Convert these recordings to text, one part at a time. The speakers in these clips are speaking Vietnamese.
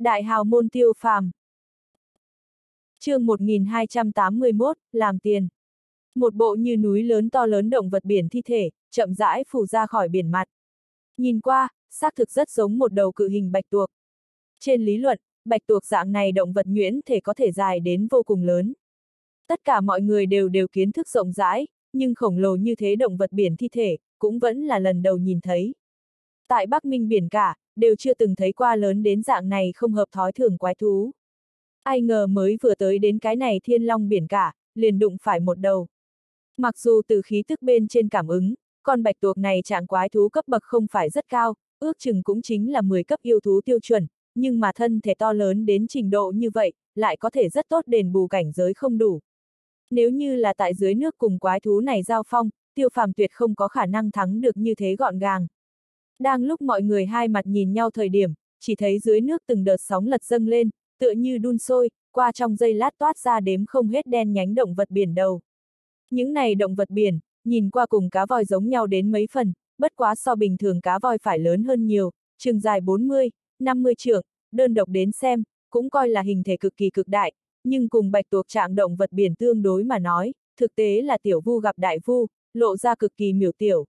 Đại hào môn tiêu phàm. chương 1281, làm tiền. Một bộ như núi lớn to lớn động vật biển thi thể, chậm rãi phủ ra khỏi biển mặt. Nhìn qua, xác thực rất giống một đầu cự hình bạch tuộc. Trên lý luận, bạch tuộc dạng này động vật nhuyễn thể có thể dài đến vô cùng lớn. Tất cả mọi người đều đều kiến thức rộng rãi, nhưng khổng lồ như thế động vật biển thi thể, cũng vẫn là lần đầu nhìn thấy. Tại Bắc Minh biển cả, đều chưa từng thấy qua lớn đến dạng này không hợp thói thường quái thú. Ai ngờ mới vừa tới đến cái này thiên long biển cả, liền đụng phải một đầu. Mặc dù từ khí tức bên trên cảm ứng, con bạch tuộc này trạng quái thú cấp bậc không phải rất cao, ước chừng cũng chính là 10 cấp yêu thú tiêu chuẩn, nhưng mà thân thể to lớn đến trình độ như vậy, lại có thể rất tốt đền bù cảnh giới không đủ. Nếu như là tại dưới nước cùng quái thú này giao phong, tiêu phàm tuyệt không có khả năng thắng được như thế gọn gàng. Đang lúc mọi người hai mặt nhìn nhau thời điểm, chỉ thấy dưới nước từng đợt sóng lật dâng lên, tựa như đun sôi, qua trong giây lát toát ra đếm không hết đen nhánh động vật biển đầu. Những này động vật biển, nhìn qua cùng cá voi giống nhau đến mấy phần, bất quá so bình thường cá voi phải lớn hơn nhiều, chừng dài 40, 50 trượng, đơn độc đến xem, cũng coi là hình thể cực kỳ cực đại, nhưng cùng bạch tuộc trạng động vật biển tương đối mà nói, thực tế là tiểu vu gặp đại vu, lộ ra cực kỳ miểu tiểu.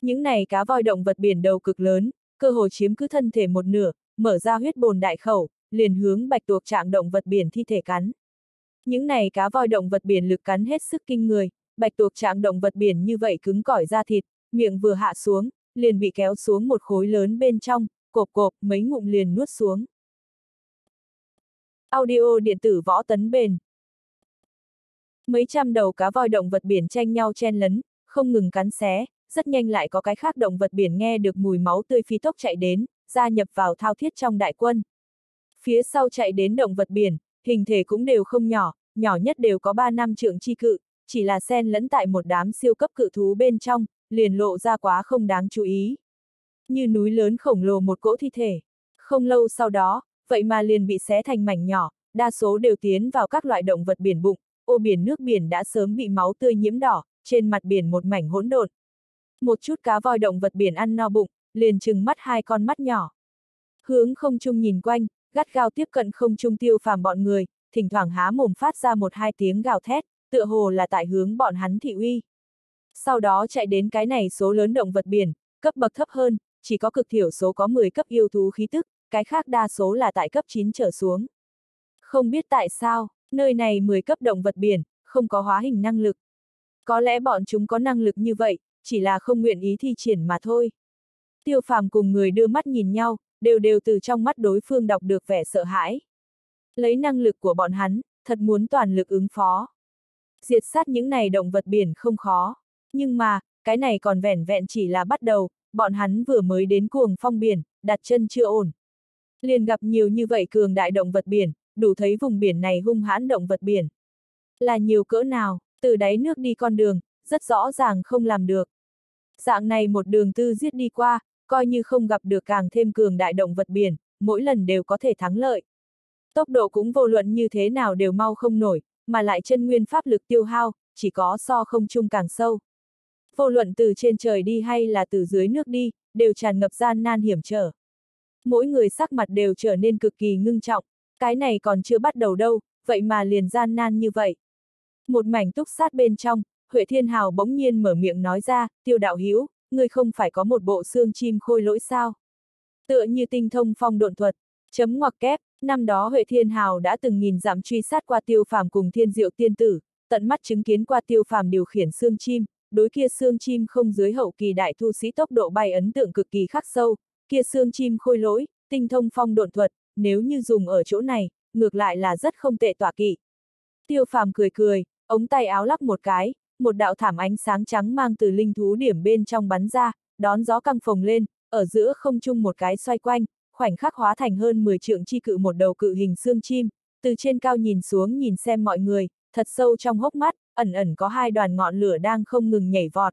Những này cá voi động vật biển đầu cực lớn, cơ hồ chiếm cứ thân thể một nửa, mở ra huyết bồn đại khẩu, liền hướng bạch tuộc trạng động vật biển thi thể cắn. Những này cá voi động vật biển lực cắn hết sức kinh người, bạch tuộc trạng động vật biển như vậy cứng cỏi da thịt, miệng vừa hạ xuống, liền bị kéo xuống một khối lớn bên trong, cộp cộp, mấy ngụm liền nuốt xuống. Audio điện tử võ tấn bền. Mấy trăm đầu cá voi động vật biển tranh nhau chen lấn, không ngừng cắn xé, rất nhanh lại có cái khác động vật biển nghe được mùi máu tươi phi tốc chạy đến, gia nhập vào thao thiết trong đại quân. Phía sau chạy đến động vật biển, hình thể cũng đều không nhỏ, nhỏ nhất đều có 3 năm trượng chi cự, chỉ là xen lẫn tại một đám siêu cấp cự thú bên trong, liền lộ ra quá không đáng chú ý. Như núi lớn khổng lồ một cỗ thi thể. Không lâu sau đó, vậy mà liền bị xé thành mảnh nhỏ, đa số đều tiến vào các loại động vật biển bụng, ô biển nước biển đã sớm bị máu tươi nhiễm đỏ, trên mặt biển một mảnh hỗn độn. Một chút cá voi động vật biển ăn no bụng, liền trừng mắt hai con mắt nhỏ. Hướng không trung nhìn quanh, gắt gao tiếp cận không trung tiêu phàm bọn người, thỉnh thoảng há mồm phát ra một hai tiếng gào thét, tựa hồ là tại hướng bọn hắn thị uy. Sau đó chạy đến cái này số lớn động vật biển, cấp bậc thấp hơn, chỉ có cực thiểu số có 10 cấp yêu thú khí tức, cái khác đa số là tại cấp 9 trở xuống. Không biết tại sao, nơi này 10 cấp động vật biển, không có hóa hình năng lực. Có lẽ bọn chúng có năng lực như vậy, chỉ là không nguyện ý thi triển mà thôi. Tiêu phàm cùng người đưa mắt nhìn nhau, đều đều từ trong mắt đối phương đọc được vẻ sợ hãi. Lấy năng lực của bọn hắn, thật muốn toàn lực ứng phó. Diệt sát những này động vật biển không khó. Nhưng mà, cái này còn vẻn vẹn chỉ là bắt đầu, bọn hắn vừa mới đến cuồng phong biển, đặt chân chưa ổn. Liền gặp nhiều như vậy cường đại động vật biển, đủ thấy vùng biển này hung hãn động vật biển. Là nhiều cỡ nào, từ đáy nước đi con đường, rất rõ ràng không làm được. Dạng này một đường tư giết đi qua, coi như không gặp được càng thêm cường đại động vật biển, mỗi lần đều có thể thắng lợi. Tốc độ cũng vô luận như thế nào đều mau không nổi, mà lại chân nguyên pháp lực tiêu hao, chỉ có so không chung càng sâu. Vô luận từ trên trời đi hay là từ dưới nước đi, đều tràn ngập gian nan hiểm trở. Mỗi người sắc mặt đều trở nên cực kỳ ngưng trọng, cái này còn chưa bắt đầu đâu, vậy mà liền gian nan như vậy. Một mảnh túc sát bên trong, Huệ Thiên Hào bỗng nhiên mở miệng nói ra, tiêu đạo hữu ngươi không phải có một bộ xương chim khôi lỗi sao? Tựa như tinh thông phong độn thuật, chấm ngoặc kép, năm đó Huệ Thiên Hào đã từng nhìn giảm truy sát qua tiêu phàm cùng thiên diệu tiên tử, tận mắt chứng kiến qua tiêu phàm điều khiển xương chim, đối kia xương chim không dưới hậu kỳ đại thu sĩ tốc độ bay ấn tượng cực kỳ khắc sâu, kia xương chim khôi lỗi, tinh thông phong độn thuật, nếu như dùng ở chỗ này, ngược lại là rất không tệ tỏa kỵ. Tiêu phàm cười cười, ống tay áo lắc một cái, một đạo thảm ánh sáng trắng mang từ linh thú điểm bên trong bắn ra, đón gió căng phồng lên, ở giữa không trung một cái xoay quanh, khoảnh khắc hóa thành hơn 10 trượng chi cự một đầu cự hình xương chim, từ trên cao nhìn xuống nhìn xem mọi người, thật sâu trong hốc mắt, ẩn ẩn có hai đoàn ngọn lửa đang không ngừng nhảy vọt.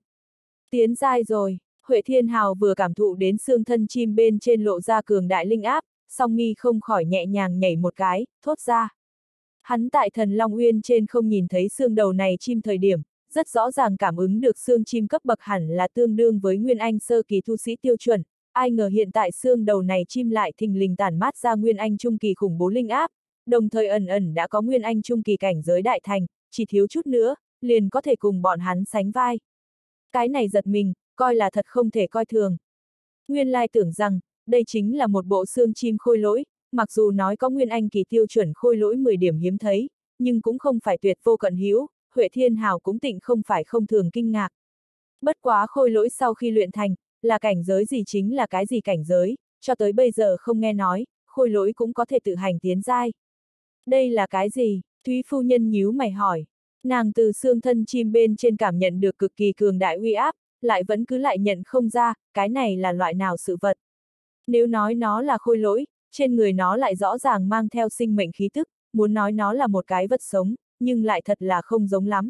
Tiến dai rồi, Huệ Thiên Hào vừa cảm thụ đến xương thân chim bên trên lộ ra cường đại linh áp, song mi không khỏi nhẹ nhàng nhảy một cái, thốt ra. Hắn tại thần Long Uyên trên không nhìn thấy xương đầu này chim thời điểm, rất rõ ràng cảm ứng được xương chim cấp bậc hẳn là tương đương với Nguyên Anh sơ kỳ tu sĩ tiêu chuẩn, ai ngờ hiện tại xương đầu này chim lại thình lình tản mát ra nguyên anh trung kỳ khủng bố linh áp, đồng thời ẩn ẩn đã có nguyên anh trung kỳ cảnh giới đại thành, chỉ thiếu chút nữa, liền có thể cùng bọn hắn sánh vai. Cái này giật mình, coi là thật không thể coi thường. Nguyên lai tưởng rằng, đây chính là một bộ xương chim khôi lỗi, mặc dù nói có nguyên anh kỳ tiêu chuẩn khôi lỗi 10 điểm hiếm thấy, nhưng cũng không phải tuyệt vô cận hữu, Huệ Thiên Hào cũng tịnh không phải không thường kinh ngạc. Bất quá khôi lỗi sau khi luyện thành, là cảnh giới gì chính là cái gì cảnh giới, cho tới bây giờ không nghe nói, khôi lỗi cũng có thể tự hành tiến giai. Đây là cái gì? Thúy phu nhân nhíu mày hỏi. Nàng từ xương thân chim bên trên cảm nhận được cực kỳ cường đại uy áp, lại vẫn cứ lại nhận không ra, cái này là loại nào sự vật. Nếu nói nó là khôi lỗi, trên người nó lại rõ ràng mang theo sinh mệnh khí tức, muốn nói nó là một cái vật sống, nhưng lại thật là không giống lắm.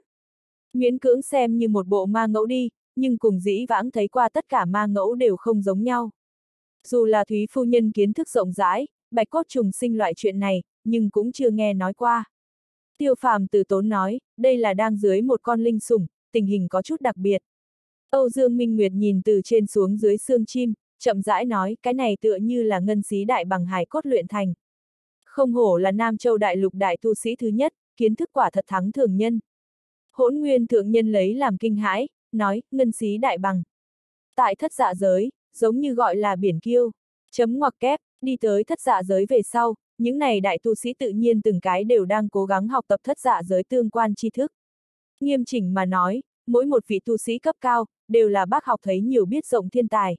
Miễn cưỡng xem như một bộ ma ngẫu đi, nhưng cùng dĩ vãng thấy qua tất cả ma ngẫu đều không giống nhau. Dù là Thúy Phu Nhân kiến thức rộng rãi, bạch cốt trùng sinh loại chuyện này, nhưng cũng chưa nghe nói qua. Tiêu phàm từ tốn nói, đây là đang dưới một con linh sủng, tình hình có chút đặc biệt. Âu Dương Minh Nguyệt nhìn từ trên xuống dưới xương chim, chậm rãi nói, cái này tựa như là ngân xí đại bằng hải cốt luyện thành. Không hổ là Nam Châu đại lục đại tu sĩ thứ nhất, kiến thức quả thật thắng thường nhân. Hỗn nguyên thượng nhân lấy làm kinh hãi, nói, ngân xí đại bằng. Tại thất dạ giới, giống như gọi là biển kiêu, chấm ngoặc kép, đi tới thất dạ giới về sau, những này đại tu sĩ tự nhiên từng cái đều đang cố gắng học tập thất dạ giới tương quan tri thức. Nghiêm chỉnh mà nói, mỗi một vị tu sĩ cấp cao, đều là bác học thấy nhiều biết rộng thiên tài.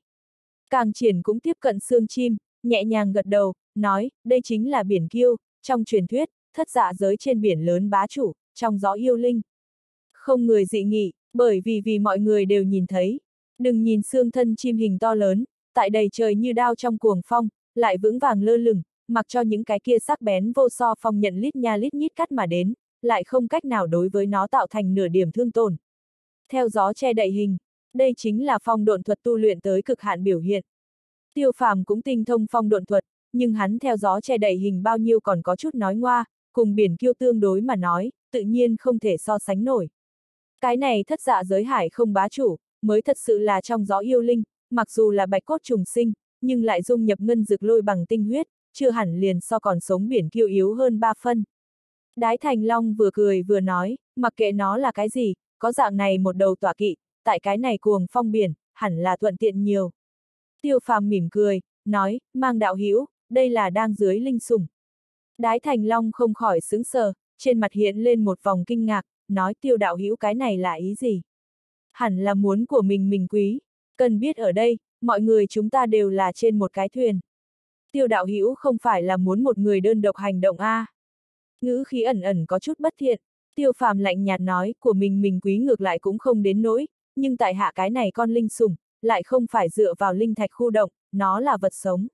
Càng triển cũng tiếp cận xương chim, nhẹ nhàng gật đầu, nói, đây chính là biển kiêu, trong truyền thuyết, thất dạ giới trên biển lớn bá chủ, trong gió yêu linh. Không người dị nghị, bởi vì vì mọi người đều nhìn thấy. Đừng nhìn xương thân chim hình to lớn, tại đầy trời như đao trong cuồng phong, lại vững vàng lơ lửng, mặc cho những cái kia sắc bén vô so phong nhận lít nha lít nhít cắt mà đến, lại không cách nào đối với nó tạo thành nửa điểm thương tổn. Theo gió che đậy hình, đây chính là phong độn thuật tu luyện tới cực hạn biểu hiện. Tiêu phàm cũng tinh thông phong độn thuật, nhưng hắn theo gió che đậy hình bao nhiêu còn có chút nói ngoa, cùng biển kiêu tương đối mà nói, tự nhiên không thể so sánh nổi. Cái này thất dạ giới hải không bá chủ, mới thật sự là trong gió yêu linh, mặc dù là bạch cốt trùng sinh, nhưng lại dung nhập ngân dược lôi bằng tinh huyết, chưa hẳn liền so còn sống biển kiêu yếu hơn ba phân. Đái Thành Long vừa cười vừa nói, mặc kệ nó là cái gì, có dạng này một đầu tỏa kỵ, tại cái này cuồng phong biển, hẳn là thuận tiện nhiều. Tiêu phàm mỉm cười, nói, mang đạo hữu đây là đang dưới linh sủng. Đái Thành Long không khỏi sững sờ, trên mặt hiện lên một vòng kinh ngạc, nói tiêu đạo hữu cái này là ý gì? Hẳn là muốn của mình mình quý, cần biết ở đây, mọi người chúng ta đều là trên một cái thuyền. Tiêu đạo hữu không phải là muốn một người đơn độc hành động a. À. Ngữ khí ẩn ẩn có chút bất thiện, tiêu phàm lạnh nhạt nói, của mình mình quý ngược lại cũng không đến nỗi, nhưng tại hạ cái này con linh sủng, lại không phải dựa vào linh thạch khu động, nó là vật sống.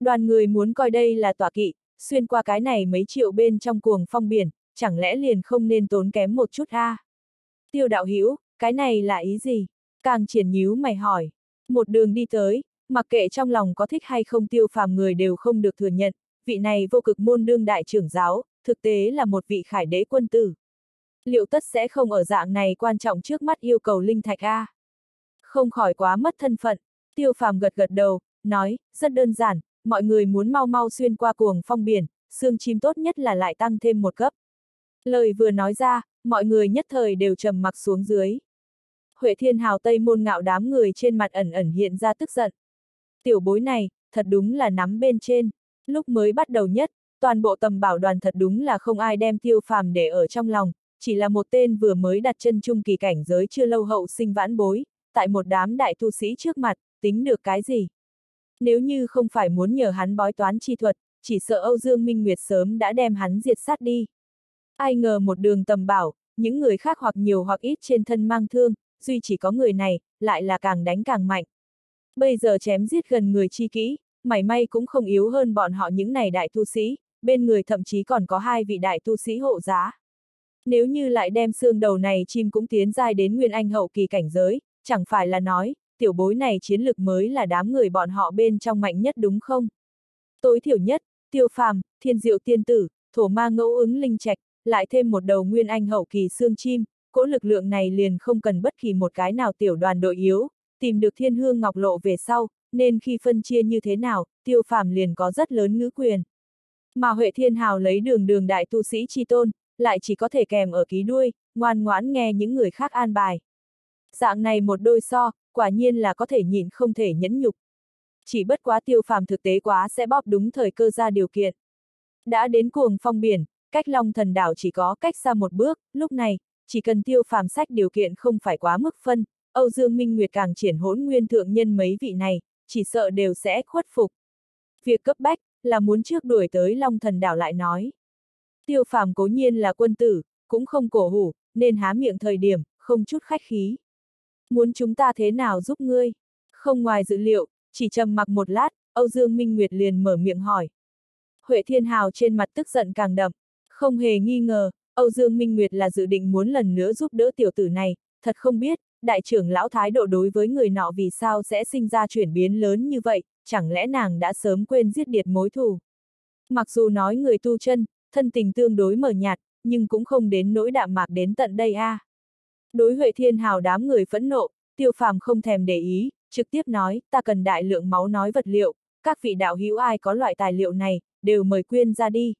Đoàn người muốn coi đây là tòa kỵ, xuyên qua cái này mấy triệu bên trong cuồng phong biển, chẳng lẽ liền không nên tốn kém một chút a? À? Tiêu đạo hữu cái này là ý gì? Càng triển nhíu mày hỏi. Một đường đi tới, mặc kệ trong lòng có thích hay không tiêu phàm người đều không được thừa nhận, vị này vô cực môn đương đại trưởng giáo, thực tế là một vị khải đế quân tử. Liệu tất sẽ không ở dạng này quan trọng trước mắt yêu cầu linh thạch A? Không khỏi quá mất thân phận, tiêu phàm gật gật đầu, nói, rất đơn giản, mọi người muốn mau mau xuyên qua cuồng phong biển, xương chim tốt nhất là lại tăng thêm một cấp. Lời vừa nói ra, mọi người nhất thời đều trầm mặc xuống dưới. Huệ Thiên Hào Tây môn ngạo đám người trên mặt ẩn ẩn hiện ra tức giận. Tiểu bối này, thật đúng là nắm bên trên. Lúc mới bắt đầu nhất, toàn bộ tầm bảo đoàn thật đúng là không ai đem tiêu phàm để ở trong lòng, chỉ là một tên vừa mới đặt chân trung kỳ cảnh giới chưa lâu hậu sinh vãn bối, tại một đám đại tu sĩ trước mặt, tính được cái gì? Nếu như không phải muốn nhờ hắn bói toán chi thuật, chỉ sợ Âu Dương Minh Nguyệt sớm đã đem hắn diệt sát đi. Ai ngờ một đường tầm bảo, những người khác hoặc nhiều hoặc ít trên thân mang thương, duy chỉ có người này, lại là càng đánh càng mạnh. Bây giờ chém giết gần người chi kỹ, mảy may cũng không yếu hơn bọn họ những này đại tu sĩ, bên người thậm chí còn có hai vị đại tu sĩ hộ giá. Nếu như lại đem xương đầu này chim cũng tiến dài đến nguyên anh hậu kỳ cảnh giới, chẳng phải là nói, tiểu bối này chiến lực mới là đám người bọn họ bên trong mạnh nhất đúng không? Tối thiểu nhất, tiêu phàm, thiên diệu tiên tử, thổ ma ngẫu ứng linh trạch, lại thêm một đầu nguyên anh hậu kỳ xương chim, cỗ lực lượng này liền không cần bất kỳ một cái nào tiểu đoàn đội yếu, tìm được thiên hương ngọc lộ về sau, nên khi phân chia như thế nào, tiêu phàm liền có rất lớn ngữ quyền. Mà Huệ Thiên Hào lấy đường đường đại tu sĩ chi tôn, lại chỉ có thể kèm ở ký đuôi, ngoan ngoãn nghe những người khác an bài. Dạng này một đôi so, quả nhiên là có thể nhìn không thể nhẫn nhục. Chỉ bất quá tiêu phàm thực tế quá sẽ bóp đúng thời cơ ra điều kiện. Đã đến cuồng phong biển, cách long thần đảo chỉ có cách xa một bước, lúc này, chỉ cần tiêu phàm sách điều kiện không phải quá mức phân, Âu Dương Minh Nguyệt càng triển hỗn nguyên thượng nhân mấy vị này, chỉ sợ đều sẽ khuất phục. Việc cấp bách, là muốn trước đuổi tới Long Thần Đảo lại nói. Tiêu phàm cố nhiên là quân tử, cũng không cổ hủ, nên há miệng thời điểm, không chút khách khí. Muốn chúng ta thế nào giúp ngươi? Không ngoài dữ liệu, chỉ trầm mặc một lát, Âu Dương Minh Nguyệt liền mở miệng hỏi. Huệ Thiên Hào trên mặt tức giận càng đậm, không hề nghi ngờ, Âu Dương Minh Nguyệt là dự định muốn lần nữa giúp đỡ tiểu tử này, thật không biết, đại trưởng lão thái độ đối với người nọ vì sao sẽ sinh ra chuyển biến lớn như vậy, chẳng lẽ nàng đã sớm quên giết điệt mối thù. Mặc dù nói người tu chân, thân tình tương đối mờ nhạt, nhưng cũng không đến nỗi đạm mạc đến tận đây a. À. Đối Huệ Thiên Hào đám người phẫn nộ, tiêu phàm không thèm để ý, trực tiếp nói, ta cần đại lượng máu nói vật liệu, các vị đạo hữu ai có loại tài liệu này, đều mời quyên ra đi.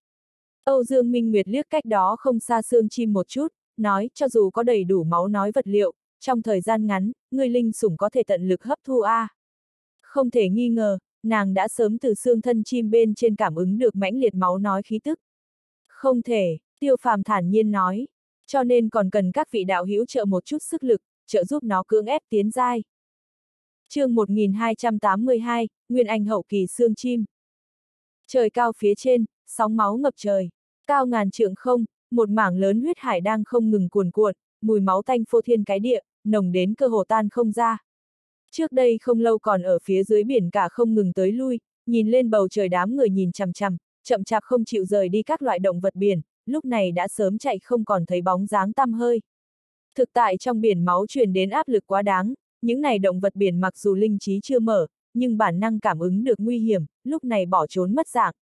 Âu Dương Minh Nguyệt liếc cách đó không xa xương chim một chút, nói, cho dù có đầy đủ máu nói vật liệu, trong thời gian ngắn, người linh sủng có thể tận lực hấp thu A. Không thể nghi ngờ, nàng đã sớm từ xương thân chim bên trên cảm ứng được mãnh liệt máu nói khí tức. Không thể, tiêu phàm thản nhiên nói, cho nên còn cần các vị đạo hữu trợ một chút sức lực, trợ giúp nó cưỡng ép tiến giai. chương 1282, Nguyên Anh hậu kỳ xương chim. Trời cao phía trên, sóng máu ngập trời, cao ngàn trượng không, một mảng lớn huyết hải đang không ngừng cuồn cuộn, mùi máu tanh phô thiên cái địa, nồng đến cơ hồ tan không ra. Trước đây không lâu còn ở phía dưới biển cả không ngừng tới lui, nhìn lên bầu trời đám người nhìn chằm chằm, chậm chạp không chịu rời đi các loại động vật biển, lúc này đã sớm chạy không còn thấy bóng dáng tăm hơi. Thực tại trong biển máu truyền đến áp lực quá đáng, những này động vật biển mặc dù linh trí chưa mở, nhưng bản năng cảm ứng được nguy hiểm, lúc này bỏ trốn mất dạng.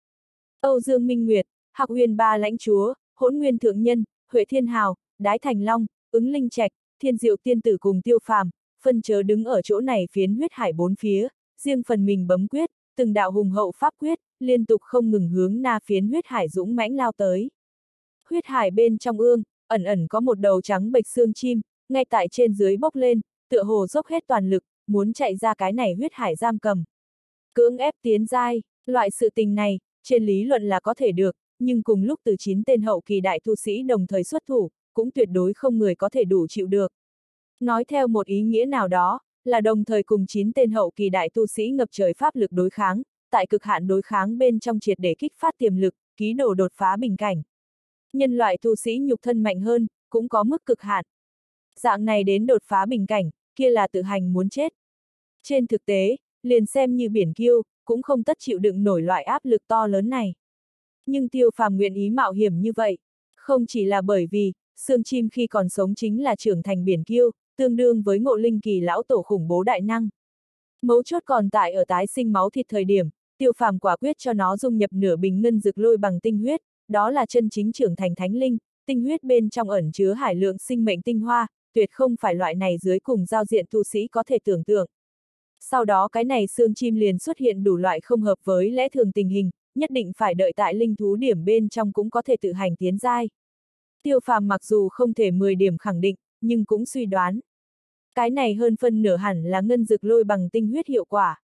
Âu Dương Minh Nguyệt, Hạc Huyền Ba lãnh chúa, Hỗn Nguyên thượng nhân, Huệ Thiên Hào, Đái Thành Long, Ứng Linh Trạch, Thiên Diệu tiên tử cùng Tiêu Phàm, phân chớ đứng ở chỗ này phiến huyết hải bốn phía, riêng phần mình bấm quyết, từng đạo hùng hậu pháp quyết, liên tục không ngừng hướng na phiến huyết hải dũng mãnh lao tới. Huyết hải bên trong ương, ẩn ẩn có một đầu trắng bệch xương chim, ngay tại trên dưới bốc lên, tựa hồ dốc hết toàn lực, muốn chạy ra cái này huyết hải giam cầm. Cưỡng ép tiến giai, loại sự tình này, trên lý luận là có thể được, nhưng cùng lúc từ chín tên hậu kỳ đại tu sĩ đồng thời xuất thủ, cũng tuyệt đối không người có thể đủ chịu được. Nói theo một ý nghĩa nào đó, là đồng thời cùng chín tên hậu kỳ đại tu sĩ ngập trời pháp lực đối kháng, tại cực hạn đối kháng bên trong triệt để kích phát tiềm lực, ký đồ đột phá bình cảnh. Nhân loại tu sĩ nhục thân mạnh hơn, cũng có mức cực hạn. Dạng này đến đột phá bình cảnh, kia là tự hành muốn chết. Trên thực tế, liền xem như biển kiêu, cũng không tất chịu đựng nổi loại áp lực to lớn này. Nhưng tiêu phàm nguyện ý mạo hiểm như vậy, không chỉ là bởi vì, xương chim khi còn sống chính là trưởng thành biển kiêu, tương đương với ngộ linh kỳ lão tổ khủng bố đại năng. Mấu chốt còn tại ở tái sinh máu thịt thời điểm, tiêu phàm quả quyết cho nó dung nhập nửa bình ngân dược lôi bằng tinh huyết, đó là chân chính trưởng thành thánh linh, tinh huyết bên trong ẩn chứa hải lượng sinh mệnh tinh hoa, tuyệt không phải loại này dưới cùng giao diện tu sĩ có thể tưởng tượng. Sau đó cái này xương chim liền xuất hiện đủ loại không hợp với lẽ thường tình hình, nhất định phải đợi tại linh thú điểm bên trong cũng có thể tự hành tiến giai. Tiêu phàm mặc dù không thể 10 điểm khẳng định, nhưng cũng suy đoán. Cái này hơn phân nửa hẳn là ngân dược lôi bằng tinh huyết hiệu quả.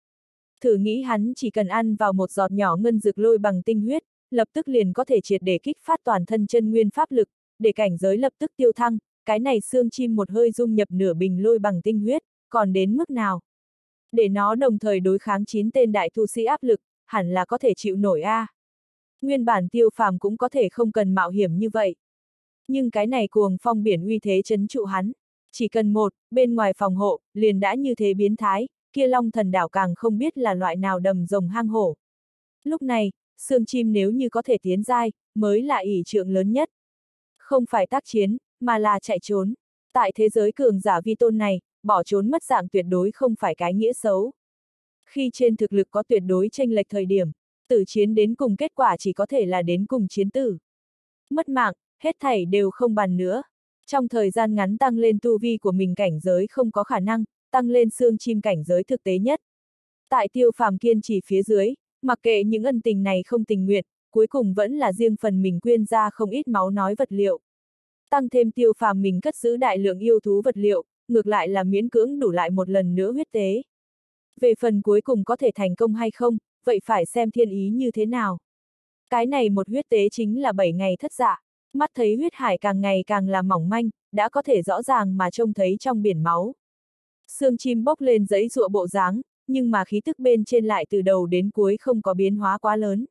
Thử nghĩ hắn chỉ cần ăn vào một giọt nhỏ ngân dược lôi bằng tinh huyết, lập tức liền có thể triệt để kích phát toàn thân chân nguyên pháp lực, để cảnh giới lập tức tiêu thăng, cái này xương chim một hơi dung nhập nửa bình lôi bằng tinh huyết, còn đến mức nào? Để nó đồng thời đối kháng chín tên đại tu sĩ áp lực, hẳn là có thể chịu nổi a. À. Nguyên bản tiêu phàm cũng có thể không cần mạo hiểm như vậy. Nhưng cái này cuồng phong biển uy thế chấn trụ hắn. Chỉ cần một, bên ngoài phòng hộ, liền đã như thế biến thái, kia long thần đảo càng không biết là loại nào đầm rồng hang hổ. Lúc này, xương chim nếu như có thể tiến giai, mới là ỷ trượng lớn nhất. Không phải tác chiến, mà là chạy trốn. Tại thế giới cường giả vi tôn này, bỏ trốn mất dạng tuyệt đối không phải cái nghĩa xấu. Khi trên thực lực có tuyệt đối tranh lệch thời điểm, tử chiến đến cùng kết quả chỉ có thể là đến cùng chiến tử. Mất mạng, hết thảy đều không bàn nữa. Trong thời gian ngắn tăng lên tu vi của mình cảnh giới không có khả năng, tăng lên xương chim cảnh giới thực tế nhất. Tại tiêu phàm kiên trì phía dưới, mặc kệ những ân tình này không tình nguyện, cuối cùng vẫn là riêng phần mình quyên ra không ít máu nói vật liệu. Tăng thêm tiêu phàm mình cất giữ đại lượng yêu thú vật liệu, ngược lại là miễn cưỡng đủ lại một lần nữa huyết tế. Về phần cuối cùng có thể thành công hay không, vậy phải xem thiên ý như thế nào. Cái này một huyết tế chính là 7 ngày thất dạ, mắt thấy huyết hải càng ngày càng là mỏng manh, đã có thể rõ ràng mà trông thấy trong biển máu. Xương chim bốc lên giấy rụa bộ dáng, nhưng mà khí tức bên trên lại từ đầu đến cuối không có biến hóa quá lớn.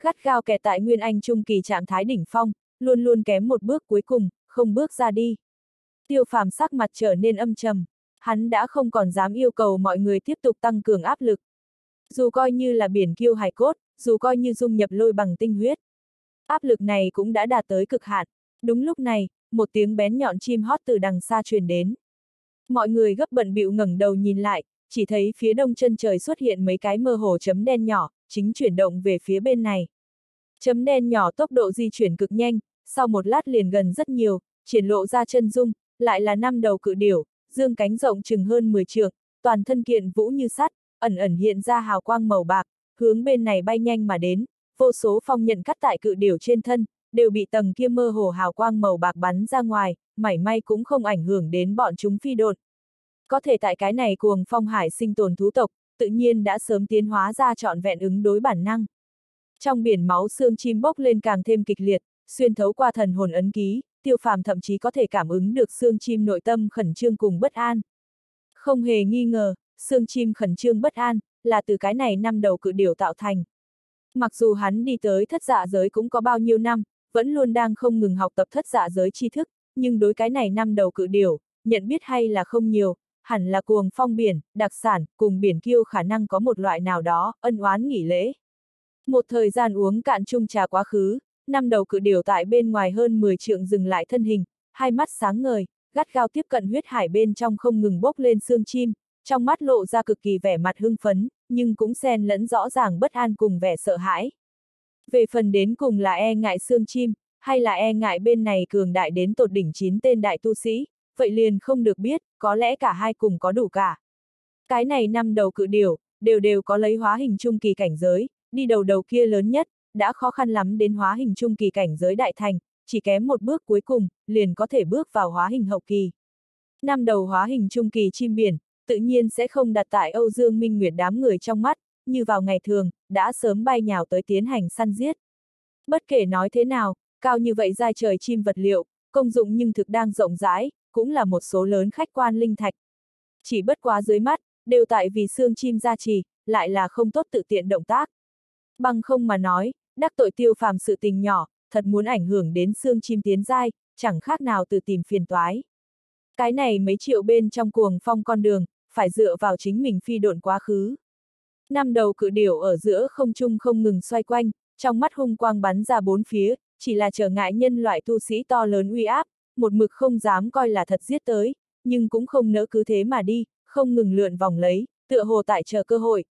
Gắt gao kẹt tại Nguyên Anh Trung kỳ trạng thái đỉnh phong, luôn luôn kém một bước cuối cùng, không bước ra đi. Tiêu phàm sắc mặt trở nên âm trầm, hắn đã không còn dám yêu cầu mọi người tiếp tục tăng cường áp lực. Dù coi như là biển kiêu hài cốt, dù coi như dung nhập lôi bằng tinh huyết. Áp lực này cũng đã đạt tới cực hạn. Đúng lúc này, một tiếng bén nhọn chim hót từ đằng xa truyền đến. Mọi người gấp bận bịu ngẩng đầu nhìn lại, chỉ thấy phía đông chân trời xuất hiện mấy cái mơ hồ chấm đen nhỏ, chính chuyển động về phía bên này. Chấm đen nhỏ tốc độ di chuyển cực nhanh, sau một lát liền gần rất nhiều, triển lộ ra chân dung, lại là năm đầu cự điểu, dương cánh rộng chừng hơn 10 trượng, toàn thân kiện vũ như sắt, ẩn ẩn hiện ra hào quang màu bạc, hướng bên này bay nhanh mà đến, vô số phong nhận cắt tại cự điểu trên thân, đều bị tầng kia mơ hồ hào quang màu bạc bắn ra ngoài, mảy may cũng không ảnh hưởng đến bọn chúng phi đột. Có thể tại cái này cuồng phong hải sinh tồn thú tộc, tự nhiên đã sớm tiến hóa ra trọn vẹn ứng đối bản năng. Trong biển máu xương chim bốc lên càng thêm kịch liệt, xuyên thấu qua thần hồn ấn ký, tiêu phàm thậm chí có thể cảm ứng được xương chim nội tâm khẩn trương cùng bất an. Không hề nghi ngờ, xương chim khẩn trương bất an, là từ cái này năm đầu cự điều tạo thành. Mặc dù hắn đi tới thất dạ giới cũng có bao nhiêu năm, vẫn luôn đang không ngừng học tập thất dạ giới tri thức, nhưng đối cái này năm đầu cự điều nhận biết hay là không nhiều, hẳn là cuồng phong biển, đặc sản, cùng biển kiêu khả năng có một loại nào đó, ân oán nghỉ lễ. Một thời gian uống cạn chung trà quá khứ, năm đầu cự điều tại bên ngoài hơn 10 trượng dừng lại thân hình, hai mắt sáng ngời, gắt gao tiếp cận huyết hải bên trong không ngừng bốc lên xương chim, trong mắt lộ ra cực kỳ vẻ mặt hưng phấn, nhưng cũng xen lẫn rõ ràng bất an cùng vẻ sợ hãi. Về phần đến cùng là e ngại xương chim, hay là e ngại bên này cường đại đến tột đỉnh chín tên đại tu sĩ, vậy liền không được biết, có lẽ cả hai cùng có đủ cả. Cái này năm đầu cự điều, đều đều có lấy hóa hình trung kỳ cảnh giới, đi đầu đầu kia lớn nhất, đã khó khăn lắm đến hóa hình trung kỳ cảnh giới đại thành, chỉ kém một bước cuối cùng, liền có thể bước vào hóa hình hậu kỳ. Năm đầu hóa hình trung kỳ chim biển, tự nhiên sẽ không đặt tại Âu Dương Minh Nguyệt đám người trong mắt, như vào ngày thường, đã sớm bay nhào tới tiến hành săn giết. Bất kể nói thế nào, cao như vậy giai trời chim vật liệu, công dụng nhưng thực đang rộng rãi, cũng là một số lớn khách quan linh thạch. Chỉ bất quá dưới mắt, đều tại vì xương chim gia trì, lại là không tốt tự tiện động tác. Bằng không mà nói, đắc tội tiêu phàm sự tình nhỏ, thật muốn ảnh hưởng đến xương chim tiến giai, chẳng khác nào từ tìm phiền toái. Cái này mấy triệu bên trong cuồng phong con đường, phải dựa vào chính mình phi độn quá khứ. Năm đầu cự điểu ở giữa không trung không ngừng xoay quanh, trong mắt hung quang bắn ra bốn phía, chỉ là trở ngại nhân loại tu sĩ to lớn uy áp, một mực không dám coi là thật giết tới, nhưng cũng không nỡ cứ thế mà đi, không ngừng lượn vòng lấy, tựa hồ tại chờ cơ hội.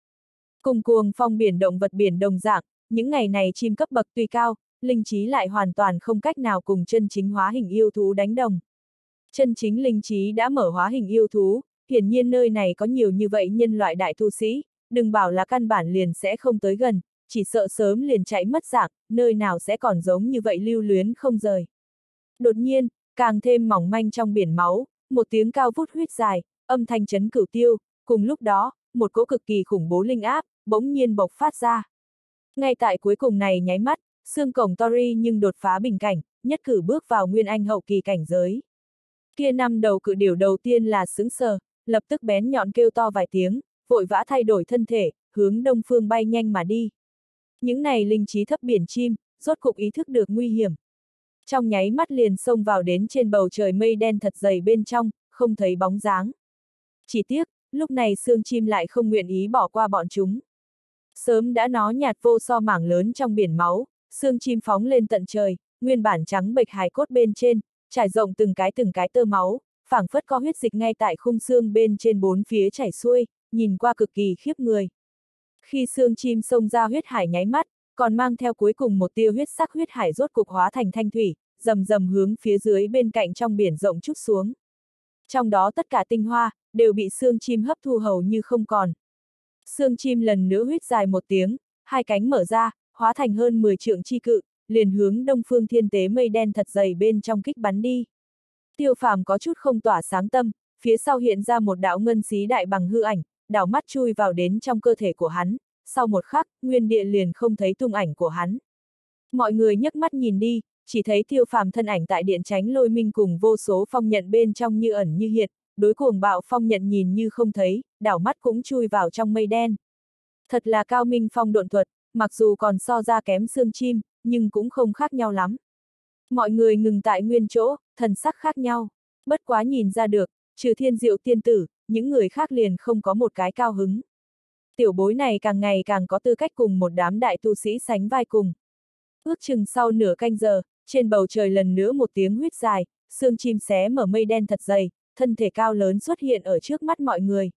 Cùng cuồng phong biển động vật biển đồng dạng, những ngày này chim cấp bậc tuy cao, linh trí lại hoàn toàn không cách nào cùng chân chính hóa hình yêu thú đánh đồng. Chân chính linh trí đã mở hóa hình yêu thú, hiển nhiên nơi này có nhiều như vậy nhân loại đại tu sĩ, đừng bảo là căn bản liền sẽ không tới gần, chỉ sợ sớm liền chạy mất dạng, nơi nào sẽ còn giống như vậy lưu luyến không rời. Đột nhiên, càng thêm mỏng manh trong biển máu, một tiếng cao vút huyết dài, âm thanh chấn cửu tiêu, cùng lúc đó, một cỗ cực kỳ khủng bố linh áp, bỗng nhiên bộc phát ra. Ngay tại cuối cùng này nháy mắt, xương cổng Tori nhưng đột phá bình cảnh, nhất cử bước vào nguyên anh hậu kỳ cảnh giới. Kia năm đầu cự điểu đầu tiên là sững sờ, lập tức bén nhọn kêu to vài tiếng, vội vã thay đổi thân thể, hướng đông phương bay nhanh mà đi. Những này linh trí thấp biển chim, rốt cục ý thức được nguy hiểm. Trong nháy mắt liền xông vào đến trên bầu trời mây đen thật dày bên trong, không thấy bóng dáng. Chỉ tiếc, lúc này xương chim lại không nguyện ý bỏ qua bọn chúng. Sớm đã nó nhạt vô so mảng lớn trong biển máu, xương chim phóng lên tận trời, nguyên bản trắng bệch hài cốt bên trên, trải rộng từng cái từng cái tơ máu, phảng phất có huyết dịch ngay tại khung xương bên trên bốn phía chảy xuôi, nhìn qua cực kỳ khiếp người. Khi xương chim xông ra huyết hải nháy mắt, còn mang theo cuối cùng một tia huyết sắc huyết hải rốt cục hóa thành thanh thủy, rầm rầm hướng phía dưới bên cạnh trong biển rộng chút xuống. Trong đó tất cả tinh hoa, đều bị xương chim hấp thu hầu như không còn. Xương chim lần nữa huyết dài một tiếng, hai cánh mở ra, hóa thành hơn 10 trượng chi cự, liền hướng đông phương thiên tế mây đen thật dày bên trong kích bắn đi. Tiêu phàm có chút không tỏa sáng tâm, phía sau hiện ra một đạo ngân xí đại bằng hư ảnh, đảo mắt chui vào đến trong cơ thể của hắn, sau một khắc, nguyên địa liền không thấy tung ảnh của hắn. Mọi người nhấc mắt nhìn đi, chỉ thấy tiêu phàm thân ảnh tại điện tránh lôi minh cùng vô số phong nhận bên trong như ẩn như hiện, đối cuồng bạo phong nhận nhìn như không thấy, đảo mắt cũng chui vào trong mây đen. Thật là cao minh phong độn thuật, mặc dù còn so ra kém xương chim, nhưng cũng không khác nhau lắm. Mọi người ngừng tại nguyên chỗ, thần sắc khác nhau. Bất quá nhìn ra được, trừ thiên diệu tiên tử, những người khác liền không có một cái cao hứng. Tiểu bối này càng ngày càng có tư cách cùng một đám đại tu sĩ sánh vai cùng. Ước chừng sau nửa canh giờ, trên bầu trời lần nữa một tiếng huyết dài, xương chim xé mở mây đen thật dày, thân thể cao lớn xuất hiện ở trước mắt mọi người.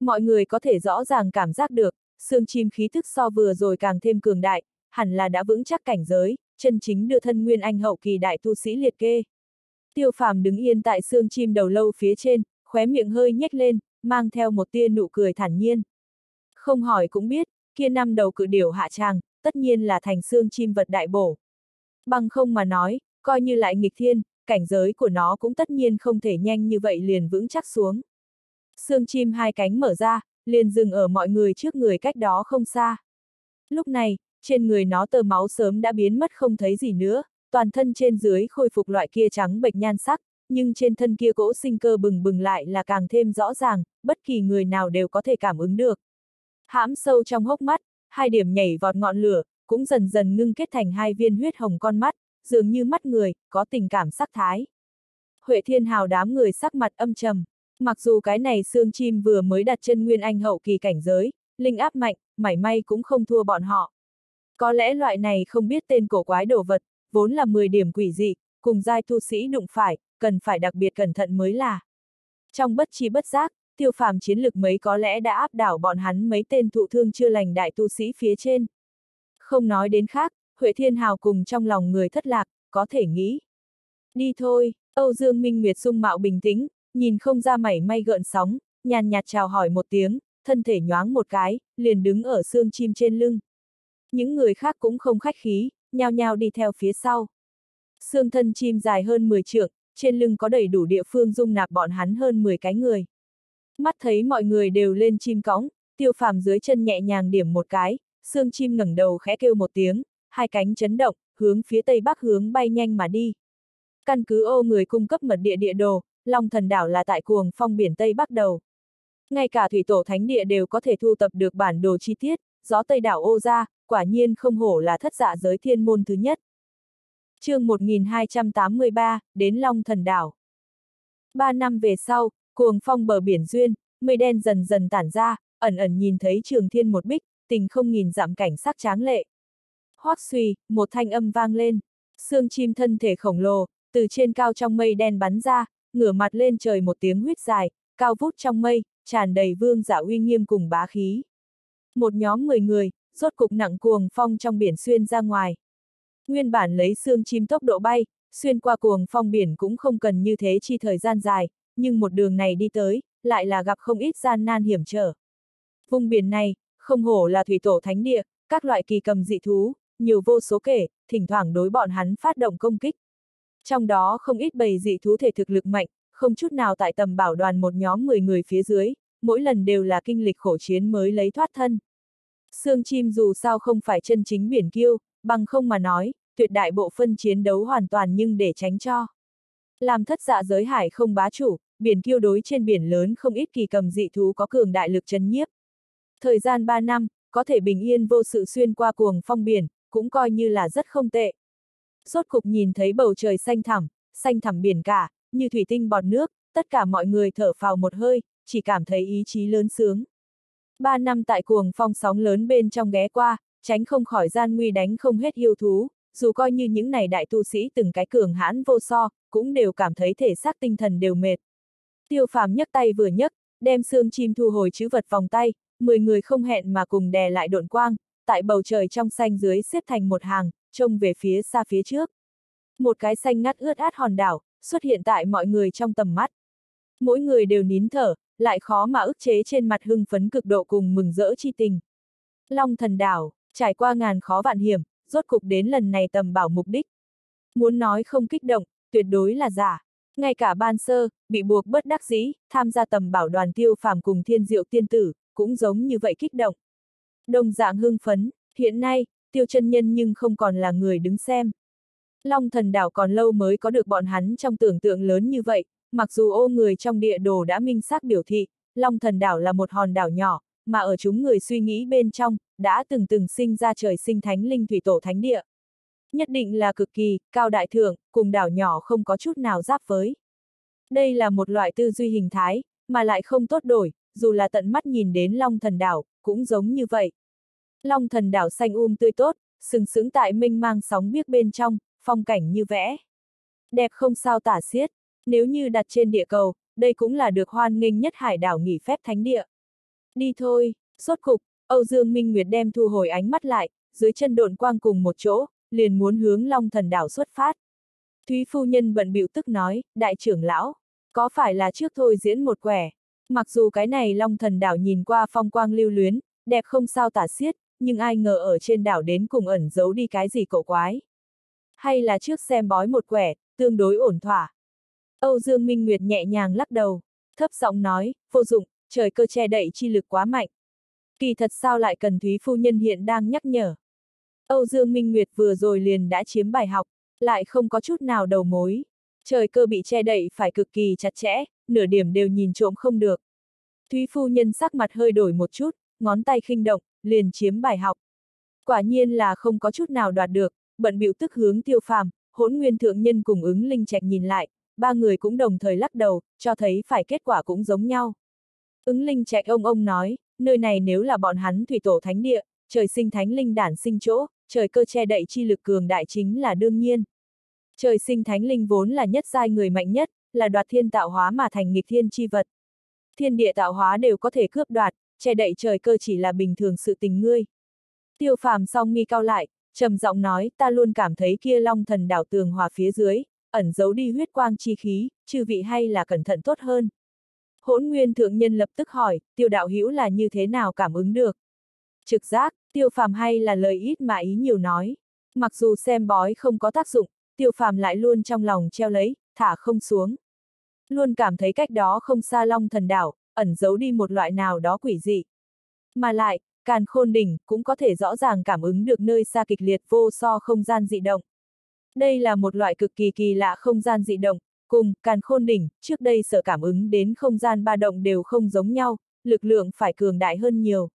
Mọi người có thể rõ ràng cảm giác được, xương chim khí thức so vừa rồi càng thêm cường đại, hẳn là đã vững chắc cảnh giới, chân chính đưa thân nguyên anh hậu kỳ đại tu sĩ liệt kê. Tiêu phàm đứng yên tại xương chim đầu lâu phía trên, khóe miệng hơi nhếch lên, mang theo một tia nụ cười thản nhiên. Không hỏi cũng biết, kia năm đầu cự điểu hạ tràng, tất nhiên là thành xương chim vật đại bổ. Bằng không mà nói, coi như lại nghịch thiên, cảnh giới của nó cũng tất nhiên không thể nhanh như vậy liền vững chắc xuống. Xương chim hai cánh mở ra, liền dừng ở mọi người trước người cách đó không xa. Lúc này, trên người nó tơ máu sớm đã biến mất không thấy gì nữa, toàn thân trên dưới khôi phục loại kia trắng bệch nhan sắc, nhưng trên thân kia cỗ sinh cơ bừng bừng lại là càng thêm rõ ràng, bất kỳ người nào đều có thể cảm ứng được. Hãm sâu trong hốc mắt, hai điểm nhảy vọt ngọn lửa, cũng dần dần ngưng kết thành hai viên huyết hồng con mắt, dường như mắt người, có tình cảm sắc thái. Huệ Thiên Hào đám người sắc mặt âm trầm. Mặc dù cái này xương chim vừa mới đặt chân nguyên anh hậu kỳ cảnh giới, linh áp mạnh, mảy may cũng không thua bọn họ. Có lẽ loại này không biết tên cổ quái đồ vật, vốn là 10 điểm quỷ dị, cùng giai tu sĩ đụng phải, cần phải đặc biệt cẩn thận mới là. Trong bất chi bất giác, tiêu phàm chiến lực mấy có lẽ đã áp đảo bọn hắn mấy tên thụ thương chưa lành đại tu sĩ phía trên. Không nói đến khác, Huệ Thiên Hào cùng trong lòng người thất lạc, có thể nghĩ. Đi thôi, Âu Dương Minh Nguyệt sung mạo bình tĩnh, nhìn không ra mảy may gợn sóng, nhàn nhạt chào hỏi một tiếng, thân thể nhoáng một cái, liền đứng ở xương chim trên lưng. Những người khác cũng không khách khí, nhao nhao đi theo phía sau. Xương thân chim dài hơn 10 trượng, trên lưng có đầy đủ địa phương dung nạp bọn hắn hơn 10 cái người. Mắt thấy mọi người đều lên chim cõng, tiêu phàm dưới chân nhẹ nhàng điểm một cái, xương chim ngẩng đầu khẽ kêu một tiếng, hai cánh chấn động, hướng phía tây bắc hướng bay nhanh mà đi. Căn cứ ô người cung cấp mật địa địa đồ, Long thần đảo là tại cuồng phong biển Tây Bắc đầu. Ngay cả thủy tổ thánh địa đều có thể thu tập được bản đồ chi tiết, gió Tây đảo ô ra, quả nhiên không hổ là thất dạ giới thiên môn thứ nhất. chương 1283, đến Long thần đảo. Ba năm về sau, cuồng phong bờ biển duyên, mây đen dần dần tản ra, ẩn ẩn nhìn thấy trường thiên một bích, tình không nhìn dặm cảnh sắc tráng lệ. Hoác suy, một thanh âm vang lên, xương chim thân thể khổng lồ, từ trên cao trong mây đen bắn ra, ngửa mặt lên trời một tiếng huyết dài, cao vút trong mây, tràn đầy vương giả uy nghiêm cùng bá khí. Một nhóm 10 người, rốt cục nặng cuồng phong trong biển xuyên ra ngoài. Nguyên bản lấy xương chim tốc độ bay, xuyên qua cuồng phong biển cũng không cần như thế chi thời gian dài, nhưng một đường này đi tới, lại là gặp không ít gian nan hiểm trở. Vùng biển này, không hổ là thủy tổ thánh địa, các loại kỳ cầm dị thú, nhiều vô số kể, thỉnh thoảng đối bọn hắn phát động công kích. Trong đó không ít bầy dị thú thể thực lực mạnh, không chút nào tại tầm bảo đoàn một nhóm 10 người phía dưới, mỗi lần đều là kinh lịch khổ chiến mới lấy thoát thân. Sương chim dù sao không phải chân chính biển kiêu, bằng không mà nói, tuyệt đại bộ phân chiến đấu hoàn toàn nhưng để tránh cho. Làm thất dạ giới hải không bá chủ, biển kiêu đối trên biển lớn không ít kỳ cầm dị thú có cường đại lực chấn nhiếp. Thời gian 3 năm, có thể bình yên vô sự xuyên qua cuồng phong biển, cũng coi như là rất không tệ. Rốt cục nhìn thấy bầu trời xanh thẳm, xanh thẳm biển cả, như thủy tinh bọt nước, tất cả mọi người thở phào một hơi, chỉ cảm thấy ý chí lớn sướng. Ba năm tại cuồng phong sóng lớn bên trong ghé qua, tránh không khỏi gian nguy đánh không hết yêu thú, dù coi như những này đại tu sĩ từng cái cường hãn vô so, cũng đều cảm thấy thể xác tinh thần đều mệt. Tiêu phàm nhấc tay vừa nhấc, đem xương chim thu hồi chữ vật vòng tay, 10 người không hẹn mà cùng đè lại độn quang, tại bầu trời trong xanh dưới xếp thành một hàng, trông về phía xa phía trước. Một cái xanh ngắt ướt át hòn đảo, xuất hiện tại mọi người trong tầm mắt. Mỗi người đều nín thở, lại khó mà ức chế trên mặt hưng phấn cực độ cùng mừng rỡ chi tình. Long thần đảo, trải qua ngàn khó vạn hiểm, rốt cục đến lần này tầm bảo mục đích. Muốn nói không kích động, tuyệt đối là giả. Ngay cả ban sơ, bị buộc bất đắc dĩ, tham gia tầm bảo đoàn tiêu phàm cùng thiên diệu tiên tử, cũng giống như vậy kích động. Đồng dạng hưng phấn, hiện nay, tiêu chân nhân nhưng không còn là người đứng xem. Long thần đảo còn lâu mới có được bọn hắn trong tưởng tượng lớn như vậy, mặc dù ô người trong địa đồ đã minh xác biểu thị, Long thần đảo là một hòn đảo nhỏ, mà ở chúng người suy nghĩ bên trong, đã từng từng sinh ra trời sinh thánh linh thủy tổ thánh địa. Nhất định là cực kỳ, cao đại thượng, cùng đảo nhỏ không có chút nào giáp với. Đây là một loại tư duy hình thái, mà lại không tốt đổi, dù là tận mắt nhìn đến Long thần đảo, cũng giống như vậy. Long thần đảo xanh um tươi tốt, sừng sững tại minh mang sóng biếc bên trong, phong cảnh như vẽ. Đẹp không sao tả xiết, nếu như đặt trên địa cầu, đây cũng là được hoan nghênh nhất hải đảo nghỉ phép thánh địa. Đi thôi, sốt cục, Âu Dương Minh Nguyệt đem thu hồi ánh mắt lại, dưới chân độn quang cùng một chỗ, liền muốn hướng Long Thần Đảo xuất phát. Thúy phu nhân bận bịu tức nói, đại trưởng lão, có phải là trước thôi diễn một quẻ. Mặc dù cái này Long Thần Đảo nhìn qua phong quang lưu luyến, đẹp không sao tả xiết, nhưng ai ngờ ở trên đảo đến cùng ẩn giấu đi cái gì cổ quái. Hay là trước xem bói một quẻ, tương đối ổn thỏa. Âu Dương Minh Nguyệt nhẹ nhàng lắc đầu, thấp giọng nói, vô dụng, trời cơ che đậy chi lực quá mạnh. Kỳ thật sao lại cần Thúy Phu Nhân hiện đang nhắc nhở. Âu Dương Minh Nguyệt vừa rồi liền đã chiếm bài học, lại không có chút nào đầu mối. Trời cơ bị che đậy phải cực kỳ chặt chẽ, nửa điểm đều nhìn trộm không được. Thúy Phu Nhân sắc mặt hơi đổi một chút, ngón tay khinh động, liền chiếm bài học. Quả nhiên là không có chút nào đoạt được, bận bịu tức hướng tiêu phàm, hỗn nguyên thượng nhân cùng ứng linh trạch nhìn lại, ba người cũng đồng thời lắc đầu, cho thấy phải kết quả cũng giống nhau. Ứng linh trạch ông ông nói, nơi này nếu là bọn hắn thủy tổ thánh địa, trời sinh thánh linh đản sinh chỗ, trời cơ che đậy chi lực cường đại chính là đương nhiên. Trời sinh thánh linh vốn là nhất giai người mạnh nhất, là đoạt thiên tạo hóa mà thành nghịch thiên chi vật. Thiên địa tạo hóa đều có thể cướp đoạt, che đậy trời cơ chỉ là bình thường sự tình ngươi. Tiêu phàm song nghi cao lại, trầm giọng nói, ta luôn cảm thấy kia long thần đảo tường hòa phía dưới, ẩn giấu đi huyết quang chi khí, chư vị hay là cẩn thận tốt hơn. Hỗn nguyên thượng nhân lập tức hỏi, tiêu đạo hữu là như thế nào cảm ứng được? Trực giác, tiêu phàm hay là lời ít mà ý nhiều nói. Mặc dù xem bói không có tác dụng, tiêu phàm lại luôn trong lòng treo lấy, thả không xuống. Luôn cảm thấy cách đó không xa long thần đảo, ẩn giấu đi một loại nào đó quỷ dị. Mà lại, càn khôn đỉnh cũng có thể rõ ràng cảm ứng được nơi xa kịch liệt vô so không gian dị động. Đây là một loại cực kỳ kỳ lạ không gian dị động, cùng càn khôn đỉnh, trước đây sở cảm ứng đến không gian ba động đều không giống nhau, lực lượng phải cường đại hơn nhiều.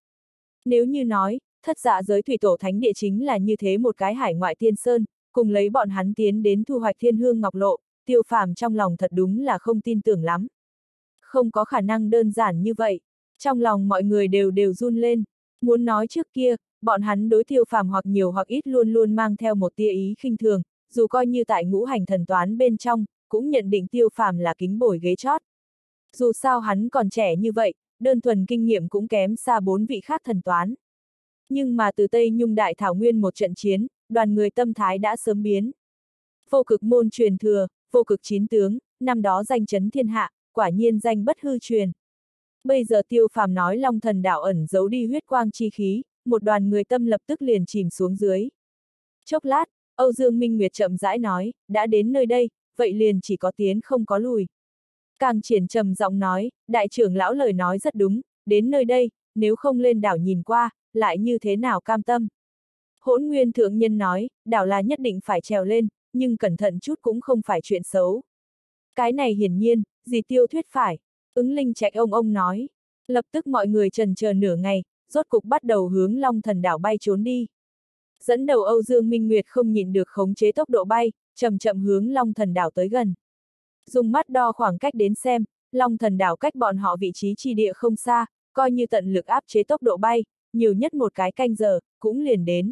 Nếu như nói, thất dạ giới thủy tổ thánh địa chính là như thế một cái hải ngoại thiên sơn, cùng lấy bọn hắn tiến đến thu hoạch thiên hương ngọc lộ, tiêu phàm trong lòng thật đúng là không tin tưởng lắm. Không có khả năng đơn giản như vậy, trong lòng mọi người đều đều run lên, muốn nói trước kia, bọn hắn đối tiêu phàm hoặc nhiều hoặc ít luôn luôn mang theo một tia ý khinh thường, dù coi như tại ngũ hành thần toán bên trong, cũng nhận định tiêu phàm là kính bồi ghế chót. Dù sao hắn còn trẻ như vậy, đơn thuần kinh nghiệm cũng kém xa bốn vị khác thần toán. Nhưng mà từ Tây Nhung Đại Thảo Nguyên một trận chiến, đoàn người tâm thái đã sớm biến. Vô cực môn truyền thừa, vô cực chín tướng, năm đó danh chấn thiên hạ, quả nhiên danh bất hư truyền. Bây giờ tiêu phàm nói long thần đạo ẩn giấu đi huyết quang chi khí, một đoàn người tâm lập tức liền chìm xuống dưới. Chốc lát, Âu Dương Minh Nguyệt chậm rãi nói, đã đến nơi đây, vậy liền chỉ có tiến không có lùi. Càng triển trầm giọng nói, đại trưởng lão lời nói rất đúng, đến nơi đây, nếu không lên đảo nhìn qua, lại như thế nào cam tâm. Hỗn Nguyên Thượng Nhân nói, đảo là nhất định phải trèo lên, nhưng cẩn thận chút cũng không phải chuyện xấu. Cái này hiển nhiên, gì tiêu thuyết phải. Ứng linh trạch ông ông nói. Lập tức mọi người trần chờ nửa ngày, rốt cục bắt đầu hướng Long Thần đảo bay trốn đi. Dẫn đầu Âu Dương Minh Nguyệt không nhìn được khống chế tốc độ bay, chậm chậm hướng Long Thần đảo tới gần. Dùng mắt đo khoảng cách đến xem, Long Thần đảo cách bọn họ vị trí chi địa không xa, coi như tận lực áp chế tốc độ bay, nhiều nhất một cái canh giờ, cũng liền đến.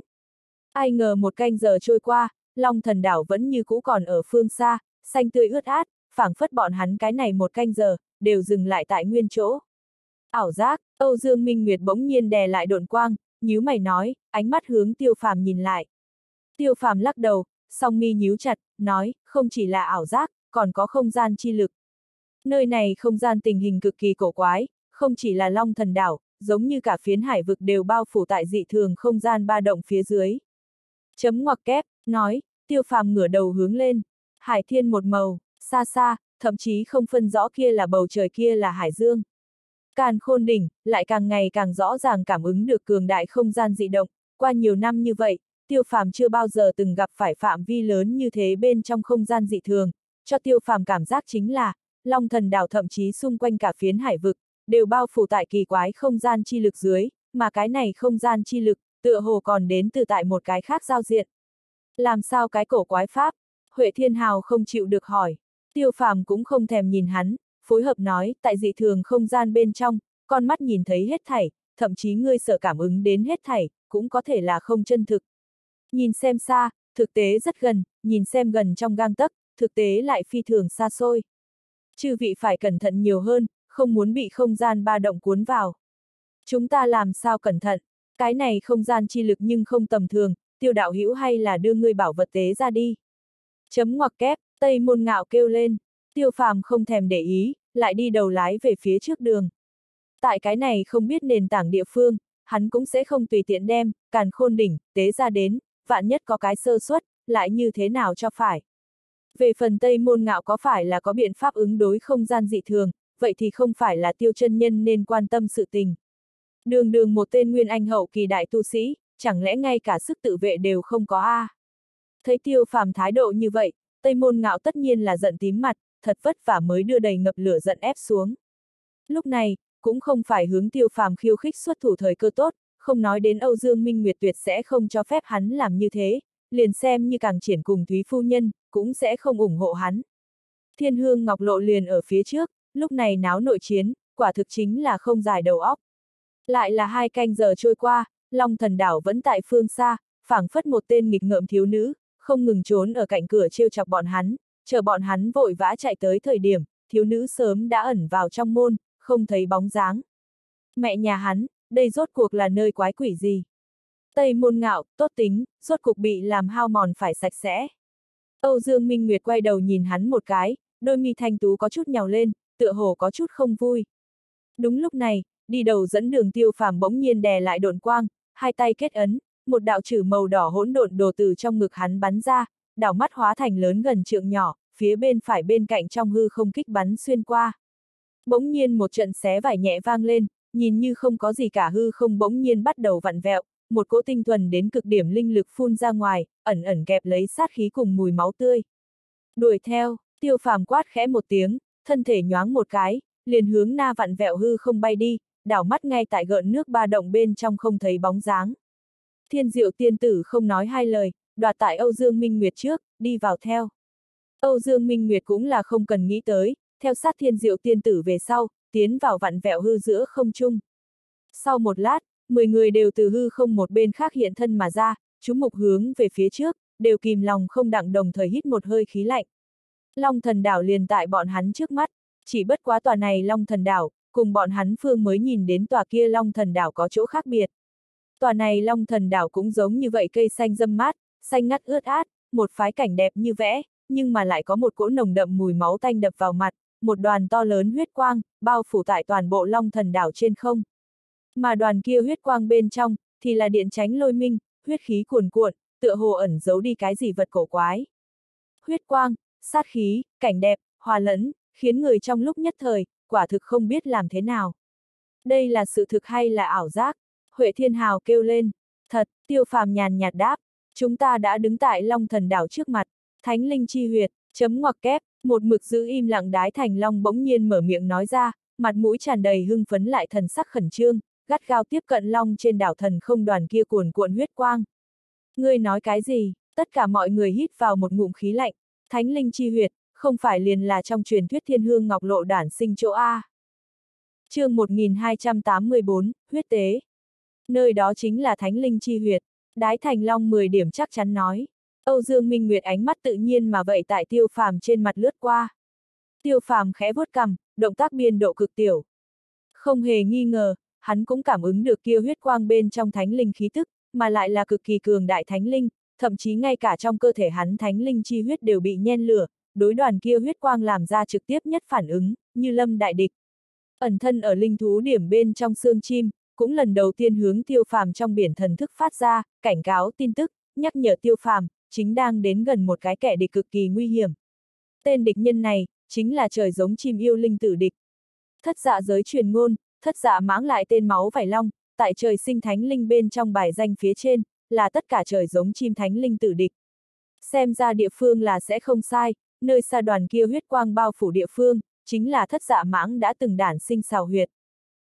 Ai ngờ một canh giờ trôi qua, Long Thần đảo vẫn như cũ còn ở phương xa, xanh tươi ướt át, phảng phất bọn hắn cái này một canh giờ, đều dừng lại tại nguyên chỗ. Ảo giác, Âu Dương Minh Nguyệt bỗng nhiên đè lại độn quang, nhíu mày nói, ánh mắt hướng tiêu phàm nhìn lại. Tiêu phàm lắc đầu, song mi nhíu chặt, nói, không chỉ là ảo giác, còn có không gian chi lực. Nơi này không gian tình hình cực kỳ cổ quái, không chỉ là long thần đảo, giống như cả phiến hải vực đều bao phủ tại dị thường không gian ba động phía dưới. Chấm ngoặc kép, nói, tiêu phàm ngửa đầu hướng lên, hải thiên một màu, xa xa, thậm chí không phân rõ kia là bầu trời kia là hải dương. Càn khôn đỉnh, lại càng ngày càng rõ ràng cảm ứng được cường đại không gian dị động, qua nhiều năm như vậy, tiêu phàm chưa bao giờ từng gặp phải phạm vi lớn như thế bên trong không gian dị thường, cho tiêu phàm cảm giác chính là, long thần đảo thậm chí xung quanh cả phiến hải vực, đều bao phủ tại kỳ quái không gian chi lực dưới, mà cái này không gian chi lực, tựa hồ còn đến từ tại một cái khác giao diện. Làm sao cái cổ quái pháp? Huệ Thiên Hào không chịu được hỏi. Tiêu phàm cũng không thèm nhìn hắn, phối hợp nói, tại dị thường không gian bên trong, con mắt nhìn thấy hết thảy, thậm chí ngươi sợ cảm ứng đến hết thảy, cũng có thể là không chân thực. Nhìn xem xa, thực tế rất gần, nhìn xem gần trong gang tấc, thực tế lại phi thường xa xôi. Chư vị phải cẩn thận nhiều hơn, không muốn bị không gian ba động cuốn vào. Chúng ta làm sao cẩn thận, cái này không gian chi lực nhưng không tầm thường, tiêu đạo hữu hay là đưa ngươi bảo vật tế ra đi. Chấm ngoặc kép, Tây môn ngạo kêu lên, tiêu phàm không thèm để ý, lại đi đầu lái về phía trước đường. Tại cái này không biết nền tảng địa phương, hắn cũng sẽ không tùy tiện đem, càn khôn đỉnh, tế ra đến, vạn nhất có cái sơ suất, lại như thế nào cho phải. Về phần Tây môn ngạo có phải là có biện pháp ứng đối không gian dị thường, vậy thì không phải là tiêu chân nhân nên quan tâm sự tình. Đường đường một tên nguyên anh hậu kỳ đại tu sĩ, chẳng lẽ ngay cả sức tự vệ đều không có a? À? Thấy tiêu phàm thái độ như vậy, Tây môn ngạo tất nhiên là giận tím mặt, thật vất vả mới đưa đầy ngập lửa giận ép xuống. Lúc này, cũng không phải hướng tiêu phàm khiêu khích xuất thủ thời cơ tốt, không nói đến Âu Dương Minh Nguyệt tuyệt sẽ không cho phép hắn làm như thế, liền xem như càng triển cùng Thúy Phu Nhân, cũng sẽ không ủng hộ hắn. Thiên hương ngọc lộ liền ở phía trước, lúc này náo nội chiến, quả thực chính là không dài đầu óc. Lại là hai canh giờ trôi qua, Long thần đảo vẫn tại phương xa, phảng phất một tên nghịch ngợm thiếu nữ, không ngừng trốn ở cạnh cửa trêu chọc bọn hắn, chờ bọn hắn vội vã chạy tới thời điểm, thiếu nữ sớm đã ẩn vào trong môn, không thấy bóng dáng. Mẹ nhà hắn, đây rốt cuộc là nơi quái quỷ gì? Tây môn ngạo, tốt tính, rốt cuộc bị làm hao mòn phải sạch sẽ. Âu Dương Minh Nguyệt quay đầu nhìn hắn một cái, đôi mi thanh tú có chút nhào lên, tựa hồ có chút không vui. Đúng lúc này, đi đầu dẫn đường tiêu phàm bỗng nhiên đè lại độn quang, hai tay kết ấn, một đạo chữ màu đỏ hỗn độn đồ từ trong ngực hắn bắn ra, đảo mắt hóa thành lớn gần trượng nhỏ, phía bên phải bên cạnh trong hư không kích bắn xuyên qua. Bỗng nhiên một trận xé vải nhẹ vang lên, nhìn như không có gì cả hư không bỗng nhiên bắt đầu vặn vẹo, một cỗ tinh thuần đến cực điểm linh lực phun ra ngoài, ẩn ẩn kẹp lấy sát khí cùng mùi máu tươi. Đuổi theo, tiêu phàm quát khẽ một tiếng, thân thể nhoáng một cái, liền hướng na vặn vẹo hư không bay đi, đảo mắt ngay tại gợn nước ba động bên trong không thấy bóng dáng. Thiên diệu tiên tử không nói hai lời, đoạt tại Âu Dương Minh Nguyệt trước, đi vào theo. Âu Dương Minh Nguyệt cũng là không cần nghĩ tới, theo sát thiên diệu tiên tử về sau, tiến vào vặn vẹo hư giữa không trung. Sau một lát, 10 người đều từ hư không một bên khác hiện thân mà ra, chúng mục hướng về phía trước, đều kìm lòng không đặng đồng thời hít một hơi khí lạnh. Long thần đảo liền tại bọn hắn trước mắt, chỉ bất quá tòa này Long thần đảo, cùng bọn hắn phương mới nhìn đến tòa kia Long thần đảo có chỗ khác biệt. Tòa này Long thần đảo cũng giống như vậy cây xanh râm mát, xanh ngắt ướt át, một phái cảnh đẹp như vẽ, nhưng mà lại có một cỗ nồng đậm mùi máu tanh đập vào mặt, một đoàn to lớn huyết quang, bao phủ tại toàn bộ Long thần đảo trên không. Mà đoàn kia huyết quang bên trong, thì là điện tránh lôi minh, huyết khí cuồn cuộn, tựa hồ ẩn giấu đi cái gì vật cổ quái. Huyết quang, sát khí, cảnh đẹp, hòa lẫn, khiến người trong lúc nhất thời, quả thực không biết làm thế nào. Đây là sự thực hay là ảo giác? Huệ Thiên Hào kêu lên. Thật, tiêu phàm nhàn nhạt đáp. Chúng ta đã đứng tại Long Thần Đảo trước mặt. Thánh Linh Chi Huyệt, chấm ngoặc kép, một mực giữ im lặng đái thành Long bỗng nhiên mở miệng nói ra, mặt mũi tràn đầy hưng phấn lại thần sắc khẩn trương, gắt gao tiếp cận Long trên đảo thần không đoàn kia cuồn cuộn huyết quang. Ngươi nói cái gì? Tất cả mọi người hít vào một ngụm khí lạnh. Thánh Linh Chi Huyệt, không phải liền là trong truyền thuyết thiên hương ngọc lộ đản sinh chỗ A. chương 1284, huyết tế. Nơi đó chính là thánh linh chi huyệt, đái thành long 10 điểm chắc chắn nói. Âu Dương Minh Nguyệt ánh mắt tự nhiên mà vậy tại tiêu phàm trên mặt lướt qua. Tiêu phàm khẽ vuốt cầm, động tác biên độ cực tiểu. Không hề nghi ngờ, hắn cũng cảm ứng được kia huyết quang bên trong thánh linh khí tức, mà lại là cực kỳ cường đại thánh linh, thậm chí ngay cả trong cơ thể hắn thánh linh chi huyết đều bị nhen lửa, đối đoàn kia huyết quang làm ra trực tiếp nhất phản ứng, như lâm đại địch. Ẩn thân ở linh thú điểm bên trong xương chim, cũng lần đầu tiên hướng tiêu phàm trong biển thần thức phát ra, cảnh cáo tin tức, nhắc nhở tiêu phàm, chính đang đến gần một cái kẻ địch cực kỳ nguy hiểm. Tên địch nhân này, chính là trời giống chim yêu linh tử địch. Thất dạ giới truyền ngôn, thất dạ mãng lại tên máu vảy long, tại trời sinh thánh linh bên trong bài danh phía trên, là tất cả trời giống chim thánh linh tử địch. Xem ra địa phương là sẽ không sai, nơi xa đoàn kia huyết quang bao phủ địa phương, chính là thất dạ mãng đã từng đản sinh xào huyệt.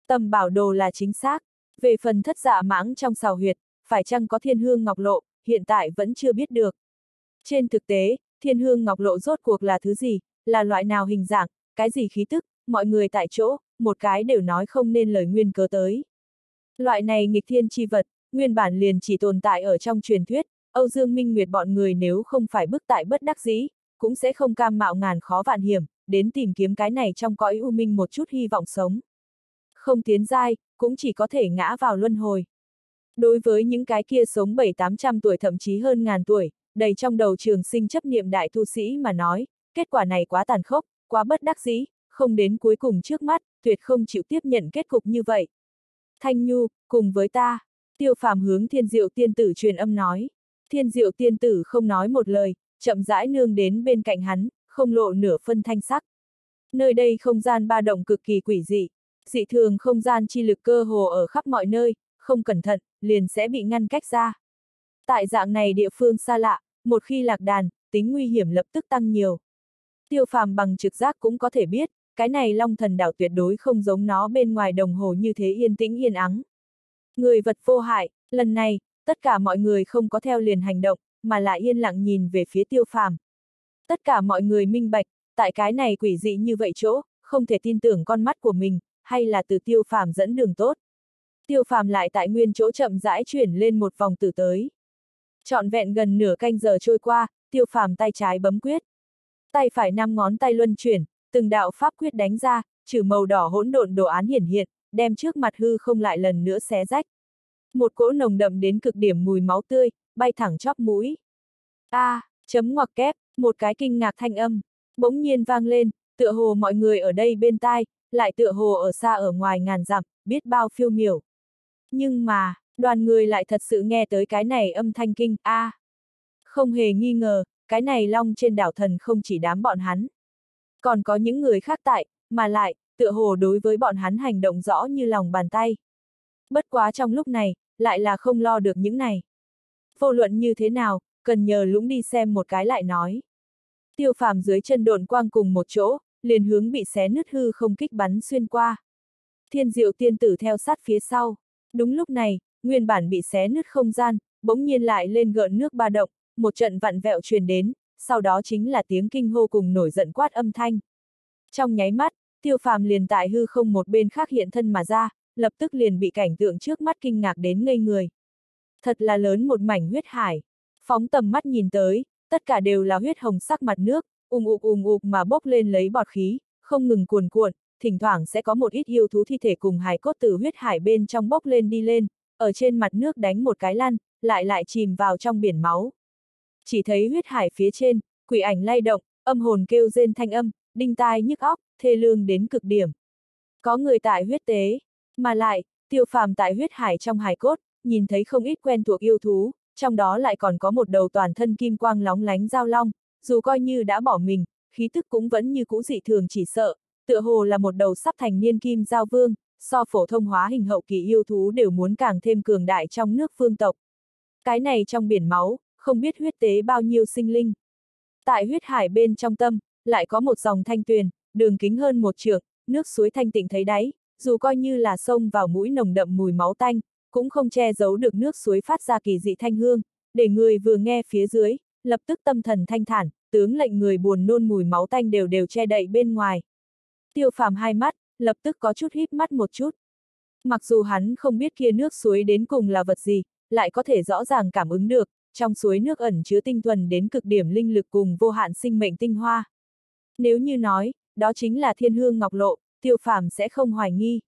Tầm bảo đồ là chính xác. Về phần thất dạ mãng trong xào huyệt, phải chăng có thiên hương ngọc lộ, hiện tại vẫn chưa biết được. Trên thực tế, thiên hương ngọc lộ rốt cuộc là thứ gì, là loại nào hình dạng, cái gì khí tức, mọi người tại chỗ, một cái đều nói không nên lời nguyên cớ tới. Loại này nghịch thiên chi vật, nguyên bản liền chỉ tồn tại ở trong truyền thuyết, Âu Dương Minh Nguyệt bọn người nếu không phải bức tại bất đắc dĩ, cũng sẽ không cam mạo ngàn khó vạn hiểm, đến tìm kiếm cái này trong cõi u minh một chút hy vọng sống. Không tiến giai, cũng chỉ có thể ngã vào luân hồi. Đối với những cái kia sống 7-800 tuổi thậm chí hơn ngàn tuổi, đầy trong đầu trường sinh chấp niệm đại tu sĩ mà nói, kết quả này quá tàn khốc, quá bất đắc dĩ, không đến cuối cùng trước mắt, tuyệt không chịu tiếp nhận kết cục như vậy. Thanh Nhu, cùng với ta, tiêu phàm hướng thiên diệu tiên tử truyền âm nói. Thiên diệu tiên tử không nói một lời, chậm rãi nương đến bên cạnh hắn, không lộ nửa phân thanh sắc. Nơi đây không gian ba động cực kỳ quỷ dị, dị thường không gian chi lực cơ hồ ở khắp mọi nơi, không cẩn thận, liền sẽ bị ngăn cách ra. Tại dạng này địa phương xa lạ, một khi lạc đàn, tính nguy hiểm lập tức tăng nhiều. Tiêu phàm bằng trực giác cũng có thể biết, cái này long thần đảo tuyệt đối không giống nó bên ngoài đồng hồ như thế yên tĩnh yên ắng. Người vật vô hại, lần này, tất cả mọi người không có theo liền hành động, mà lại yên lặng nhìn về phía tiêu phàm. Tất cả mọi người minh bạch, tại cái này quỷ dị như vậy chỗ, không thể tin tưởng con mắt của mình, hay là từ tiêu phàm dẫn đường tốt. Tiêu phàm lại tại nguyên chỗ chậm rãi chuyển lên một vòng từ tới. Trọn vẹn gần nửa canh giờ trôi qua, tiêu phàm tay trái bấm quyết. Tay phải năm ngón tay luân chuyển, từng đạo pháp quyết đánh ra, trừ màu đỏ hỗn độn đồ án hiển hiện, đem trước mặt hư không lại lần nữa xé rách. Một cỗ nồng đậm đến cực điểm mùi máu tươi, bay thẳng chóp mũi. A, à, chấm ngoặc kép, một cái kinh ngạc thanh âm, bỗng nhiên vang lên, tựa hồ mọi người ở đây bên tai, lại tựa hồ ở xa ở ngoài ngàn dặm, biết bao phiêu miểu. Nhưng mà, đoàn người lại thật sự nghe tới cái này âm thanh kinh, a à, Không hề nghi ngờ, cái này long trên đảo thần không chỉ đám bọn hắn. Còn có những người khác tại, mà lại, tựa hồ đối với bọn hắn hành động rõ như lòng bàn tay. Bất quá trong lúc này, lại là không lo được những này. Vô luận như thế nào, cần nhờ lũng đi xem một cái lại nói. Tiêu phàm dưới chân đồn quang cùng một chỗ, liền hướng bị xé nứt hư không kích bắn xuyên qua. Thiên diệu tiên tử theo sát phía sau. Đúng lúc này, nguyên bản bị xé nứt không gian, bỗng nhiên lại lên gợn nước ba động, một trận vặn vẹo truyền đến, sau đó chính là tiếng kinh hô cùng nổi giận quát âm thanh. Trong nháy mắt, tiêu phàm liền tại hư không một bên khác hiện thân mà ra, lập tức liền bị cảnh tượng trước mắt kinh ngạc đến ngây người. Thật là lớn một mảnh huyết hải. Phóng tầm mắt nhìn tới, tất cả đều là huyết hồng sắc mặt nước, ùng ục ùng ục mà bốc lên lấy bọt khí, không ngừng cuồn cuộn, thỉnh thoảng sẽ có một ít yêu thú thi thể cùng hải cốt từ huyết hải bên trong bốc lên đi lên, ở trên mặt nước đánh một cái lăn, lại lại chìm vào trong biển máu. Chỉ thấy huyết hải phía trên, quỷ ảnh lay động, âm hồn kêu rên thanh âm, đinh tai nhức óc, thê lương đến cực điểm. Có người tại huyết tế, mà lại, tiêu phàm tại huyết hải trong hải cốt, nhìn thấy không ít quen thuộc yêu thú, trong đó lại còn có một đầu toàn thân kim quang lóng lánh giao long, dù coi như đã bỏ mình, khí tức cũng vẫn như cũ dị thường chỉ sợ, tựa hồ là một đầu sắp thành niên kim giao vương, so phổ thông hóa hình hậu kỳ yêu thú đều muốn càng thêm cường đại trong nước phương tộc. Cái này trong biển máu, không biết huyết tế bao nhiêu sinh linh. Tại huyết hải bên trong tâm, lại có một dòng thanh tuyền, đường kính hơn một trượng, nước suối thanh tịnh thấy đáy, dù coi như là sông vào mũi nồng đậm mùi máu tanh, cũng không che giấu được nước suối phát ra kỳ dị thanh hương, để người vừa nghe phía dưới, lập tức tâm thần thanh thản, tướng lệnh người buồn nôn mùi máu tanh đều đều che đậy bên ngoài. Tiêu phàm hai mắt, lập tức có chút híp mắt một chút. Mặc dù hắn không biết kia nước suối đến cùng là vật gì, lại có thể rõ ràng cảm ứng được, trong suối nước ẩn chứa tinh thuần đến cực điểm linh lực cùng vô hạn sinh mệnh tinh hoa. Nếu như nói, đó chính là thiên hương ngọc lộ, tiêu phàm sẽ không hoài nghi.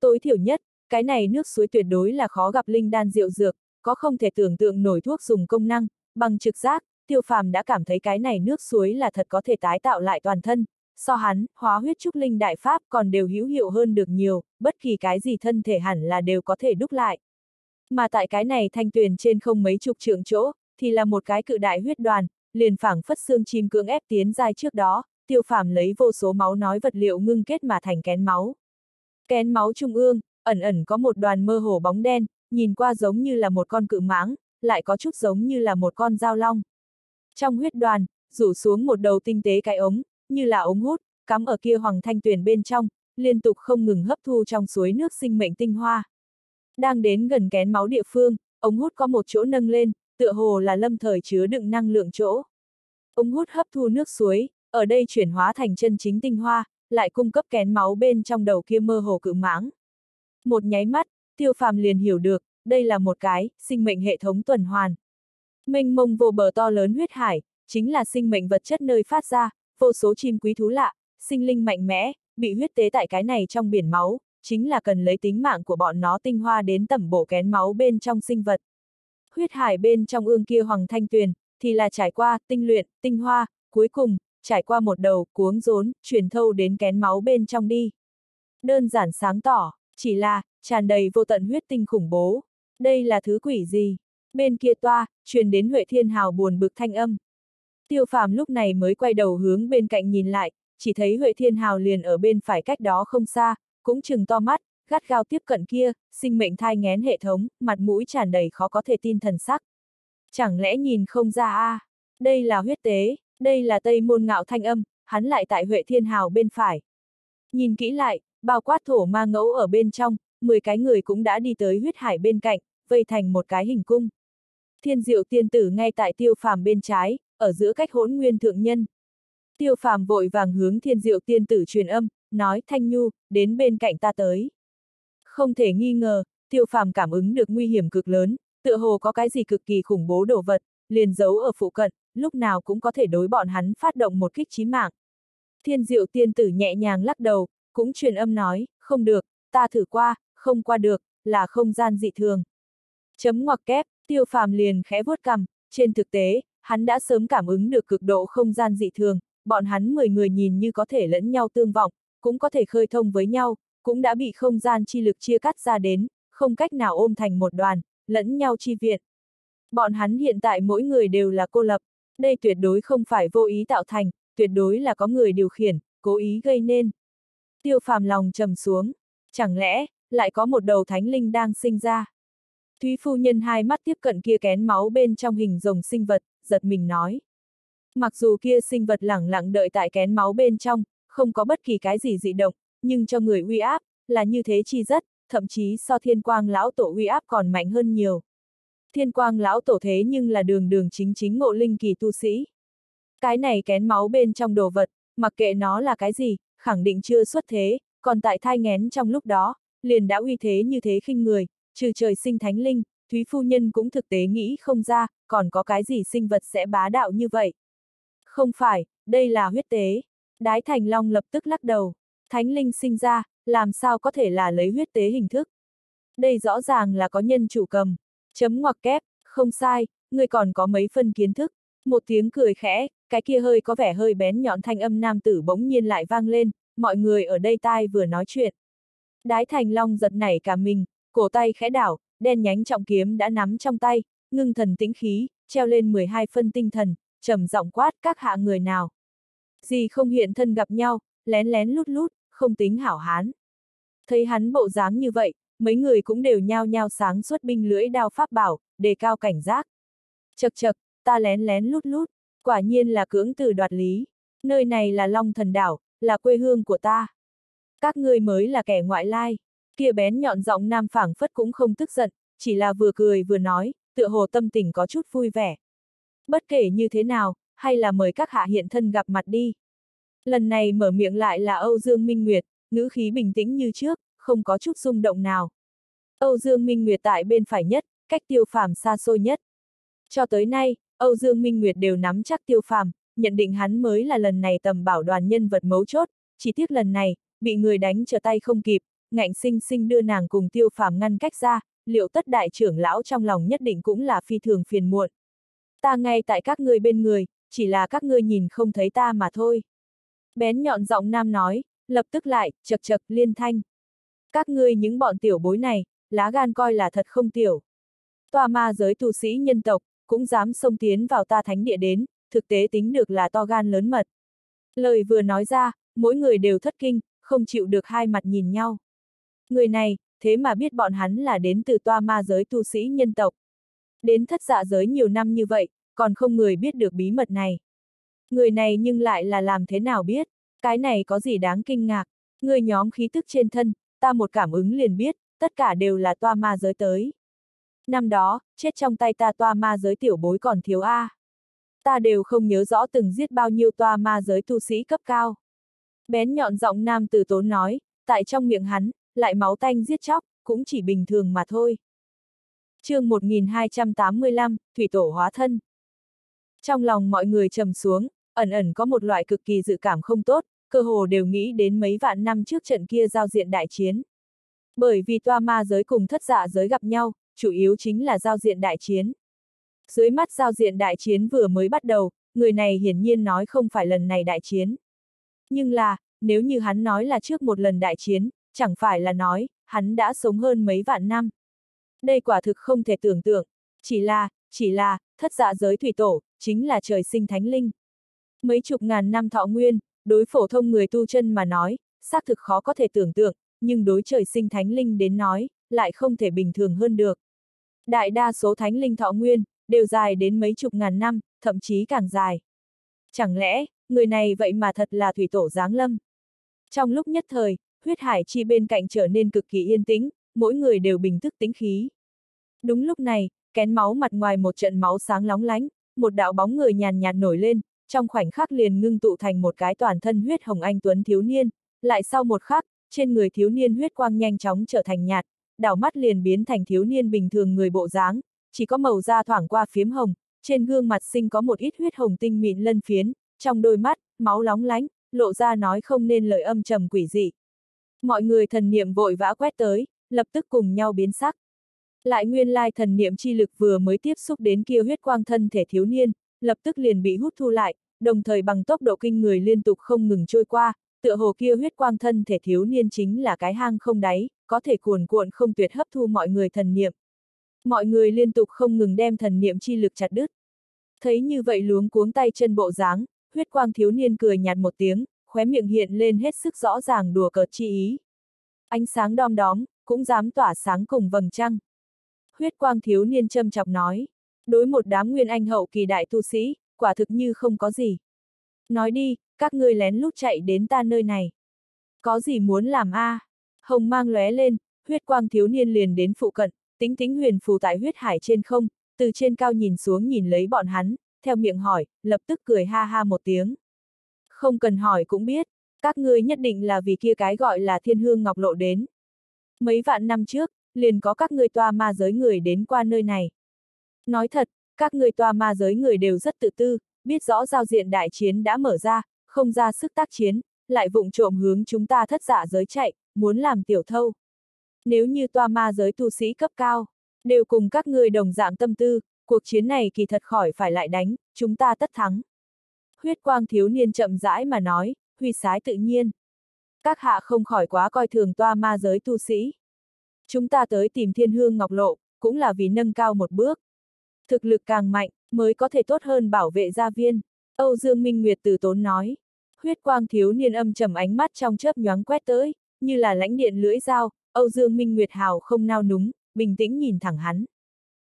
Tối thiểu nhất, cái này nước suối tuyệt đối là khó gặp linh đan diệu dược, có không thể tưởng tượng nổi thuốc dùng công năng, bằng trực giác, tiêu phàm đã cảm thấy cái này nước suối là thật có thể tái tạo lại toàn thân, so hắn, hóa huyết trúc linh đại pháp còn đều hữu hiệu hơn được nhiều, bất kỳ cái gì thân thể hẳn là đều có thể đúc lại. Mà tại cái này thanh tuyền trên không mấy chục trượng chỗ, thì là một cái cự đại huyết đoàn, liền phảng phất xương chim cưỡng ép tiến dài trước đó, tiêu phàm lấy vô số máu nói vật liệu ngưng kết mà thành kén máu. Kén máu trung ương, ẩn ẩn có một đoàn mơ hồ bóng đen, nhìn qua giống như là một con cự mãng, lại có chút giống như là một con dao long. Trong huyết đoàn, rủ xuống một đầu tinh tế cái ống, như là ống hút, cắm ở kia hoàng thanh tuyền bên trong, liên tục không ngừng hấp thu trong suối nước sinh mệnh tinh hoa. Đang đến gần kén máu địa phương, ống hút có một chỗ nâng lên, tựa hồ là lâm thời chứa đựng năng lượng chỗ. Ống hút hấp thu nước suối, ở đây chuyển hóa thành chân chính tinh hoa, lại cung cấp kén máu bên trong đầu kia mơ hồ cự mãng. Một nháy mắt, tiêu phàm liền hiểu được, đây là một cái, sinh mệnh hệ thống tuần hoàn. Mênh mông vô bờ to lớn huyết hải, chính là sinh mệnh vật chất nơi phát ra, vô số chim quý thú lạ, sinh linh mạnh mẽ, bị huyết tế tại cái này trong biển máu, chính là cần lấy tính mạng của bọn nó tinh hoa đến tẩm bổ kén máu bên trong sinh vật. Huyết hải bên trong ương kia hoàng thanh tuyền, thì là trải qua, tinh luyện, tinh hoa, cuối cùng, trải qua một đầu, cuống rốn, truyền thâu đến kén máu bên trong đi. Đơn giản sáng tỏ, chỉ là, tràn đầy vô tận huyết tinh khủng bố. Đây là thứ quỷ gì? Bên kia toa, truyền đến Huệ Thiên Hào buồn bực thanh âm. Tiêu phàm lúc này mới quay đầu hướng bên cạnh nhìn lại, chỉ thấy Huệ Thiên Hào liền ở bên phải cách đó không xa, cũng chừng to mắt, gắt gao tiếp cận kia, sinh mệnh thai ngén hệ thống, mặt mũi tràn đầy khó có thể tin thần sắc. Chẳng lẽ nhìn không ra a? À? Đây là huyết tế, đây là Tây Môn Ngạo thanh âm, hắn lại tại Huệ Thiên Hào bên phải. Nhìn kỹ lại, bao quát thổ ma ngẫu ở bên trong, 10 cái người cũng đã đi tới huyết hải bên cạnh, vây thành một cái hình cung. Thiên diệu tiên tử ngay tại tiêu phàm bên trái, ở giữa cách hỗn nguyên thượng nhân. Tiêu phàm vội vàng hướng thiên diệu tiên tử truyền âm, nói Thanh Nhu, đến bên cạnh ta tới. Không thể nghi ngờ, tiêu phàm cảm ứng được nguy hiểm cực lớn, tựa hồ có cái gì cực kỳ khủng bố đồ vật, liền giấu ở phụ cận, lúc nào cũng có thể đối bọn hắn phát động một kích chí mạng. Thiên diệu tiên tử nhẹ nhàng lắc đầu, cũng truyền âm nói, không được, ta thử qua, không qua được, là không gian dị thường. Chấm ngoặc kép, tiêu phàm liền khẽ vuốt cầm, trên thực tế, hắn đã sớm cảm ứng được cực độ không gian dị thường, bọn hắn 10 người nhìn như có thể lẫn nhau tương vọng, cũng có thể khơi thông với nhau, cũng đã bị không gian chi lực chia cắt ra đến, không cách nào ôm thành một đoàn, lẫn nhau chi viện. Bọn hắn hiện tại mỗi người đều là cô lập, đây tuyệt đối không phải vô ý tạo thành, tuyệt đối là có người điều khiển, cố ý gây nên. Tiêu phàm lòng trầm xuống, chẳng lẽ, lại có một đầu thánh linh đang sinh ra. Thúy phu nhân hai mắt tiếp cận kia kén máu bên trong hình rồng sinh vật, giật mình nói. Mặc dù kia sinh vật lẳng lặng đợi tại kén máu bên trong, không có bất kỳ cái gì dị động, nhưng cho người uy áp, là như thế chi rất, thậm chí so thiên quang lão tổ uy áp còn mạnh hơn nhiều. Thiên quang lão tổ thế nhưng là đường đường chính chính ngộ linh kỳ tu sĩ. Cái này kén máu bên trong đồ vật, mặc kệ nó là cái gì, khẳng định chưa xuất thế, còn tại thai ngén trong lúc đó, liền đã uy thế như thế khinh người, trừ trời sinh thánh linh, Thúy Phu Nhân cũng thực tế nghĩ không ra, còn có cái gì sinh vật sẽ bá đạo như vậy. Không phải, đây là huyết tế. Đái Thành Long lập tức lắc đầu. Thánh linh sinh ra, làm sao có thể là lấy huyết tế hình thức. Đây rõ ràng là có nhân chủ cầm. Chấm ngoặc kép, không sai, người còn có mấy phân kiến thức. Một tiếng cười khẽ, cái kia hơi có vẻ hơi bén nhọn thanh âm nam tử bỗng nhiên lại vang lên, mọi người ở đây tai vừa nói chuyện. Đái Thành Long giật nảy cả mình, cổ tay khẽ đảo, đen nhánh trọng kiếm đã nắm trong tay, ngưng thần tĩnh khí, treo lên 12 phân tinh thần, trầm giọng quát các hạ người nào. Gì không hiện thân gặp nhau, lén lén lút lút, không tính hảo hán. Thấy hắn bộ dáng như vậy, mấy người cũng đều nhao nhao sáng suốt binh lưỡi đao pháp bảo, đề cao cảnh giác. Chật chật, ta lén lén lút lút, quả nhiên là cưỡng từ đoạt lý. Nơi này là Long Thần Đảo, là quê hương của ta. Các ngươi mới là kẻ ngoại lai. Kia bén nhọn giọng nam phảng phất cũng không tức giận, chỉ là vừa cười vừa nói, tựa hồ tâm tình có chút vui vẻ. Bất kể như thế nào, hay là mời các hạ hiện thân gặp mặt đi. Lần này mở miệng lại là Âu Dương Minh Nguyệt, ngữ khí bình tĩnh như trước, không có chút rung động nào. Âu Dương Minh Nguyệt tại bên phải nhất, cách tiêu phàm xa xôi nhất. Cho tới nay, Âu Dương Minh Nguyệt đều nắm chắc tiêu phàm, nhận định hắn mới là lần này tầm bảo đoàn nhân vật mấu chốt, chỉ tiếc lần này, bị người đánh trở tay không kịp, ngạnh sinh sinh đưa nàng cùng tiêu phàm ngăn cách ra, liệu tất đại trưởng lão trong lòng nhất định cũng là phi thường phiền muộn. Ta ngay tại các ngươi bên người, chỉ là các ngươi nhìn không thấy ta mà thôi. Bén nhọn giọng nam nói, lập tức lại, chật chật, liên thanh. Các ngươi những bọn tiểu bối này, lá gan coi là thật không tiểu. Tòa ma giới tu sĩ nhân tộc, cũng dám xông tiến vào ta thánh địa đến, thực tế tính được là to gan lớn mật. Lời vừa nói ra, mỗi người đều thất kinh, không chịu được hai mặt nhìn nhau. Người này, thế mà biết bọn hắn là đến từ toa ma giới tu sĩ nhân tộc. Đến thất dạ giới nhiều năm như vậy, còn không người biết được bí mật này. Người này nhưng lại là làm thế nào biết, cái này có gì đáng kinh ngạc, người nhóm khí tức trên thân, ta một cảm ứng liền biết, tất cả đều là toa ma giới tới. Năm đó, chết trong tay ta toa ma giới tiểu bối còn thiếu A. Ta đều không nhớ rõ từng giết bao nhiêu toa ma giới tu sĩ cấp cao. Bén nhọn giọng nam từ tốn nói, tại trong miệng hắn, lại máu tanh giết chóc, cũng chỉ bình thường mà thôi. chương 1285, Thủy Tổ hóa thân. Trong lòng mọi người trầm xuống, ẩn ẩn có một loại cực kỳ dự cảm không tốt, cơ hồ đều nghĩ đến mấy vạn năm trước trận kia giao diện đại chiến. Bởi vì toa ma giới cùng thất dạ giới gặp nhau, chủ yếu chính là giao diện đại chiến. Dưới mắt giao diện đại chiến vừa mới bắt đầu, người này hiển nhiên nói không phải lần này đại chiến. Nhưng là, nếu như hắn nói là trước một lần đại chiến, chẳng phải là nói, hắn đã sống hơn mấy vạn năm. Đây quả thực không thể tưởng tượng, chỉ là, chỉ là, thất dạ giới thủy tổ, chính là trời sinh thánh linh. Mấy chục ngàn năm thọ nguyên, đối phổ thông người tu chân mà nói, xác thực khó có thể tưởng tượng, nhưng đối trời sinh thánh linh đến nói, lại không thể bình thường hơn được. Đại đa số thánh linh thọ nguyên, đều dài đến mấy chục ngàn năm, thậm chí càng dài. Chẳng lẽ, người này vậy mà thật là thủy tổ giáng lâm? Trong lúc nhất thời, huyết hải chi bên cạnh trở nên cực kỳ yên tĩnh, mỗi người đều bình thức tính khí. Đúng lúc này, kén máu mặt ngoài một trận máu sáng lóng lánh, một đạo bóng người nhàn nhạt nổi lên, trong khoảnh khắc liền ngưng tụ thành một cái toàn thân huyết hồng anh tuấn thiếu niên, lại sau một khắc, trên người thiếu niên huyết quang nhanh chóng trở thành nhạt, đảo mắt liền biến thành thiếu niên bình thường người bộ dáng, chỉ có màu da thoảng qua phiếm hồng, trên gương mặt sinh có một ít huyết hồng tinh mịn lân phiến, trong đôi mắt, máu lóng lánh, lộ ra nói không nên lời âm trầm quỷ dị. Mọi người thần niệm vội vã quét tới, lập tức cùng nhau biến sắc. Lại nguyên lai thần niệm chi lực vừa mới tiếp xúc đến kia huyết quang thân thể thiếu niên, lập tức liền bị hút thu lại, đồng thời bằng tốc độ kinh người liên tục không ngừng trôi qua, tựa hồ kia huyết quang thân thể thiếu niên chính là cái hang không đáy, có thể cuồn cuộn không tuyệt hấp thu mọi người thần niệm. Mọi người liên tục không ngừng đem thần niệm chi lực chặt đứt. Thấy như vậy luống cuống tay chân bộ dáng, huyết quang thiếu niên cười nhạt một tiếng, khóe miệng hiện lên hết sức rõ ràng đùa cợt chi ý. Ánh sáng đom đóm, cũng dám tỏa sáng cùng vầng trăng. Huyết quang thiếu niên châm chọc nói, đối một đám nguyên anh hậu kỳ đại tu sĩ, quả thực như không có gì. Nói đi, các ngươi lén lút chạy đến ta nơi này. Có gì muốn làm a? À? Hồng mang lóe lên, huyết quang thiếu niên liền đến phụ cận, tính tính huyền phù tại huyết hải trên không, từ trên cao nhìn xuống nhìn lấy bọn hắn, theo miệng hỏi, lập tức cười ha ha một tiếng. Không cần hỏi cũng biết, các ngươi nhất định là vì kia cái gọi là thiên hương ngọc lộ đến. Mấy vạn năm trước, liền có các người toa ma giới người đến qua nơi này. Nói thật, các người toa ma giới người đều rất tự tư, biết rõ giao diện đại chiến đã mở ra, không ra sức tác chiến, lại vụng trộm hướng chúng ta thất giả giới chạy, muốn làm tiểu thâu. Nếu như toa ma giới tu sĩ cấp cao, đều cùng các người đồng dạng tâm tư, cuộc chiến này kỳ thật khỏi phải lại đánh, chúng ta tất thắng. Huyết quang thiếu niên chậm rãi mà nói, huy sái tự nhiên. Các hạ không khỏi quá coi thường toa ma giới tu sĩ. Chúng ta tới tìm thiên hương ngọc lộ, cũng là vì nâng cao một bước. Thực lực càng mạnh, mới có thể tốt hơn bảo vệ gia viên. Âu Dương Minh Nguyệt từ tốn nói. Huyết quang thiếu niên âm trầm ánh mắt trong chớp nhoáng quét tới, như là lãnh điện lưỡi dao, Âu Dương Minh Nguyệt hào không nao núng, bình tĩnh nhìn thẳng hắn.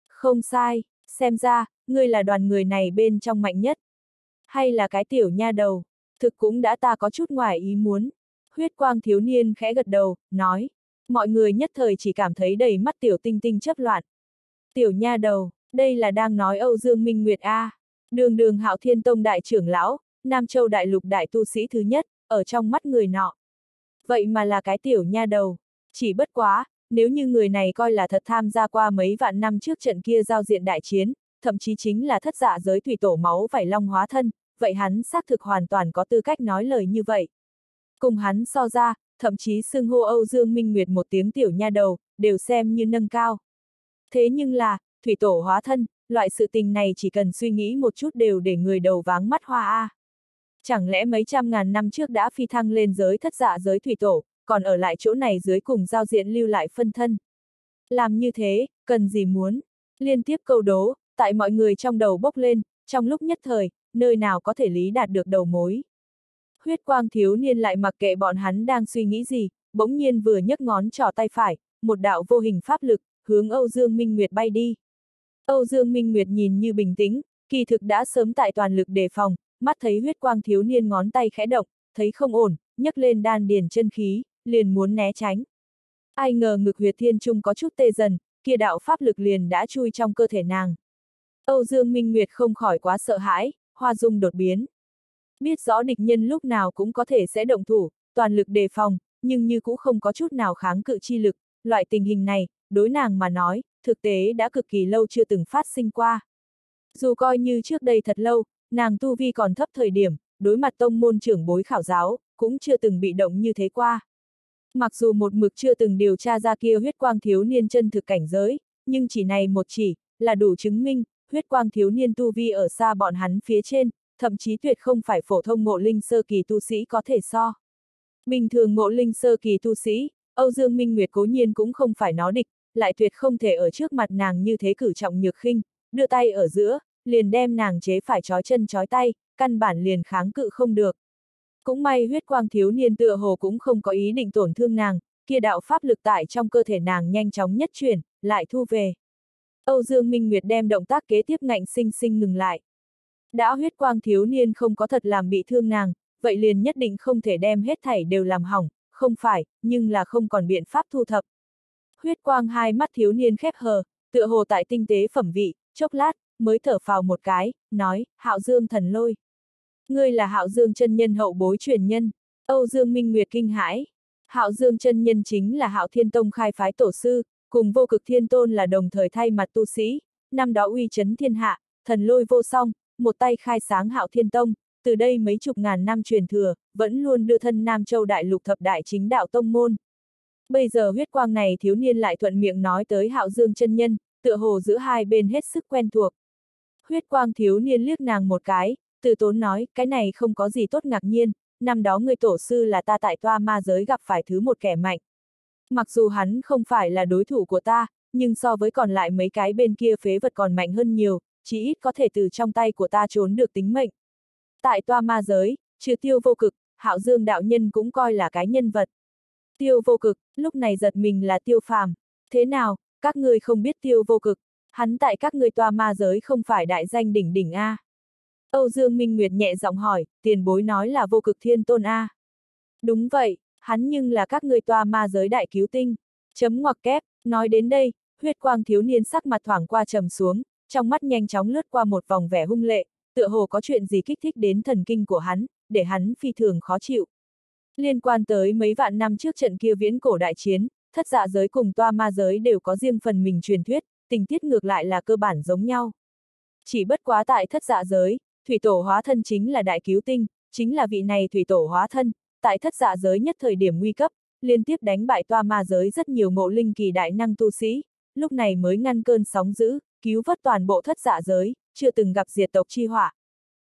Không sai, xem ra, ngươi là đoàn người này bên trong mạnh nhất. Hay là cái tiểu nha đầu, thực cũng đã ta có chút ngoài ý muốn. Huyết quang thiếu niên khẽ gật đầu, nói. Mọi người nhất thời chỉ cảm thấy đầy mắt tiểu tinh tinh chấp loạn. Tiểu nha đầu, đây là đang nói Âu Dương Minh Nguyệt A. Đường đường hạo thiên tông đại trưởng lão, Nam Châu đại lục đại tu sĩ thứ nhất, ở trong mắt người nọ. Vậy mà là cái tiểu nha đầu. Chỉ bất quá, nếu như người này coi là thật tham gia qua mấy vạn năm trước trận kia giao diện đại chiến, thậm chí chính là thất dạ giới thủy tổ máu vảy long hóa thân, vậy hắn xác thực hoàn toàn có tư cách nói lời như vậy. Cùng hắn so ra, thậm chí xưng hô Âu Dương Minh Nguyệt một tiếng tiểu nha đầu, đều xem như nâng cao. Thế nhưng là, thủy tổ hóa thân, loại sự tình này chỉ cần suy nghĩ một chút đều để người đầu váng mắt hoa a. Chẳng lẽ mấy trăm ngàn năm trước đã phi thăng lên giới thất dạ giới thủy tổ, còn ở lại chỗ này dưới cùng giao diện lưu lại phân thân. Làm như thế, cần gì muốn? Liên tiếp câu đố, tại mọi người trong đầu bốc lên, trong lúc nhất thời, nơi nào có thể lý đạt được đầu mối. Huyết quang thiếu niên lại mặc kệ bọn hắn đang suy nghĩ gì, bỗng nhiên vừa nhấc ngón trỏ tay phải, một đạo vô hình pháp lực, hướng Âu Dương Minh Nguyệt bay đi. Âu Dương Minh Nguyệt nhìn như bình tĩnh, kỳ thực đã sớm tại toàn lực đề phòng, mắt thấy huyết quang thiếu niên ngón tay khẽ động, thấy không ổn, nhấc lên đan điền chân khí, liền muốn né tránh. Ai ngờ ngực huyệt thiên trung có chút tê dần, kia đạo pháp lực liền đã chui trong cơ thể nàng. Âu Dương Minh Nguyệt không khỏi quá sợ hãi, hoa dung đột biến. Biết rõ địch nhân lúc nào cũng có thể sẽ động thủ, toàn lực đề phòng, nhưng như cũng không có chút nào kháng cự chi lực, loại tình hình này, đối nàng mà nói, thực tế đã cực kỳ lâu chưa từng phát sinh qua. Dù coi như trước đây thật lâu, nàng tu vi còn thấp thời điểm, đối mặt tông môn trưởng bối khảo giáo, cũng chưa từng bị động như thế qua. Mặc dù một mực chưa từng điều tra ra kia huyết quang thiếu niên chân thực cảnh giới, nhưng chỉ này một chỉ, là đủ chứng minh, huyết quang thiếu niên tu vi ở xa bọn hắn phía trên, thậm chí tuyệt không phải phổ thông ngộ linh sơ kỳ tu sĩ có thể so. Bình thường ngộ linh sơ kỳ tu sĩ, Âu Dương Minh Nguyệt cố nhiên cũng không phải nó địch, lại tuyệt không thể ở trước mặt nàng như thế cử trọng nhược khinh, đưa tay ở giữa, liền đem nàng chế phải trói chân trói tay, căn bản liền kháng cự không được. Cũng may huyết quang thiếu niên tựa hồ cũng không có ý định tổn thương nàng, kia đạo pháp lực tại trong cơ thể nàng nhanh chóng nhất chuyển, lại thu về. Âu Dương Minh Nguyệt đem động tác kế tiếp ngạnh sinh sinh ngừng lại. Đã huyết quang thiếu niên không có thật làm bị thương nàng, vậy liền nhất định không thể đem hết thảy đều làm hỏng, không phải, nhưng là không còn biện pháp thu thập. Huyết quang hai mắt thiếu niên khép hờ, tựa hồ tại tinh tế phẩm vị, chốc lát, mới thở phào một cái, nói, hạo dương thần lôi. Ngươi là hạo dương chân nhân hậu bối truyền nhân, Âu Dương Minh Nguyệt kinh hãi. Hạo Dương chân nhân chính là Hạo Thiên Tông khai phái tổ sư, cùng vô cực thiên tôn là đồng thời thay mặt tu sĩ, năm đó uy chấn thiên hạ, thần lôi vô song, một tay khai sáng Hạo Thiên Tông, từ đây mấy chục ngàn năm truyền thừa, vẫn luôn đưa thân Nam Châu Đại Lục thập đại chính đạo tông môn. Bây giờ huyết quang này thiếu niên lại thuận miệng nói tới Hạo Dương chân nhân, tựa hồ giữa hai bên hết sức quen thuộc. Huyết quang thiếu niên liếc nàng một cái, từ tốn nói, cái này không có gì tốt ngạc nhiên, năm đó người tổ sư là ta tại toa ma giới gặp phải thứ một kẻ mạnh. Mặc dù hắn không phải là đối thủ của ta, nhưng so với còn lại mấy cái bên kia phế vật còn mạnh hơn nhiều, chỉ ít có thể từ trong tay của ta trốn được tính mệnh. Tại toa ma giới, trừ tiêu vô cực, hạo dương đạo nhân cũng coi là cái nhân vật. Tiêu vô cực, lúc này giật mình là tiêu phàm. Thế nào, các ngươi không biết tiêu vô cực, hắn tại các ngươi toa ma giới không phải đại danh đỉnh đỉnh A. Âu Dương Minh Nguyệt nhẹ giọng hỏi, tiền bối nói là vô cực thiên tôn A. Đúng vậy, hắn nhưng là các ngươi toa ma giới đại cứu tinh. Chấm ngoặc kép, nói đến đây, huyết quang thiếu niên sắc mặt thoảng qua trầm xuống, trong mắt nhanh chóng lướt qua một vòng vẻ hung lệ, tựa hồ có chuyện gì kích thích đến thần kinh của hắn, để hắn phi thường khó chịu. Liên quan tới mấy vạn năm trước trận kia viễn cổ đại chiến, thất dạ giới cùng toa ma giới đều có riêng phần mình truyền thuyết, tình tiết ngược lại là cơ bản giống nhau. Chỉ bất quá tại thất dạ giới, thủy tổ hóa thân chính là đại cứu tinh, chính là vị này thủy tổ hóa thân, tại thất dạ giới nhất thời điểm nguy cấp, liên tiếp đánh bại toa ma giới rất nhiều ngộ linh kỳ đại năng tu sĩ, lúc này mới ngăn cơn sóng dữ, cứu vớt toàn bộ thất dạ giới, chưa từng gặp diệt tộc chi họa.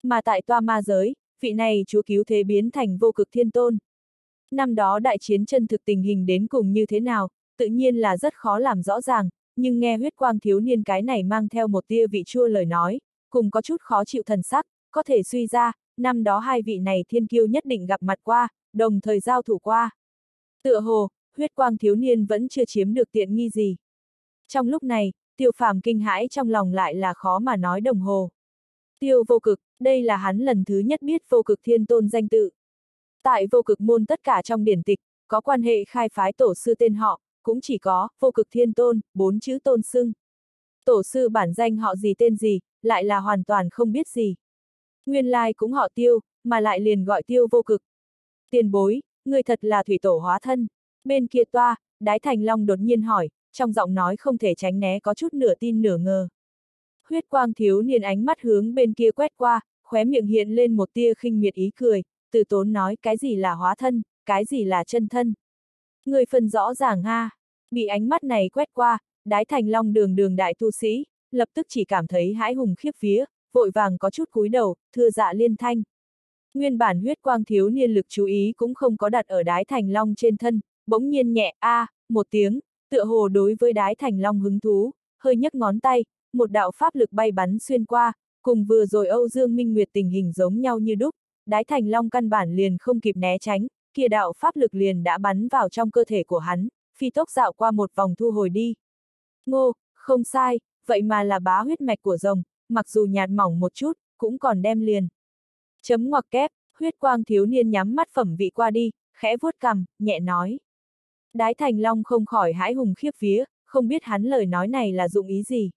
Mà tại toa ma giới, vị này chúa cứu thế biến thành vô cực thiên tôn. Năm đó đại chiến chân thực tình hình đến cùng như thế nào, tự nhiên là rất khó làm rõ ràng, nhưng nghe huyết quang thiếu niên cái này mang theo một tia vị chua lời nói, cùng có chút khó chịu thần sắc, có thể suy ra, năm đó hai vị này thiên kiêu nhất định gặp mặt qua, đồng thời giao thủ qua. Tựa hồ, huyết quang thiếu niên vẫn chưa chiếm được tiện nghi gì. Trong lúc này, tiêu phàm kinh hãi trong lòng lại là khó mà nói đồng hồ. Tiêu vô cực, đây là hắn lần thứ nhất biết vô cực thiên tôn danh tự. Tại vô cực môn tất cả trong điển tịch, có quan hệ khai phái tổ sư tên họ, cũng chỉ có, vô cực thiên tôn, bốn chữ tôn xưng. Tổ sư bản danh họ gì tên gì, lại là hoàn toàn không biết gì. Nguyên lai cũng họ tiêu, mà lại liền gọi tiêu vô cực. Tiền bối, người thật là thủy tổ hóa thân. Bên kia toa, đái thành long đột nhiên hỏi, trong giọng nói không thể tránh né có chút nửa tin nửa ngờ. Huyết quang thiếu niên ánh mắt hướng bên kia quét qua, khóe miệng hiện lên một tia khinh miệt ý cười, từ tốn nói cái gì là hóa thân, cái gì là chân thân. Người phần rõ ràng ha, bị ánh mắt này quét qua, đái thành long đường đường đại tu sĩ, lập tức chỉ cảm thấy hãi hùng khiếp vía, vội vàng có chút cúi đầu, thưa dạ liên thanh. Nguyên bản huyết quang thiếu niên lực chú ý cũng không có đặt ở đái thành long trên thân, bỗng nhiên nhẹ a à, một tiếng, tựa hồ đối với đái thành long hứng thú, hơi nhấc ngón tay, một đạo pháp lực bay bắn xuyên qua, cùng vừa rồi Âu Dương Minh Nguyệt tình hình giống nhau như đúc, đái thành long căn bản liền không kịp né tránh, kia đạo pháp lực liền đã bắn vào trong cơ thể của hắn, phi tốc dạo qua một vòng thu hồi đi. Ngô, không sai, vậy mà là bá huyết mạch của rồng, mặc dù nhạt mỏng một chút, cũng còn đem liền. Chấm ngoặc kép, huyết quang thiếu niên nhắm mắt phẩm vị qua đi, khẽ vuốt cằm, nhẹ nói. Đái thành long không khỏi hãi hùng khiếp vía, không biết hắn lời nói này là dụng ý gì.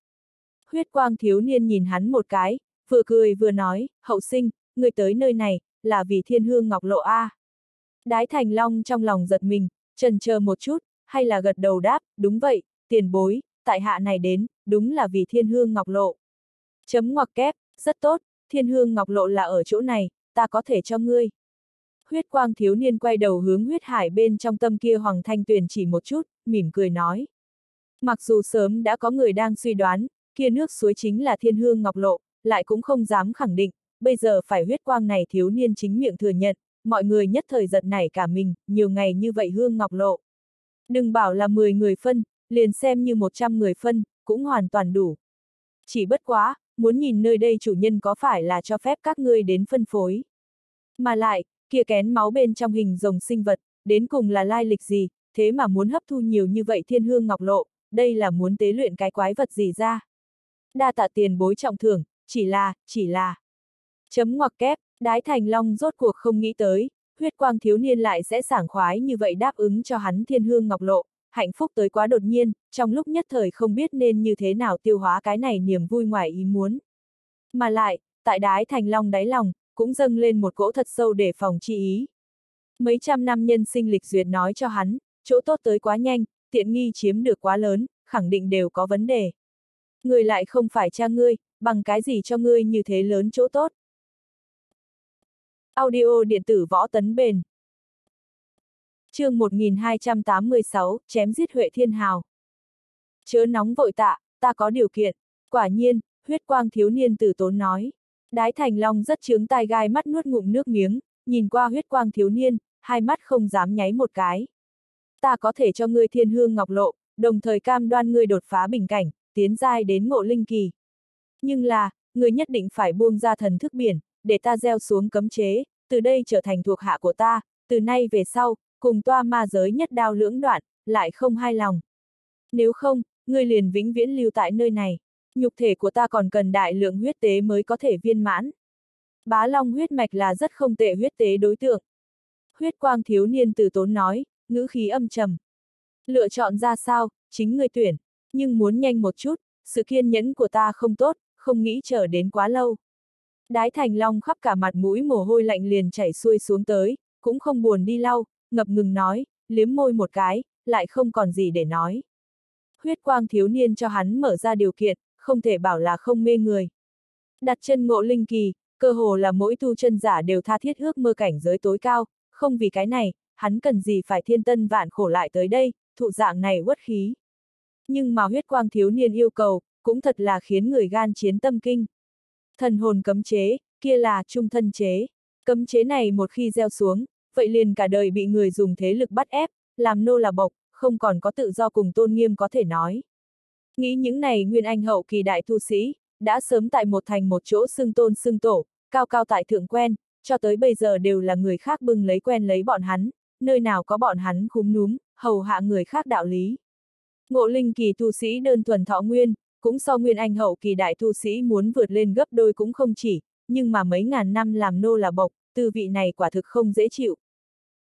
Huyết quang thiếu niên nhìn hắn một cái, vừa cười vừa nói, hậu sinh, người tới nơi này, là vì thiên hương ngọc lộ A. Đái thành long trong lòng giật mình, trần chờ một chút, hay là gật đầu đáp, đúng vậy, tiền bối, tại hạ này đến, đúng là vì thiên hương ngọc lộ. Chấm ngoặc kép, rất tốt, thiên hương ngọc lộ là ở chỗ này, ta có thể cho ngươi. Huyết quang thiếu niên quay đầu hướng huyết hải bên trong tâm kia Hoàng Thanh Tuyền chỉ một chút, mỉm cười nói. Mặc dù sớm đã có người đang suy đoán, kia nước suối chính là thiên hương ngọc lộ, lại cũng không dám khẳng định, bây giờ phải huyết quang này thiếu niên chính miệng thừa nhận, mọi người nhất thời giật nảy cả mình, nhiều ngày như vậy hương ngọc lộ. Đừng bảo là 10 người phân, liền xem như 100 người phân, cũng hoàn toàn đủ. Chỉ bất quá, muốn nhìn nơi đây chủ nhân có phải là cho phép các ngươi đến phân phối. Mà lại, kia kén máu bên trong hình rồng sinh vật, đến cùng là lai lịch gì, thế mà muốn hấp thu nhiều như vậy thiên hương ngọc lộ, đây là muốn tế luyện cái quái vật gì ra. Đa tạ tiền bối trọng thưởng, chỉ là, chỉ là. Chấm ngoặc kép, đái thành long rốt cuộc không nghĩ tới, huyết quang thiếu niên lại sẽ sảng khoái như vậy đáp ứng cho hắn thiên hương ngọc lộ, hạnh phúc tới quá đột nhiên, trong lúc nhất thời không biết nên như thế nào tiêu hóa cái này niềm vui ngoài ý muốn. Mà lại, tại đái thành long đáy lòng, cũng dâng lên một cỗ thật sâu để phòng chi ý. Mấy trăm năm nhân sinh lịch duyệt nói cho hắn, chỗ tốt tới quá nhanh, tiện nghi chiếm được quá lớn, khẳng định đều có vấn đề. Người lại không phải cha ngươi, bằng cái gì cho ngươi như thế lớn chỗ tốt. Audio điện tử võ tấn bền. chương 1286, chém giết Huệ Thiên Hào. Chớ nóng vội tạ, ta có điều kiện. Quả nhiên, huyết quang thiếu niên tử tốn nói. Đái Thành Long rất chướng tai gai mắt nuốt ngụm nước miếng, nhìn qua huyết quang thiếu niên, hai mắt không dám nháy một cái. Ta có thể cho ngươi thiên hương ngọc lộ, đồng thời cam đoan ngươi đột phá bình cảnh, tiến giai đến ngộ linh kỳ. Nhưng là, ngươi nhất định phải buông ra thần thức biển, để ta gieo xuống cấm chế, từ đây trở thành thuộc hạ của ta, từ nay về sau, cùng toa ma giới nhất đao lưỡng đoạn, lại không hai lòng. Nếu không, ngươi liền vĩnh viễn lưu tại nơi này nhục thể của ta còn cần đại lượng huyết tế mới có thể viên mãn. Bá long huyết mạch là rất không tệ huyết tế đối tượng. Huyết quang thiếu niên từ tốn nói, ngữ khí âm trầm. Lựa chọn ra sao, chính người tuyển, nhưng muốn nhanh một chút, sự kiên nhẫn của ta không tốt, không nghĩ chờ đến quá lâu. Đái thành long khắp cả mặt mũi mồ hôi lạnh liền chảy xuôi xuống tới, cũng không buồn đi lau, ngập ngừng nói, liếm môi một cái, lại không còn gì để nói. Huyết quang thiếu niên cho hắn mở ra điều kiện, không thể bảo là không mê người. Đặt chân ngộ linh kỳ, cơ hồ là mỗi tu chân giả đều tha thiết ước mơ cảnh giới tối cao, không vì cái này, hắn cần gì phải thiên tân vạn khổ lại tới đây, thụ dạng này uất khí. Nhưng mà huyết quang thiếu niên yêu cầu, cũng thật là khiến người gan chiến tâm kinh. Thần hồn cấm chế, kia là trung thân chế. Cấm chế này một khi gieo xuống, vậy liền cả đời bị người dùng thế lực bắt ép, làm nô là bộc, không còn có tự do cùng tôn nghiêm có thể nói. Nghĩ những này nguyên anh hậu kỳ đại tu sĩ, đã sớm tại một thành một chỗ xưng tôn xưng tổ, cao cao tại thượng quen, cho tới bây giờ đều là người khác bưng lấy quen lấy bọn hắn, nơi nào có bọn hắn khúm núm, hầu hạ người khác đạo lý. Ngộ linh kỳ tu sĩ đơn thuần thọ nguyên, cũng so nguyên anh hậu kỳ đại tu sĩ muốn vượt lên gấp đôi cũng không chỉ, nhưng mà mấy ngàn năm làm nô là bộc, tư vị này quả thực không dễ chịu.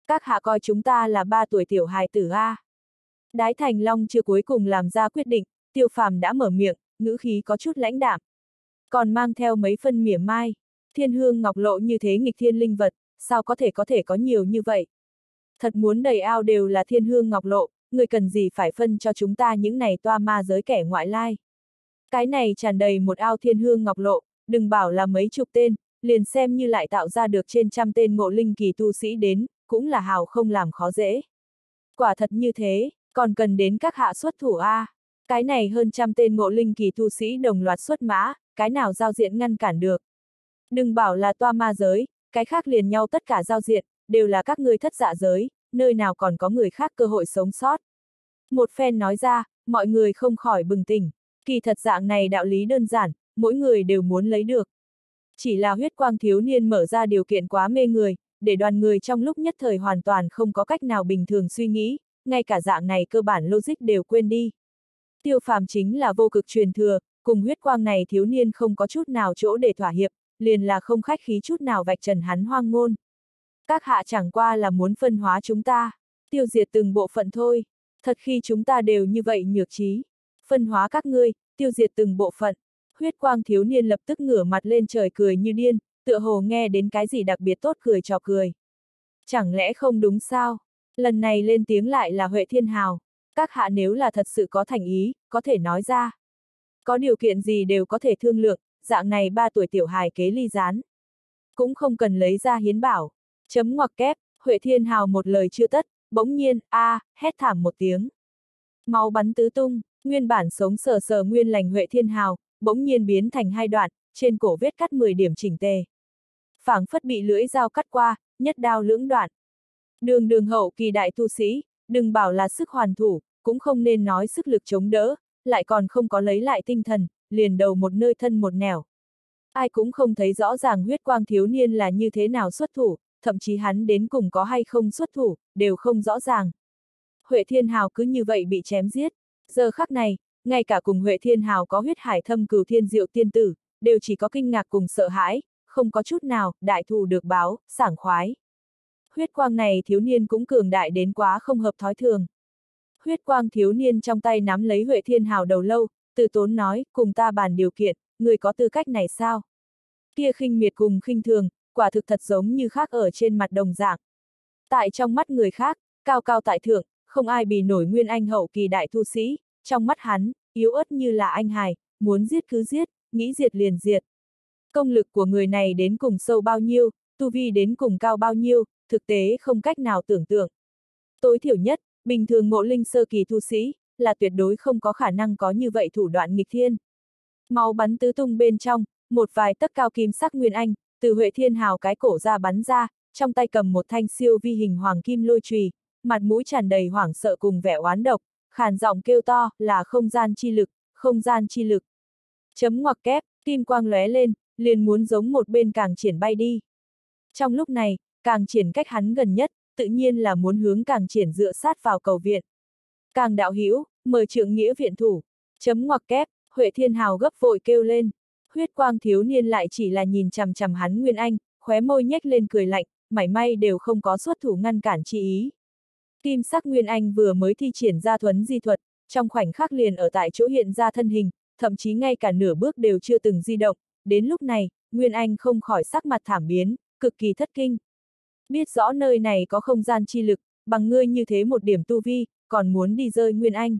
Các hạ coi chúng ta là ba tuổi tiểu hài tử A. Đái Thành Long chưa cuối cùng làm ra quyết định, tiêu phàm đã mở miệng, ngữ khí có chút lãnh đạm. Còn mang theo mấy phân mỉa mai, thiên hương ngọc lộ như thế nghịch thiên linh vật, sao có thể có thể có nhiều như vậy? Thật muốn đầy ao đều là thiên hương ngọc lộ, người cần gì phải phân cho chúng ta những này toa ma giới kẻ ngoại lai. Cái này tràn đầy một ao thiên hương ngọc lộ, đừng bảo là mấy chục tên, liền xem như lại tạo ra được trên trăm tên ngộ linh kỳ tu sĩ đến, cũng là hào không làm khó dễ. Quả thật như thế, còn cần đến các hạ xuất thủ A. Cái này hơn trăm tên ngộ linh kỳ tu sĩ đồng loạt xuất mã, cái nào giao diện ngăn cản được. Đừng bảo là toa ma giới, cái khác liền nhau tất cả giao diện, đều là các ngươi thất dạ giới, nơi nào còn có người khác cơ hội sống sót. Một phen nói ra, mọi người không khỏi bừng tỉnh. Kỳ thật dạng này đạo lý đơn giản, mỗi người đều muốn lấy được. Chỉ là huyết quang thiếu niên mở ra điều kiện quá mê người, để đoàn người trong lúc nhất thời hoàn toàn không có cách nào bình thường suy nghĩ, ngay cả dạng này cơ bản logic đều quên đi. Tiêu phàm chính là vô cực truyền thừa, cùng huyết quang này thiếu niên không có chút nào chỗ để thỏa hiệp, liền là không khách khí chút nào vạch trần hắn hoang ngôn. Các hạ chẳng qua là muốn phân hóa chúng ta, tiêu diệt từng bộ phận thôi, thật khi chúng ta đều như vậy nhược trí. Phân hóa các ngươi, tiêu diệt từng bộ phận. Huyết quang thiếu niên lập tức ngửa mặt lên trời cười như điên, tựa hồ nghe đến cái gì đặc biệt tốt cười trò cười. Chẳng lẽ không đúng sao? Lần này lên tiếng lại là Huệ Thiên Hào. Các hạ nếu là thật sự có thành ý, có thể nói ra. Có điều kiện gì đều có thể thương lượng, dạng này ba tuổi tiểu hài kế ly gián. Cũng không cần lấy ra hiến bảo. Chấm ngoặc kép, Huệ Thiên Hào một lời chưa tất, bỗng nhiên, a, à, hét thảm một tiếng. Máu bắn tứ tung, nguyên bản sống sờ sờ nguyên lành Huệ Thiên Hào, bỗng nhiên biến thành hai đoạn, trên cổ vết cắt 10 điểm chỉnh tề. phảng phất bị lưỡi dao cắt qua, nhất đao lưỡng đoạn. Đường đường hậu kỳ đại tu sĩ, đừng bảo là sức hoàn thủ, cũng không nên nói sức lực chống đỡ, lại còn không có lấy lại tinh thần, liền đầu một nơi thân một nẻo. Ai cũng không thấy rõ ràng huyết quang thiếu niên là như thế nào xuất thủ, thậm chí hắn đến cùng có hay không xuất thủ, đều không rõ ràng. Huệ Thiên Hào cứ như vậy bị chém giết. Giờ khắc này, ngay cả cùng Huệ Thiên Hào có huyết hải thâm cửu thiên diệu tiên tử, đều chỉ có kinh ngạc cùng sợ hãi, không có chút nào, đại thù được báo, sảng khoái. Huyết quang này thiếu niên cũng cường đại đến quá không hợp thói thường. Huyết quang thiếu niên trong tay nắm lấy Huệ Thiên Hào đầu lâu, từ tốn nói, cùng ta bàn điều kiện, người có tư cách này sao? Kia khinh miệt cùng khinh thường, quả thực thật giống như khác ở trên mặt đồng dạng. Tại trong mắt người khác, cao cao tại thượng, không ai bì nổi nguyên anh hậu kỳ đại tu sĩ, trong mắt hắn, yếu ớt như là anh hài, muốn giết cứ giết, nghĩ diệt liền diệt. Công lực của người này đến cùng sâu bao nhiêu, tu vi đến cùng cao bao nhiêu, thực tế không cách nào tưởng tượng. Tối thiểu nhất, bình thường ngộ linh sơ kỳ tu sĩ, là tuyệt đối không có khả năng có như vậy thủ đoạn nghịch thiên. Máu bắn tứ tung bên trong, một vài tấc cao kim sắc nguyên anh, từ Huệ Thiên Hào cái cổ ra bắn ra, trong tay cầm một thanh siêu vi hình hoàng kim lôi trùy, mặt mũi tràn đầy hoảng sợ cùng vẻ oán độc, khàn giọng kêu to, là không gian chi lực, không gian chi lực. Chấm ngoặc kép, kim quang lóe lên, liền muốn giống một bên càng triển bay đi. Trong lúc này, càng triển cách hắn gần nhất, tự nhiên là muốn hướng càng triển dựa sát vào cầu viện. Càng đạo hữu mời trưởng nghĩa viện thủ, chấm ngoặc kép, Huệ Thiên Hào gấp vội kêu lên. Huyết quang thiếu niên lại chỉ là nhìn chằm chằm hắn Nguyên Anh, khóe môi nhếch lên cười lạnh, mảy may đều không có xuất thủ ngăn cản chi ý. Kim sắc Nguyên Anh vừa mới thi triển ra thuấn di thuật, trong khoảnh khắc liền ở tại chỗ hiện ra thân hình, thậm chí ngay cả nửa bước đều chưa từng di động, đến lúc này, Nguyên Anh không khỏi sắc mặt thảm biến, cực kỳ thất kinh. Biết rõ nơi này có không gian chi lực, bằng ngươi như thế một điểm tu vi, còn muốn đi rơi Nguyên Anh.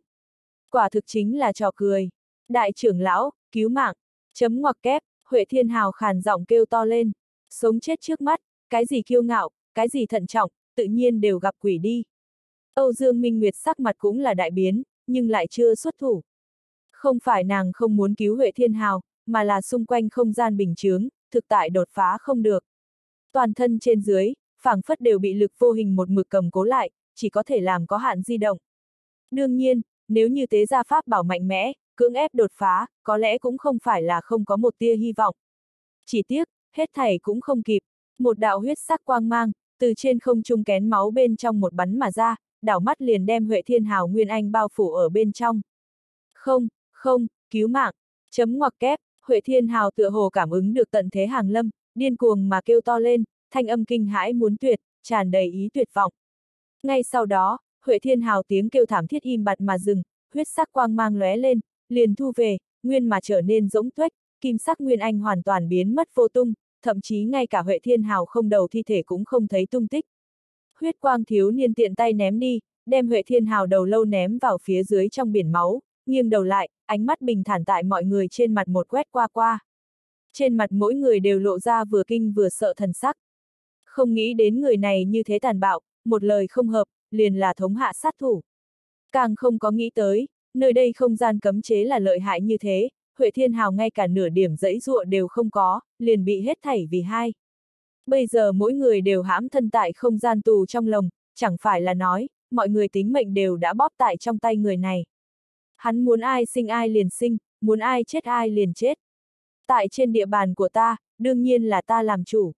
Quả thực chính là trò cười. Đại trưởng lão, cứu mạng, chấm ngoặc kép, Huệ Thiên Hào khàn giọng kêu to lên. Sống chết trước mắt, cái gì kiêu ngạo, cái gì thận trọng, tự nhiên đều gặp quỷ đi. Âu Dương Minh Nguyệt sắc mặt cũng là đại biến, nhưng lại chưa xuất thủ. Không phải nàng không muốn cứu Huệ Thiên Hào, mà là xung quanh không gian bình chướng, thực tại đột phá không được. Toàn thân trên dưới, phảng phất đều bị lực vô hình một mực cầm cố lại, chỉ có thể làm có hạn di động. Đương nhiên, nếu như tế gia pháp bảo mạnh mẽ, cưỡng ép đột phá, có lẽ cũng không phải là không có một tia hy vọng. Chỉ tiếc, hết thảy cũng không kịp, một đạo huyết sắc quang mang, từ trên không trung kén máu bên trong một bắn mà ra, đảo mắt liền đem Huệ Thiên Hào Nguyên Anh bao phủ ở bên trong. Không, không, cứu mạng, chấm ngoặc kép, Huệ Thiên Hào tựa hồ cảm ứng được tận thế hàng lâm, điên cuồng mà kêu to lên, thanh âm kinh hãi muốn tuyệt, tràn đầy ý tuyệt vọng. Ngay sau đó, Huệ Thiên Hào tiếng kêu thảm thiết im bặt mà dừng, huyết sắc quang mang lóe lên, liền thu về, nguyên mà trở nên rỗng tuếch, kim sắc nguyên anh hoàn toàn biến mất vô tung, thậm chí ngay cả Huệ Thiên Hào không đầu thi thể cũng không thấy tung tích. Huyết quang thiếu niên tiện tay ném đi, đem Huệ Thiên Hào đầu lâu ném vào phía dưới trong biển máu, nghiêng đầu lại, ánh mắt bình thản tại mọi người trên mặt một quét qua qua. Trên mặt mỗi người đều lộ ra vừa kinh vừa sợ thần sắc. Không nghĩ đến người này như thế tàn bạo, một lời không hợp, liền là thống hạ sát thủ. Càng không có nghĩ tới, Nơi đây không gian cấm chế là lợi hại như thế, Huệ Thiên Hào ngay cả nửa điểm dẫy dụa đều không có, liền bị hết thảy vì hai. Bây giờ mỗi người đều hãm thân tại không gian tù trong lồng, chẳng phải là nói, mọi người tính mệnh đều đã bóp tại trong tay người này. Hắn muốn ai sinh ai liền sinh, muốn ai chết ai liền chết. Tại trên địa bàn của ta, đương nhiên là ta làm chủ.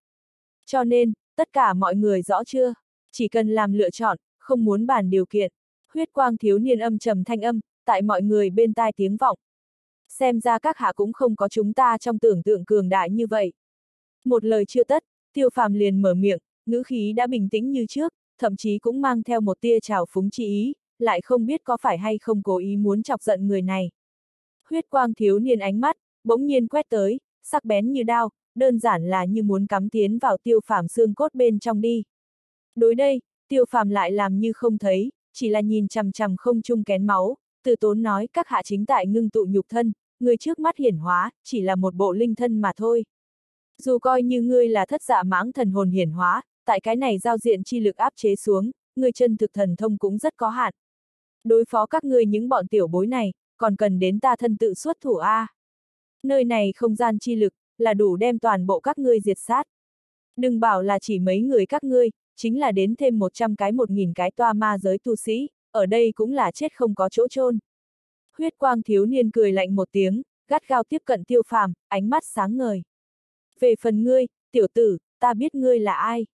Cho nên, tất cả mọi người rõ chưa? Chỉ cần làm lựa chọn, không muốn bàn điều kiện. Huyết quang thiếu niên âm trầm thanh âm, tại mọi người bên tai tiếng vọng. Xem ra các hạ cũng không có chúng ta trong tưởng tượng cường đại như vậy. Một lời chưa tất, tiêu phàm liền mở miệng, ngữ khí đã bình tĩnh như trước, thậm chí cũng mang theo một tia trào phúng chi ý, lại không biết có phải hay không cố ý muốn chọc giận người này. Huyết quang thiếu niên ánh mắt, bỗng nhiên quét tới, sắc bén như đao, đơn giản là như muốn cắm tiến vào tiêu phàm xương cốt bên trong đi. Đối đây, tiêu phàm lại làm như không thấy, chỉ là nhìn chằm chằm không chung kén máu, từ tốn nói các hạ chính tại ngưng tụ nhục thân, người trước mắt hiển hóa, chỉ là một bộ linh thân mà thôi. Dù coi như ngươi là thất dạ mãng thần hồn hiển hóa, tại cái này giao diện chi lực áp chế xuống, người chân thực thần thông cũng rất có hạn. Đối phó các ngươi những bọn tiểu bối này, còn cần đến ta thân tự xuất thủ A. Nơi này không gian chi lực, là đủ đem toàn bộ các ngươi diệt sát. Đừng bảo là chỉ mấy người các ngươi, chính là đến thêm 100 cái 1.000 cái toa ma giới tu sĩ, ở đây cũng là chết không có chỗ chôn. Huyết quang thiếu niên cười lạnh một tiếng, gắt gao tiếp cận tiêu phàm, ánh mắt sáng ngời. Về phần ngươi, tiểu tử, ta biết ngươi là ai.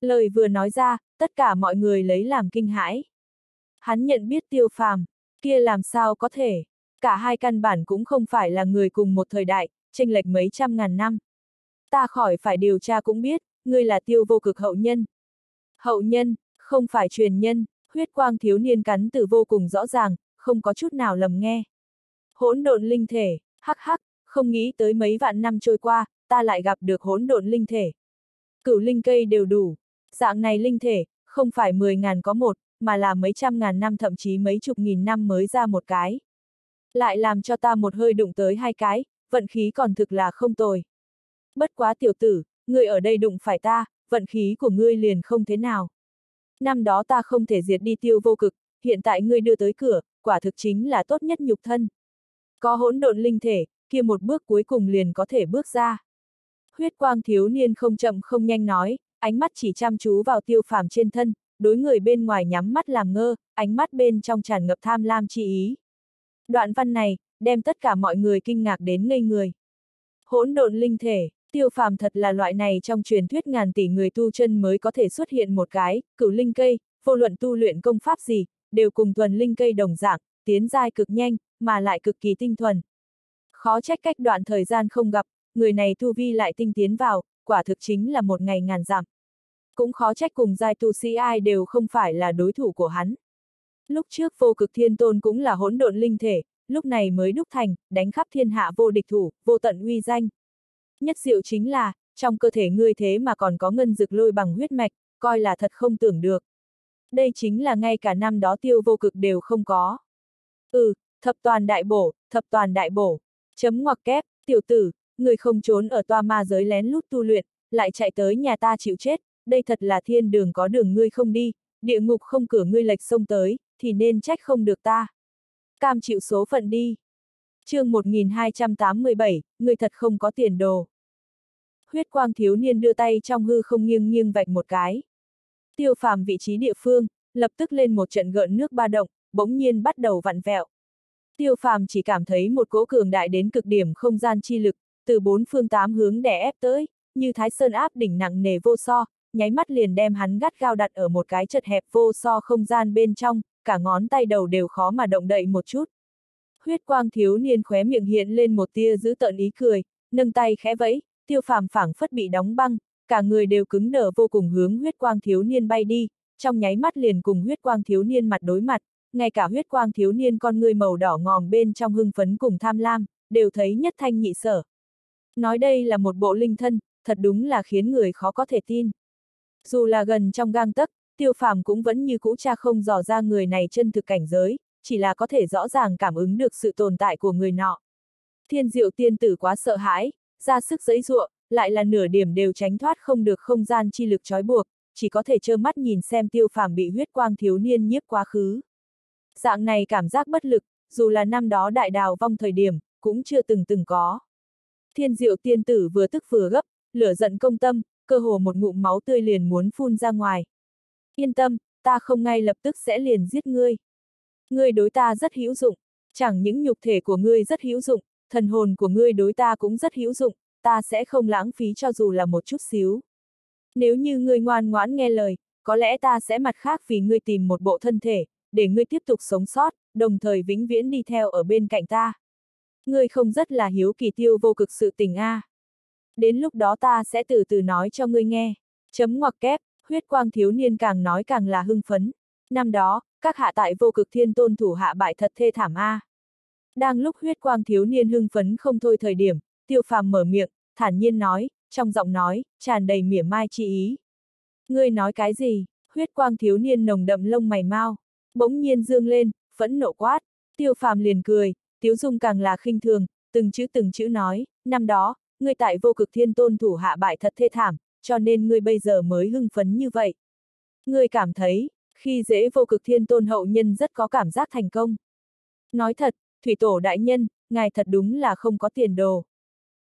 Lời vừa nói ra, tất cả mọi người lấy làm kinh hãi. Hắn nhận biết tiêu phàm, kia làm sao có thể, cả hai căn bản cũng không phải là người cùng một thời đại, tranh lệch mấy trăm ngàn năm. Ta khỏi phải điều tra cũng biết, ngươi là tiêu vô cực hậu nhân. Hậu nhân, không phải truyền nhân, huyết quang thiếu niên cắn từ vô cùng rõ ràng, không có chút nào lầm nghe. Hỗn độn linh thể, hắc hắc, không nghĩ tới mấy vạn năm trôi qua, ta lại gặp được hỗn độn linh thể. Cửu linh cây đều đủ, dạng này linh thể, không phải 10 ngàn có một, mà là mấy trăm ngàn năm thậm chí mấy chục nghìn năm mới ra một cái. Lại làm cho ta một hơi đụng tới hai cái, vận khí còn thực là không tồi. Bất quá tiểu tử, ngươi ở đây đụng phải ta, vận khí của ngươi liền không thế nào. Năm đó ta không thể diệt đi tiêu vô cực, hiện tại ngươi đưa tới cửa, quả thực chính là tốt nhất nhục thân. Có hỗn độn linh thể, kia một bước cuối cùng liền có thể bước ra. Huyết quang thiếu niên không chậm không nhanh nói, ánh mắt chỉ chăm chú vào tiêu phàm trên thân, đối người bên ngoài nhắm mắt làm ngơ, ánh mắt bên trong tràn ngập tham lam chi ý. Đoạn văn này, đem tất cả mọi người kinh ngạc đến ngây người. Hỗn độn linh thể, tiêu phàm thật là loại này trong truyền thuyết ngàn tỷ người tu chân mới có thể xuất hiện một cái, cửu linh cây, vô luận tu luyện công pháp gì, đều cùng thuần linh cây đồng dạng, tiến giai cực nhanh, mà lại cực kỳ tinh thuần. Khó trách cách đoạn thời gian không gặp, người này tu vi lại tinh tiến vào, quả thực chính là một ngày ngàn giảm. Cũng khó trách cùng giai tu sĩ ai đều không phải là đối thủ của hắn. Lúc trước vô cực thiên tôn cũng là hỗn độn linh thể, lúc này mới đúc thành, đánh khắp thiên hạ vô địch thủ, vô tận uy danh. Nhất diệu chính là, trong cơ thể ngươi thế mà còn có ngân dực lôi bằng huyết mạch, coi là thật không tưởng được. Đây chính là ngay cả năm đó tiêu vô cực đều không có. Ừ, thập toàn đại bổ, thập toàn đại bổ. Chấm ngoặc kép, tiểu tử, người không trốn ở toa ma giới lén lút tu luyện, lại chạy tới nhà ta chịu chết, đây thật là thiên đường có đường ngươi không đi, địa ngục không cửa ngươi lệch sông tới, thì nên trách không được ta. Cam chịu số phận đi. chương 1287, người thật không có tiền đồ. Huyết quang thiếu niên đưa tay trong hư không nghiêng nghiêng vạch một cái. Tiêu phàm vị trí địa phương, lập tức lên một trận gợn nước ba động, bỗng nhiên bắt đầu vặn vẹo. Tiêu phàm chỉ cảm thấy một cỗ cường đại đến cực điểm không gian chi lực, từ bốn phương tám hướng đè ép tới, như thái sơn áp đỉnh nặng nề vô so, nháy mắt liền đem hắn gắt gao đặt ở một cái chật hẹp vô so không gian bên trong, cả ngón tay đầu đều khó mà động đậy một chút. Huyết quang thiếu niên khóe miệng hiện lên một tia giữ tợn ý cười, nâng tay khẽ vẫy, tiêu phàm phảng phất bị đóng băng, cả người đều cứng đờ vô cùng hướng huyết quang thiếu niên bay đi, trong nháy mắt liền cùng huyết quang thiếu niên mặt đối mặt, ngay cả huyết quang thiếu niên con người màu đỏ ngòm bên trong hưng phấn cùng tham lam, đều thấy nhất thanh nhị sở. Nói đây là một bộ linh thân, thật đúng là khiến người khó có thể tin. Dù là gần trong gang tấc, tiêu phàm cũng vẫn như cũ cha không dò ra người này chân thực cảnh giới, chỉ là có thể rõ ràng cảm ứng được sự tồn tại của người nọ. Thiên diệu tiên tử quá sợ hãi, ra sức giấy ruộng, lại là nửa điểm đều tránh thoát không được không gian chi lực trói buộc, chỉ có thể trơ mắt nhìn xem tiêu phàm bị huyết quang thiếu niên nhiếp quá khứ. Dạng này cảm giác bất lực, dù là năm đó đại đào vong thời điểm, cũng chưa từng từng có. Thiên diệu tiên tử vừa tức vừa gấp, lửa giận công tâm, cơ hồ một ngụm máu tươi liền muốn phun ra ngoài. Yên tâm, ta không ngay lập tức sẽ liền giết ngươi. Ngươi đối ta rất hữu dụng, chẳng những nhục thể của ngươi rất hữu dụng, thần hồn của ngươi đối ta cũng rất hữu dụng, ta sẽ không lãng phí cho dù là một chút xíu. Nếu như ngươi ngoan ngoãn nghe lời, có lẽ ta sẽ mặt khác vì ngươi tìm một bộ thân thể, để ngươi tiếp tục sống sót, đồng thời vĩnh viễn đi theo ở bên cạnh ta. Ngươi không rất là hiếu kỳ tiêu vô cực sự tình a. À. Đến lúc đó ta sẽ từ từ nói cho ngươi nghe. Chấm ngoặc kép, huyết quang thiếu niên càng nói càng là hưng phấn. Năm đó, các hạ tại vô cực thiên tôn thủ hạ bại thật thê thảm a. Đang lúc huyết quang thiếu niên hưng phấn không thôi thời điểm, tiêu phàm mở miệng, thản nhiên nói, trong giọng nói, tràn đầy mỉa mai chi ý. Ngươi nói cái gì? Huyết quang thiếu niên nồng đậm lông mày mau, bỗng nhiên dương lên, phẫn nộ quát. Tiêu phàm liền cười, tiếu dung càng là khinh thường, từng chữ từng chữ nói, năm đó, ngươi tại vô cực thiên tôn thủ hạ bại thật thê thảm, cho nên ngươi bây giờ mới hưng phấn như vậy. Ngươi cảm thấy, khi dễ vô cực thiên tôn hậu nhân rất có cảm giác thành công. Nói thật, thủy tổ đại nhân, ngài thật đúng là không có tiền đồ.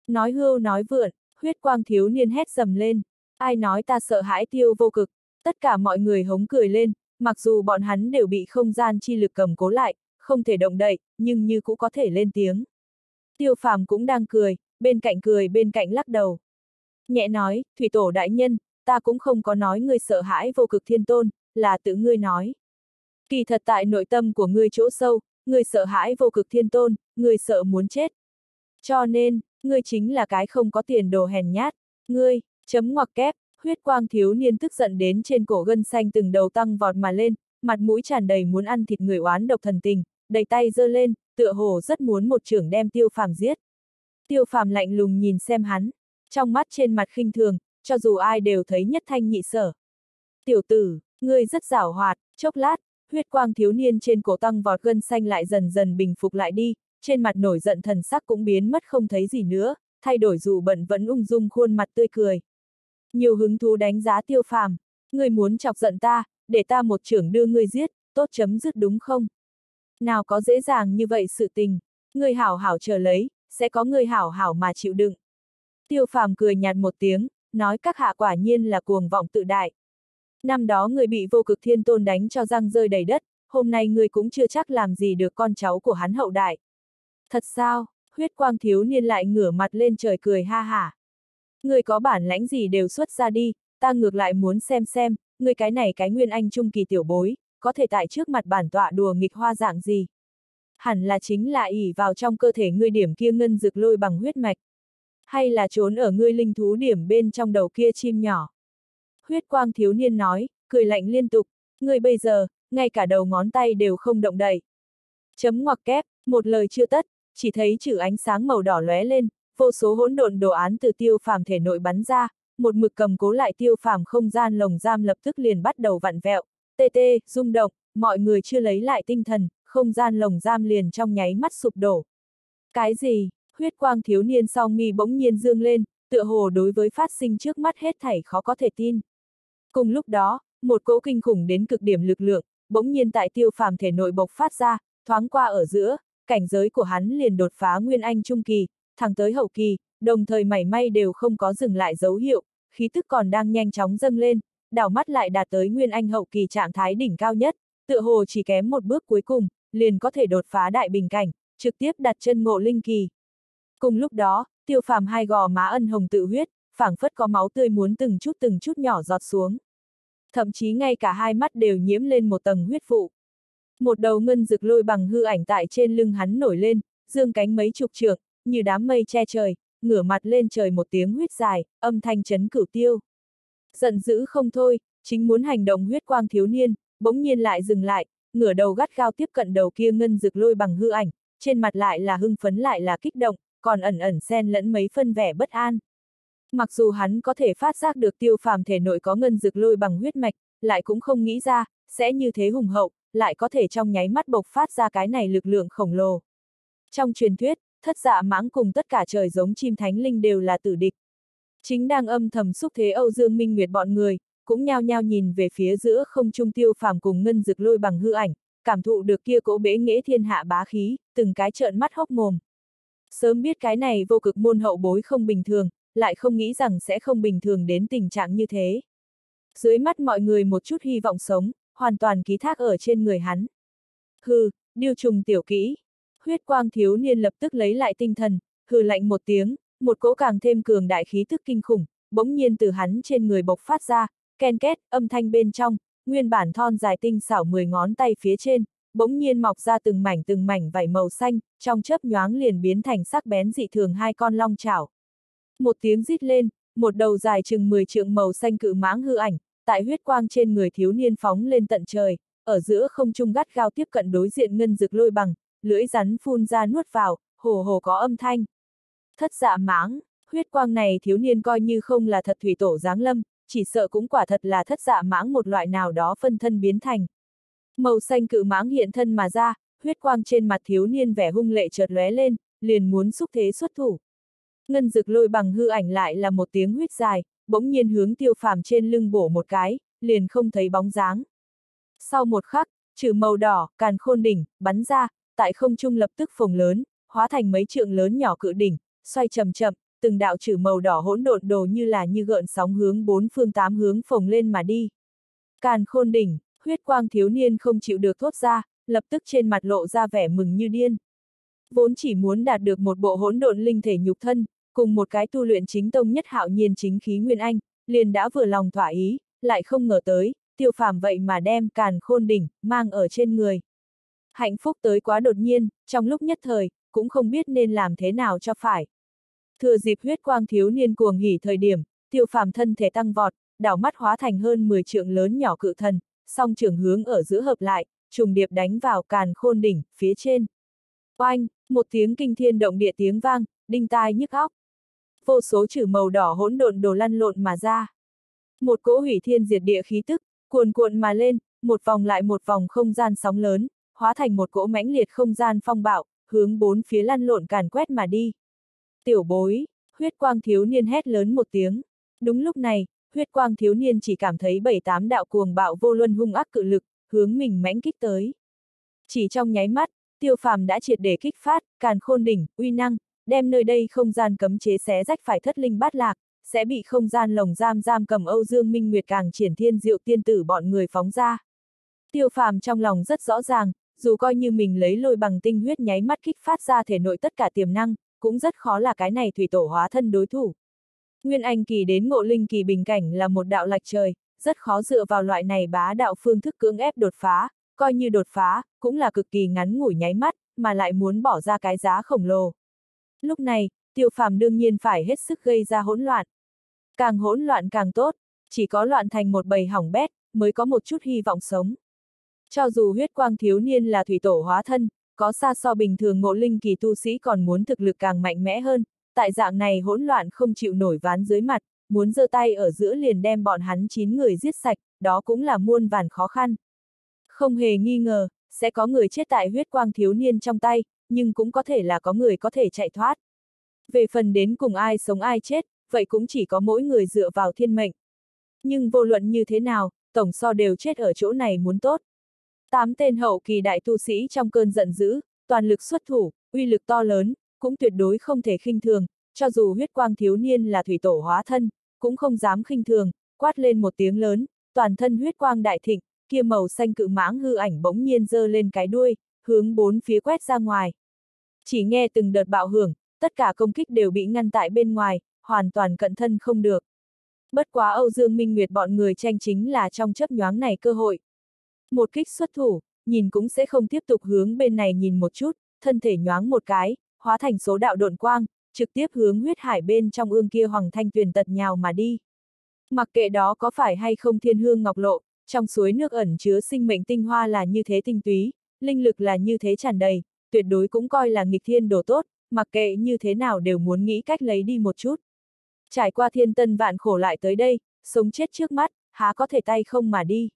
Nói hưu nói vượn, huyết quang thiếu niên hét dầm lên, ai nói ta sợ hãi tiêu vô cực, tất cả mọi người hống cười lên, mặc dù bọn hắn đều bị không gian chi lực cầm cố lại, không thể động đậy, nhưng như cũng có thể lên tiếng. Tiêu phàm cũng đang cười, bên cạnh cười bên cạnh lắc đầu. Nhẹ nói, thủy tổ đại nhân, ta cũng không có nói ngươi sợ hãi vô cực thiên tôn, là tự ngươi nói. Kỳ thật tại nội tâm của ngươi chỗ sâu, ngươi sợ hãi vô cực thiên tôn, ngươi sợ muốn chết. Cho nên, ngươi chính là cái không có tiền đồ hèn nhát, ngươi, chấm ngoặc kép, huyết quang thiếu niên tức giận đến trên cổ gân xanh từng đầu tăng vọt mà lên, mặt mũi tràn đầy muốn ăn thịt người oán độc thần tình, đầy tay giơ lên, tựa hồ rất muốn một trưởng đem tiêu phàm giết. Tiêu phàm lạnh lùng nhìn xem hắn, trong mắt trên mặt khinh thường, cho dù ai đều thấy nhất thanh nhị sở. Tiểu tử, ngươi rất giảo hoạt, chốc lát, huyết quang thiếu niên trên cổ tăng vọt gân xanh lại dần dần bình phục lại đi, trên mặt nổi giận thần sắc cũng biến mất không thấy gì nữa, thay đổi dù bận vẫn ung dung khuôn mặt tươi cười. Nhiều hứng thú đánh giá tiêu phàm, ngươi muốn chọc giận ta, để ta một trưởng đưa ngươi giết, tốt chấm dứt đúng không? Nào có dễ dàng như vậy sự tình, ngươi hảo hảo chờ lấy, sẽ có người hảo hảo mà chịu đựng. Tiêu phàm cười nhạt một tiếng, nói các hạ quả nhiên là cuồng vọng tự đại. Năm đó người bị vô cực thiên tôn đánh cho răng rơi đầy đất, hôm nay người cũng chưa chắc làm gì được con cháu của hắn hậu đại. Thật sao, huyết quang thiếu niên lại ngửa mặt lên trời cười ha hả. Người có bản lãnh gì đều xuất ra đi, ta ngược lại muốn xem xem, người cái này cái nguyên anh trung kỳ tiểu bối, có thể tại trước mặt bản tọa đùa nghịch hoa dạng gì. Hẳn là chính là ỉ vào trong cơ thể ngươi điểm kia ngân dược lôi bằng huyết mạch. Hay là trốn ở ngươi linh thú điểm bên trong đầu kia chim nhỏ. Huyết quang thiếu niên nói, cười lạnh liên tục, ngươi bây giờ, ngay cả đầu ngón tay đều không động đậy. Chấm ngoặc kép, một lời chưa tất, chỉ thấy chữ ánh sáng màu đỏ lóe lên, vô số hỗn độn đồ án từ tiêu phàm thể nội bắn ra, một mực cầm cố lại tiêu phàm không gian lồng giam lập tức liền bắt đầu vặn vẹo, tê tê, rung động, mọi người chưa lấy lại tinh thần, không gian lồng giam liền trong nháy mắt sụp đổ. Cái gì? Huyết quang thiếu niên Song mi bỗng nhiên dương lên, tựa hồ đối với phát sinh trước mắt hết thảy khó có thể tin. Cùng lúc đó, một cỗ kinh khủng đến cực điểm lực lượng, bỗng nhiên tại tiêu phàm thể nội bộc phát ra, thoáng qua ở giữa, cảnh giới của hắn liền đột phá nguyên anh trung kỳ, thẳng tới hậu kỳ, đồng thời mảy may đều không có dừng lại dấu hiệu, khí tức còn đang nhanh chóng dâng lên, đảo mắt lại đạt tới nguyên anh hậu kỳ trạng thái đỉnh cao nhất, tựa hồ chỉ kém một bước cuối cùng, liền có thể đột phá đại bình cảnh, trực tiếp đặt chân ngộ linh kỳ. Cùng lúc đó, tiêu phàm hai gò má ân hồng tự huyết, phảng phất có máu tươi muốn từng chút từng chút nhỏ giọt xuống. Thậm chí ngay cả hai mắt đều nhiễm lên một tầng huyết phụ. Một đầu ngân rực lôi bằng hư ảnh tại trên lưng hắn nổi lên, dương cánh mấy chục trượng, như đám mây che trời, ngửa mặt lên trời một tiếng huyết dài, âm thanh chấn cửu tiêu. Giận dữ không thôi, chính muốn hành động huyết quang thiếu niên, bỗng nhiên lại dừng lại, ngửa đầu gắt gao tiếp cận đầu kia ngân rực lôi bằng hư ảnh, trên mặt lại là hưng phấn lại là kích động, còn ẩn ẩn xen lẫn mấy phân vẻ bất an. Mặc dù hắn có thể phát giác được tiêu phàm thể nội có ngân dược lôi bằng huyết mạch, lại cũng không nghĩ ra, sẽ như thế hùng hậu, lại có thể trong nháy mắt bộc phát ra cái này lực lượng khổng lồ. Trong truyền thuyết, thất dạ mãng cùng tất cả trời giống chim thánh linh đều là tử địch. Chính đang âm thầm xúc thế Âu Dương Minh Nguyệt bọn người, cũng nhao nhao nhìn về phía giữa không trung tiêu phàm cùng ngân dực lôi bằng hư ảnh, cảm thụ được kia cỗ bế nghĩa thiên hạ bá khí, từng cái trợn mắt hốc mồm. Sớm biết cái này vô cực môn hậu bối không bình thường, lại không nghĩ rằng sẽ không bình thường đến tình trạng như thế. Dưới mắt mọi người một chút hy vọng sống, hoàn toàn ký thác ở trên người hắn. Hừ, điêu trùng tiểu kỹ. Huyết quang thiếu niên lập tức lấy lại tinh thần, hừ lạnh một tiếng, một cỗ càng thêm cường đại khí thức kinh khủng, bỗng nhiên từ hắn trên người bộc phát ra, ken két, âm thanh bên trong, nguyên bản thon dài tinh xảo 10 ngón tay phía trên, bỗng nhiên mọc ra từng mảnh từng mảnh vảy màu xanh, trong chớp nhoáng liền biến thành sắc bén dị thường hai con long chảo. Một tiếng rít lên, một đầu dài chừng 10 trượng màu xanh cự mãng hư ảnh, tại huyết quang trên người thiếu niên phóng lên tận trời, ở giữa không trung gắt gao tiếp cận đối diện ngân dực lôi bằng, lưỡi rắn phun ra nuốt vào, hồ hồ có âm thanh. Thất dạ mãng, huyết quang này thiếu niên coi như không là thật thủy tổ giáng lâm, chỉ sợ cũng quả thật là thất dạ mãng một loại nào đó phân thân biến thành. Màu xanh cự mãng hiện thân mà ra, huyết quang trên mặt thiếu niên vẻ hung lệ chợt lóe lên, liền muốn xúc thế xuất thủ. Ngân dực lôi bằng hư ảnh lại là một tiếng huyết dài, bỗng nhiên hướng tiêu phàm trên lưng bổ một cái, liền không thấy bóng dáng. Sau một khắc, trừ màu đỏ, càn khôn đỉnh, bắn ra, tại không trung lập tức phồng lớn, hóa thành mấy trượng lớn nhỏ cự đỉnh, xoay chậm chậm, từng đạo trừ màu đỏ hỗn độn đồ như là như gợn sóng hướng bốn phương tám hướng phồng lên mà đi. Càn khôn đỉnh, huyết quang thiếu niên không chịu được thốt ra, lập tức trên mặt lộ ra vẻ mừng như điên. Vốn chỉ muốn đạt được một bộ hỗn độn linh thể nhục thân, cùng một cái tu luyện chính tông nhất hạo nhiên chính khí nguyên anh, liền đã vừa lòng thỏa ý, lại không ngờ tới, tiêu phàm vậy mà đem càn khôn đỉnh, mang ở trên người. Hạnh phúc tới quá đột nhiên, trong lúc nhất thời, cũng không biết nên làm thế nào cho phải. Thừa dịp huyết quang thiếu niên cuồng hỉ thời điểm, tiêu phàm thân thể tăng vọt, đảo mắt hóa thành hơn 10 trượng lớn nhỏ cự thần, song trường hướng ở giữa hợp lại, trùng điệp đánh vào càn khôn đỉnh, phía trên. Oanh, một tiếng kinh thiên động địa tiếng vang, đinh tai nhức óc. Vô số chữ màu đỏ hỗn độn đồ lăn lộn mà ra. Một cỗ hủy thiên diệt địa khí tức, cuồn cuộn mà lên, một vòng lại một vòng không gian sóng lớn, hóa thành một cỗ mãnh liệt không gian phong bạo, hướng bốn phía lăn lộn càn quét mà đi. Tiểu bối, huyết quang thiếu niên hét lớn một tiếng. Đúng lúc này, huyết quang thiếu niên chỉ cảm thấy bảy tám đạo cuồng bạo vô luân hung ác cự lực, hướng mình mãnh kích tới. Chỉ trong nháy mắt, tiêu phàm đã triệt để kích phát, càn khôn đỉnh, uy năng, đem nơi đây không gian cấm chế xé rách phải thất linh bát lạc, sẽ bị không gian lồng giam giam cầm Âu Dương Minh Nguyệt càng triển thiên diệu tiên tử bọn người phóng ra. Tiêu phàm trong lòng rất rõ ràng, dù coi như mình lấy lôi bằng tinh huyết nháy mắt kích phát ra thể nội tất cả tiềm năng, cũng rất khó là cái này thủy tổ hóa thân đối thủ. Nguyên Anh kỳ đến ngộ linh kỳ bình cảnh là một đạo lạch trời, rất khó dựa vào loại này bá đạo phương thức cưỡng ép đột phá, coi như đột phá, cũng là cực kỳ ngắn ngủi nháy mắt, mà lại muốn bỏ ra cái giá khổng lồ. Lúc này, tiêu phàm đương nhiên phải hết sức gây ra hỗn loạn. Càng hỗn loạn càng tốt, chỉ có loạn thành một bầy hỏng bét, mới có một chút hy vọng sống. Cho dù huyết quang thiếu niên là thủy tổ hóa thân, có xa so bình thường ngộ linh kỳ tu sĩ còn muốn thực lực càng mạnh mẽ hơn, tại dạng này hỗn loạn không chịu nổi ván dưới mặt, muốn giơ tay ở giữa liền đem bọn hắn 9 người giết sạch, đó cũng là muôn vàn khó khăn. Không hề nghi ngờ, sẽ có người chết tại huyết quang thiếu niên trong tay, nhưng cũng có thể là có người có thể chạy thoát. Về phần đến cùng ai sống ai chết, vậy cũng chỉ có mỗi người dựa vào thiên mệnh. Nhưng vô luận như thế nào, tổng so đều chết ở chỗ này muốn tốt. Tám tên hậu kỳ đại tu sĩ trong cơn giận dữ, toàn lực xuất thủ, uy lực to lớn, cũng tuyệt đối không thể khinh thường, cho dù huyết quang thiếu niên là thủy tổ hóa thân, cũng không dám khinh thường, quát lên một tiếng lớn, toàn thân huyết quang đại thịnh, kia màu xanh cự mãng hư ảnh bỗng nhiên dơ lên cái đuôi, hướng bốn phía quét ra ngoài. Chỉ nghe từng đợt bạo hưởng, tất cả công kích đều bị ngăn tại bên ngoài, hoàn toàn cận thân không được. Bất quá Âu Dương Minh Nguyệt bọn người tranh chính là trong chấp nhoáng này cơ hội. Một kích xuất thủ, nhìn cũng sẽ không tiếp tục hướng bên này nhìn một chút, thân thể nhoáng một cái, hóa thành số đạo độn quang, trực tiếp hướng huyết hải bên trong ương kia hoàng thanh tuyền tật nhào mà đi. Mặc kệ đó có phải hay không thiên hương ngọc lộ, trong suối nước ẩn chứa sinh mệnh tinh hoa là như thế tinh túy, linh lực là như thế tràn đầy, tuyệt đối cũng coi là nghịch thiên đồ tốt, mặc kệ như thế nào đều muốn nghĩ cách lấy đi một chút. Trải qua thiên tân vạn khổ lại tới đây, sống chết trước mắt, há có thể tay không mà đi.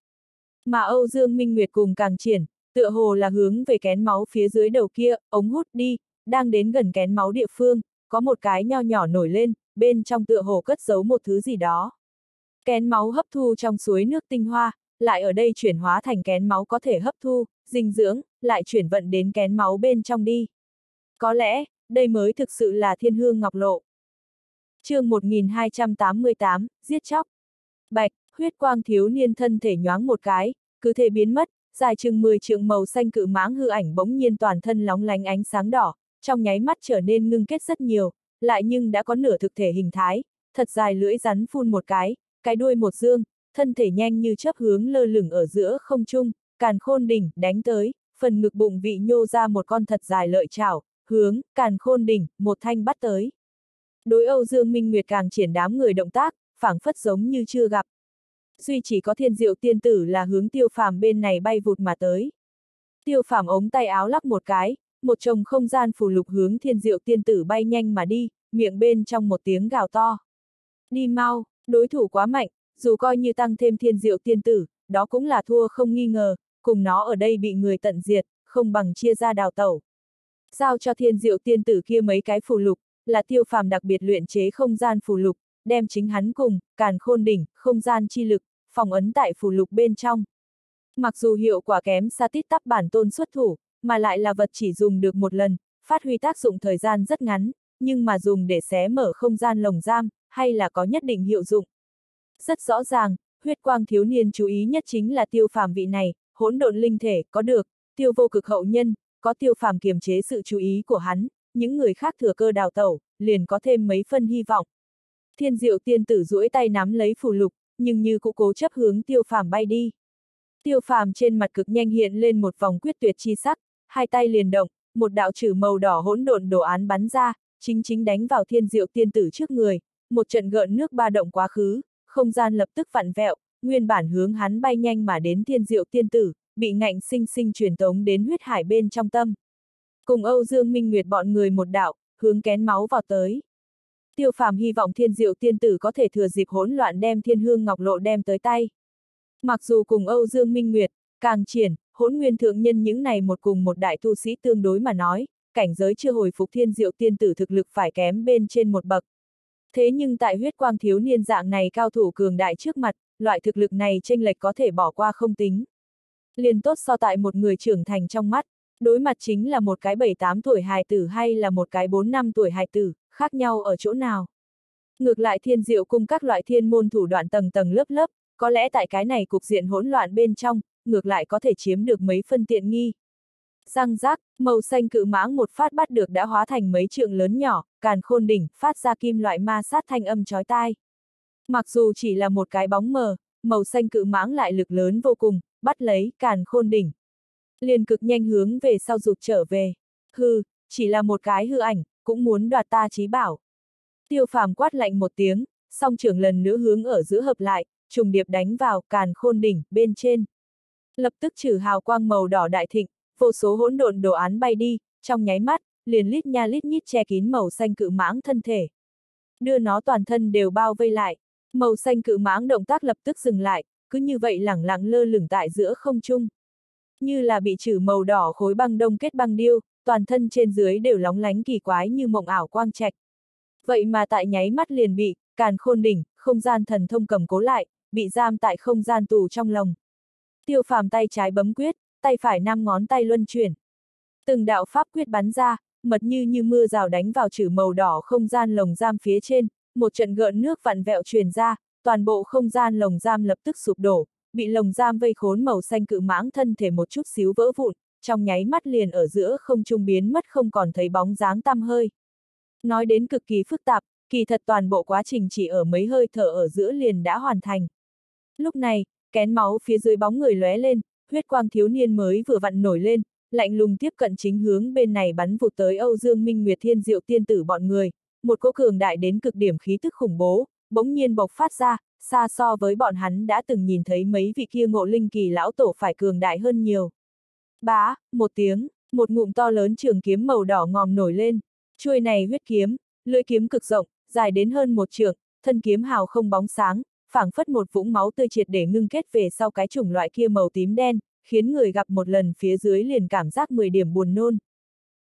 Mà Âu Dương Minh Nguyệt cùng càng triển, tựa hồ là hướng về kén máu phía dưới đầu kia, ống hút đi, đang đến gần kén máu địa phương, có một cái nho nhỏ nổi lên, bên trong tựa hồ cất giấu một thứ gì đó. Kén máu hấp thu trong suối nước tinh hoa, lại ở đây chuyển hóa thành kén máu có thể hấp thu, dinh dưỡng, lại chuyển vận đến kén máu bên trong đi. Có lẽ, đây mới thực sự là thiên hương ngọc lộ. chương 1288, giết chóc. Bạch, huyết quang thiếu niên thân thể nhoáng một cái, cứ thế biến mất, dài chừng 10 trượng màu xanh cự mãng hư ảnh bỗng nhiên toàn thân lóng lánh ánh sáng đỏ, trong nháy mắt trở nên ngưng kết rất nhiều, lại nhưng đã có nửa thực thể hình thái, thật dài lưỡi rắn phun một cái, cái đuôi một dương, thân thể nhanh như chớp hướng lơ lửng ở giữa không trung, càn khôn đỉnh, đánh tới, phần ngực bụng vị nhô ra một con thật dài lợi chảo, hướng, càn khôn đỉnh, một thanh bắt tới. Đối Âu Dương Minh Nguyệt càng triển đám người động tác, phảng phất giống như chưa gặp. Duy chỉ có thiên diệu tiên tử là hướng tiêu phàm bên này bay vụt mà tới. Tiêu phàm ống tay áo lắc một cái, một chồng không gian phù lục hướng thiên diệu tiên tử bay nhanh mà đi, miệng bên trong một tiếng gào to. Đi mau, đối thủ quá mạnh, dù coi như tăng thêm thiên diệu tiên tử, đó cũng là thua không nghi ngờ, cùng nó ở đây bị người tận diệt, không bằng chia ra đào tẩu. Giao cho thiên diệu tiên tử kia mấy cái phù lục, là tiêu phàm đặc biệt luyện chế không gian phù lục, đem chính hắn cùng, càn khôn đỉnh, không gian chi lực, phòng ấn tại phù lục bên trong. Mặc dù hiệu quả kém xa tít tắp bản tôn xuất thủ, mà lại là vật chỉ dùng được một lần, phát huy tác dụng thời gian rất ngắn, nhưng mà dùng để xé mở không gian lồng giam, hay là có nhất định hiệu dụng. Rất rõ ràng, huyết quang thiếu niên chú ý nhất chính là tiêu phàm vị này, hỗn độn linh thể, có được, tiêu vô cực hậu nhân, có tiêu phàm kiềm chế sự chú ý của hắn, những người khác thừa cơ đào tẩu, liền có thêm mấy phân hy vọng. Thiên diệu tiên tử duỗi tay nắm lấy phù lục, nhưng như cũng cố chấp hướng tiêu phàm bay đi. Tiêu phàm trên mặt cực nhanh hiện lên một vòng quyết tuyệt chi sắc, hai tay liền động, một đạo trừ màu đỏ hỗn độn đồ án bắn ra, chính chính đánh vào thiên diệu tiên tử trước người, một trận gợn nước ba động quá khứ, không gian lập tức vặn vẹo, nguyên bản hướng hắn bay nhanh mà đến thiên diệu tiên tử, bị ngạnh sinh sinh truyền tống đến huyết hải bên trong tâm. Cùng Âu Dương Minh Nguyệt bọn người một đạo, hướng kén máu vào tới. Tiêu phàm hy vọng thiên diệu tiên tử có thể thừa dịp hỗn loạn đem thiên hương ngọc lộ đem tới tay. Mặc dù cùng Âu Dương Minh Nguyệt, càng triển, hỗn nguyên thượng nhân những này một cùng một đại tu sĩ tương đối mà nói, cảnh giới chưa hồi phục thiên diệu tiên tử thực lực phải kém bên trên một bậc. Thế nhưng tại huyết quang thiếu niên dạng này cao thủ cường đại trước mặt, loại thực lực này tranh lệch có thể bỏ qua không tính. Liền tốt so tại một người trưởng thành trong mắt, đối mặt chính là một cái 7-8 tuổi hài tử hay là một cái 4-5 tuổi hài tử, khác nhau ở chỗ nào. Ngược lại thiên diệu cung các loại thiên môn thủ đoạn tầng tầng lớp lớp, có lẽ tại cái này cục diện hỗn loạn bên trong, ngược lại có thể chiếm được mấy phân tiện nghi. Răng rác, màu xanh cự mãng một phát bắt được đã hóa thành mấy trượng lớn nhỏ, càn khôn đỉnh, phát ra kim loại ma sát thanh âm chói tai. Mặc dù chỉ là một cái bóng mờ, màu xanh cự mãng lại lực lớn vô cùng, bắt lấy, càn khôn đỉnh. Liền cực nhanh hướng về sau rụt trở về. Hư, chỉ là một cái hư ảnh, cũng muốn đoạt ta trí bảo. Tiêu phàm quát lạnh một tiếng, song trưởng lần nữa hướng ở giữa hợp lại, trùng điệp đánh vào càn khôn đỉnh, bên trên. Lập tức trừ hào quang màu đỏ đại thịnh, vô số hỗn độn đồ án bay đi, trong nháy mắt, liền lít nha lít nhít che kín màu xanh cự mãng thân thể. Đưa nó toàn thân đều bao vây lại, màu xanh cự mãng động tác lập tức dừng lại, cứ như vậy lẳng lặng lơ lửng tại giữa không trung. Như là bị trừ màu đỏ khối băng đông kết băng điêu, toàn thân trên dưới đều lóng lánh kỳ quái như mộng ảo quang trạch. Vậy mà tại nháy mắt liền bị, càn khôn đỉnh, không gian thần thông cầm cố lại, bị giam tại không gian tù trong lòng. Tiêu phàm tay trái bấm quyết, tay phải năm ngón tay luân chuyển. Từng đạo pháp quyết bắn ra, mật như như mưa rào đánh vào chữ màu đỏ không gian lồng giam phía trên, một trận gợn nước vặn vẹo truyền ra, toàn bộ không gian lồng giam lập tức sụp đổ, bị lồng giam vây khốn màu xanh cự mãng thân thể một chút xíu vỡ vụn, trong nháy mắt liền ở giữa không trung biến mất không còn thấy bóng dáng tăm hơi. Nói đến cực kỳ phức tạp, kỳ thật toàn bộ quá trình chỉ ở mấy hơi thở ở giữa liền đã hoàn thành. Lúc này, kén máu phía dưới bóng người lóe lên, huyết quang thiếu niên mới vừa vặn nổi lên, lạnh lùng tiếp cận chính hướng bên này bắn vụt tới Âu Dương Minh Nguyệt Thiên Diệu tiên tử bọn người, một cỗ cường đại đến cực điểm khí tức khủng bố, bỗng nhiên bộc phát ra, xa so với bọn hắn đã từng nhìn thấy mấy vị kia ngộ linh kỳ lão tổ phải cường đại hơn nhiều. Bá, một tiếng, một ngụm to lớn trường kiếm màu đỏ ngòm nổi lên, chuôi này huyết kiếm, lưỡi kiếm cực rộng, dài đến hơn một trượng, thân kiếm hào không bóng sáng, phảng phất một vũng máu tươi triệt để ngưng kết về sau cái chủng loại kia màu tím đen, khiến người gặp một lần phía dưới liền cảm giác 10 điểm buồn nôn.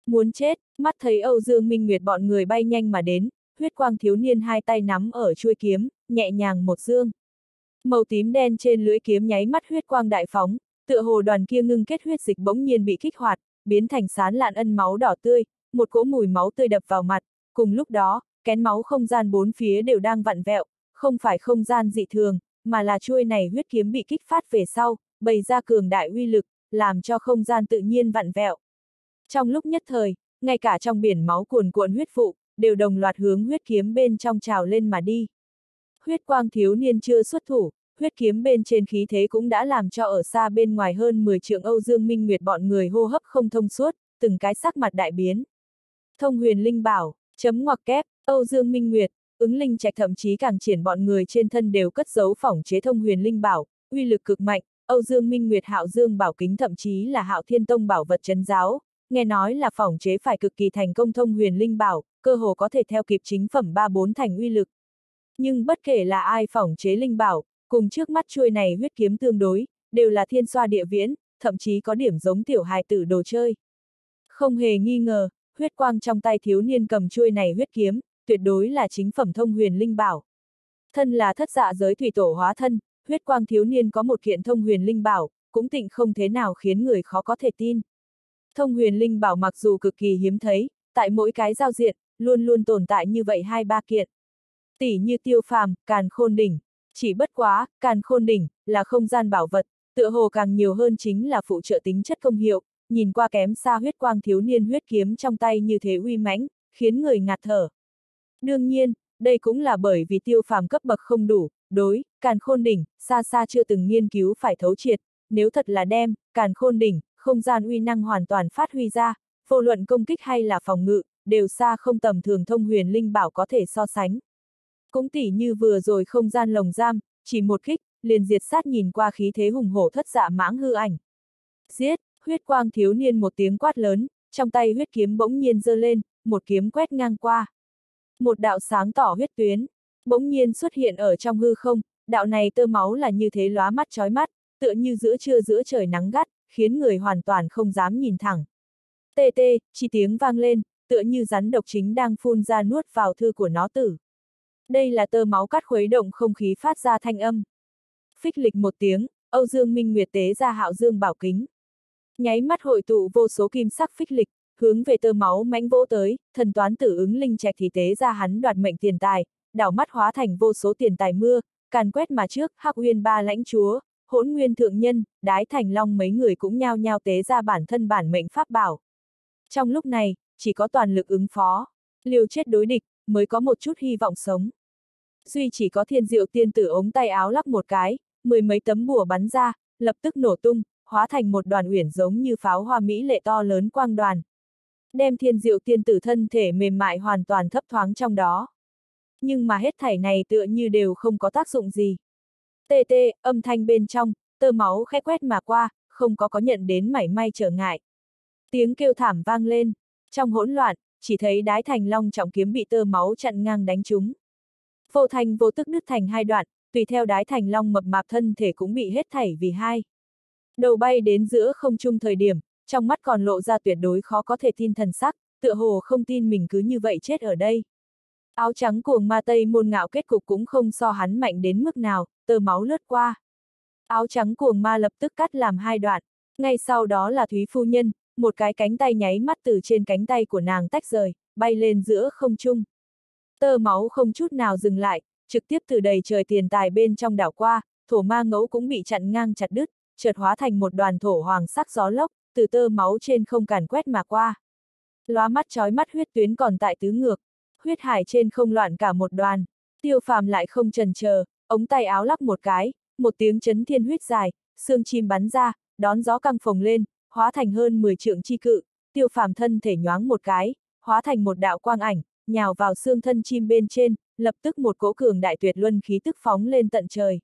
Muốn chết, mắt thấy Âu Dương Minh Nguyệt bọn người bay nhanh mà đến, huyết quang thiếu niên hai tay nắm ở chuôi kiếm, nhẹ nhàng một dương. Màu tím đen trên lưỡi kiếm nháy mắt huyết quang đại phóng, tựa hồ đoàn kia ngưng kết huyết dịch bỗng nhiên bị kích hoạt, biến thành sán lạn ân máu đỏ tươi, một cỗ mùi máu tươi đập vào mặt, cùng lúc đó, kén máu không gian bốn phía đều đang vặn vẹo, không phải không gian dị thường, mà là chuôi này huyết kiếm bị kích phát về sau, bày ra cường đại uy lực, làm cho không gian tự nhiên vặn vẹo. Trong lúc nhất thời, ngay cả trong biển máu cuồn cuộn huyết vụ, đều đồng loạt hướng huyết kiếm bên trong trào lên mà đi. Huyết quang thiếu niên chưa xuất thủ, huyết kiếm bên trên khí thế cũng đã làm cho ở xa bên ngoài hơn 10 trượng Âu Dương Minh Nguyệt bọn người hô hấp không thông suốt, từng cái sắc mặt đại biến. Thông huyền linh bảo, chấm ngoặc kép, Âu Dương Minh Nguyệt, ứng linh trạch thậm chí càng triển bọn người trên thân đều cất giấu phỏng chế thông huyền linh bảo, uy lực cực mạnh, Âu Dương Minh Nguyệt Hạo Dương bảo kính thậm chí là Hạo Thiên Tông bảo vật chấn giáo, nghe nói là phỏng chế phải cực kỳ thành công thông huyền linh bảo, cơ hồ có thể theo kịp chính phẩm ba bốn thành uy lực. Nhưng bất kể là ai phỏng chế linh bảo, cùng trước mắt chuôi này huyết kiếm tương đối, đều là thiên xoa địa viễn, thậm chí có điểm giống tiểu hài tử đồ chơi. Không hề nghi ngờ, huyết quang trong tay thiếu niên cầm chuôi này huyết kiếm, tuyệt đối là chính phẩm thông huyền linh bảo. Thân là thất dạ giới thủy tổ hóa thân, huyết quang thiếu niên có một kiện thông huyền linh bảo, cũng tịnh không thế nào khiến người khó có thể tin. Thông huyền linh bảo mặc dù cực kỳ hiếm thấy, tại mỗi cái giao diện, luôn luôn tồn tại như vậy hai ba kiện. Tỷ như tiêu phàm, càn khôn đỉnh. Chỉ bất quá, càn khôn đỉnh, là không gian bảo vật, tựa hồ càng nhiều hơn chính là phụ trợ tính chất công hiệu, nhìn qua kém xa huyết quang thiếu niên huyết kiếm trong tay như thế uy mãnh, khiến người ngạt thở. Đương nhiên, đây cũng là bởi vì tiêu phàm cấp bậc không đủ, đối, càn khôn đỉnh, xa xa chưa từng nghiên cứu phải thấu triệt, nếu thật là đem, càn khôn đỉnh, không gian uy năng hoàn toàn phát huy ra, vô luận công kích hay là phòng ngự, đều xa không tầm thường thông huyền linh bảo có thể so sánh. Cũng tỉ như vừa rồi không gian lồng giam, chỉ một kích, liền diệt sát nhìn qua khí thế hùng hổ thất dạ mãng hư ảnh. Giết, huyết quang thiếu niên một tiếng quát lớn, trong tay huyết kiếm bỗng nhiên giơ lên, một kiếm quét ngang qua. Một đạo sáng tỏ huyết tuyến, bỗng nhiên xuất hiện ở trong hư không, đạo này tơ máu là như thế lóa mắt chói mắt, tựa như giữa trưa giữa trời nắng gắt, khiến người hoàn toàn không dám nhìn thẳng. Tê tê, chỉ tiếng vang lên, tựa như rắn độc chính đang phun ra nuốt vào thư của nó tử. Đây là tơ máu cắt khuấy động không khí phát ra thanh âm. Phích lịch một tiếng, Âu Dương Minh Nguyệt tế ra hạo dương bảo kính. Nháy mắt hội tụ vô số kim sắc phích lịch, hướng về tơ máu mãnh vỗ tới, thần toán tử ứng linh trạch thì tế ra hắn đoạt mệnh tiền tài, đảo mắt hóa thành vô số tiền tài mưa, càn quét mà trước, hắc uyên ba lãnh chúa, hỗn nguyên thượng nhân, đái thành long mấy người cũng nhao nhao tế ra bản thân bản mệnh pháp bảo. Trong lúc này, chỉ có toàn lực ứng phó, liều chết đối địch, mới có một chút hy vọng sống. Duy chỉ có thiên diệu tiên tử ống tay áo lắc một cái, mười mấy tấm bùa bắn ra, lập tức nổ tung, hóa thành một đoàn uyển giống như pháo hoa mỹ lệ to lớn quang đoàn. Đem thiên diệu tiên tử thân thể mềm mại hoàn toàn thấp thoáng trong đó. Nhưng mà hết thảy này tựa như đều không có tác dụng gì. Tê tê, âm thanh bên trong, tơ máu khẽ quét mà qua, không có có nhận đến mảy may trở ngại. Tiếng kêu thảm vang lên, trong hỗn loạn, chỉ thấy đái thành long trọng kiếm bị tơ máu chặn ngang đánh trúng. Vô thành vô tức nứt thành hai đoạn, tùy theo đái thành long mập mạp thân thể cũng bị hết thảy vì hai. Đầu bay đến giữa không trung thời điểm, trong mắt còn lộ ra tuyệt đối khó có thể tin thần sắc, tựa hồ không tin mình cứ như vậy chết ở đây. Áo trắng cuồng ma tây môn ngạo kết cục cũng không so hắn mạnh đến mức nào, tơ máu lướt qua. Áo trắng cuồng ma lập tức cắt làm hai đoạn, ngay sau đó là Thúy Phu Nhân, một cái cánh tay nháy mắt từ trên cánh tay của nàng tách rời, bay lên giữa không trung. Tơ máu không chút nào dừng lại, trực tiếp từ đầy trời tiền tài bên trong đảo qua, thổ ma ngẫu cũng bị chặn ngang chặt đứt, chợt hóa thành một đoàn thổ hoàng sắc gió lốc, từ tơ máu trên không càn quét mà qua. Lóa mắt chói mắt huyết tuyến còn tại tứ ngược, huyết hải trên không loạn cả một đoàn, tiêu phàm lại không trần chờ, ống tay áo lắc một cái, một tiếng chấn thiên huyết dài, xương chim bắn ra, đón gió căng phồng lên, hóa thành hơn 10 trượng chi cự, tiêu phàm thân thể nhoáng một cái, hóa thành một đạo quang ảnh, nhào vào xương thân chim bên trên, lập tức một cỗ cường đại tuyệt luân khí tức phóng lên tận trời.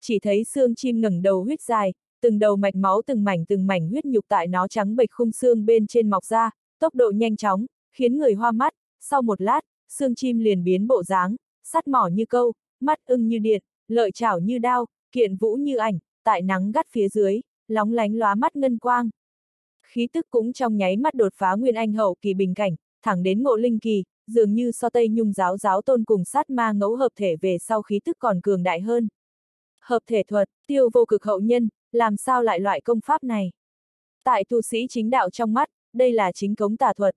Chỉ thấy xương chim ngẩng đầu huyết dài, từng đầu mạch máu từng mảnh từng mảnh huyết nhục tại nó trắng bệch khung xương bên trên mọc ra, tốc độ nhanh chóng, khiến người hoa mắt, sau một lát, xương chim liền biến bộ dáng, sắt mỏ như câu, mắt ưng như điện, lợi chảo như đao, kiện vũ như ảnh, tại nắng gắt phía dưới, lóng lánh lóa mắt ngân quang. Khí tức cũng trong nháy mắt đột phá nguyên anh hậu kỳ bình cảnh, thẳng đến ngộ linh kỳ, dường như so tây nhung giáo giáo tôn cùng sát ma ngẫu hợp thể về sau khí tức còn cường đại hơn. Hợp thể thuật, tiêu vô cực hậu nhân, làm sao lại loại công pháp này? Tại tu sĩ chính đạo trong mắt, đây là chính cống tà thuật.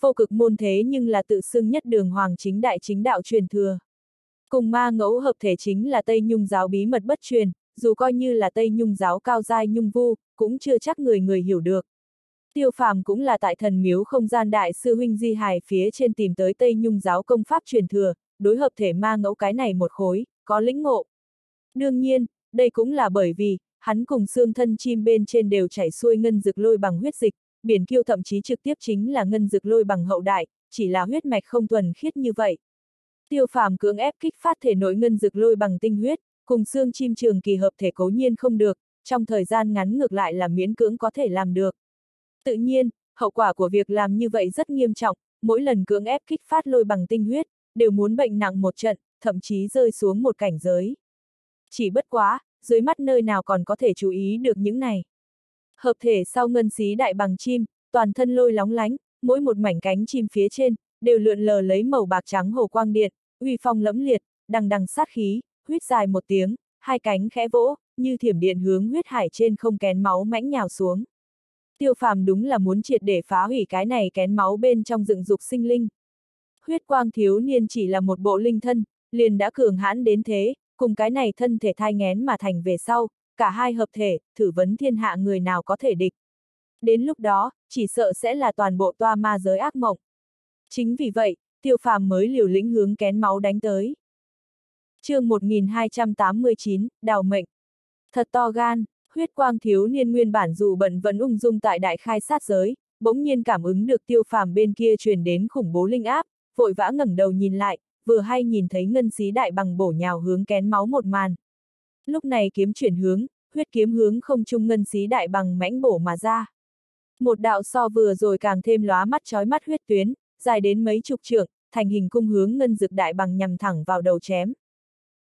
Vô cực môn thế nhưng là tự xưng nhất đường hoàng chính đại chính đạo truyền thừa. Cùng ma ngẫu hợp thể chính là Tây Nhung giáo bí mật bất truyền, dù coi như là Tây Nhung giáo cao giai nhung vu, cũng chưa chắc người người hiểu được. Tiêu phàm cũng là tại thần miếu không gian đại sư huynh Di hài phía trên tìm tới Tây Nhung giáo công pháp truyền thừa, đối hợp thể ma ngẫu cái này một khối, có lĩnh ngộ. Đương nhiên, đây cũng là bởi vì, hắn cùng xương thân chim bên trên đều chảy xuôi ngân dực lôi bằng huyết dịch, biển kiêu thậm chí trực tiếp chính là ngân dực lôi bằng hậu đại, chỉ là huyết mạch không thuần khiết như vậy. Tiêu phàm cưỡng ép kích phát thể nội ngân dực lôi bằng tinh huyết, cùng xương chim trường kỳ hợp thể cố nhiên không được, trong thời gian ngắn ngược lại là miễn cưỡng có thể làm được. Tự nhiên, hậu quả của việc làm như vậy rất nghiêm trọng, mỗi lần cưỡng ép kích phát lôi bằng tinh huyết, đều muốn bệnh nặng một trận, thậm chí rơi xuống một cảnh giới. Chỉ bất quá, dưới mắt nơi nào còn có thể chú ý được những này. Hợp thể sau ngân xí đại bằng chim, toàn thân lôi lóng lánh, mỗi một mảnh cánh chim phía trên, đều lượn lờ lấy màu bạc trắng hồ quang điện, uy phong lẫm liệt, đằng đằng sát khí, huyết dài một tiếng, hai cánh khẽ vỗ, như thiểm điện hướng huyết hải trên không kén máu mãnh nhào xuống. Tiêu phàm đúng là muốn triệt để phá hủy cái này kén máu bên trong dựng dục sinh linh. Huyết quang thiếu niên chỉ là một bộ linh thân, liền đã cường hãn đến thế, cùng cái này thân thể thai ngén mà thành về sau, cả hai hợp thể, thử vấn thiên hạ người nào có thể địch. Đến lúc đó, chỉ sợ sẽ là toàn bộ toa ma giới ác mộng. Chính vì vậy, tiêu phàm mới liều lĩnh hướng kén máu đánh tới. chương 1289, đào mệnh. Thật to gan, huyết quang thiếu niên nguyên bản dù bận vẫn ung dung tại đại khai sát giới, bỗng nhiên cảm ứng được tiêu phàm bên kia truyền đến khủng bố linh áp, vội vã ngẩng đầu nhìn lại, vừa hay nhìn thấy ngân xí đại bằng bổ nhào hướng kén máu một màn. Lúc này kiếm chuyển hướng, huyết kiếm hướng không trung ngân xí đại bằng mãnh bổ mà ra. Một đạo so vừa rồi càng thêm lóa mắt chói mắt huyết tuyến, dài đến mấy chục trượng, thành hình cung hướng ngân dực đại bằng nhằm thẳng vào đầu chém.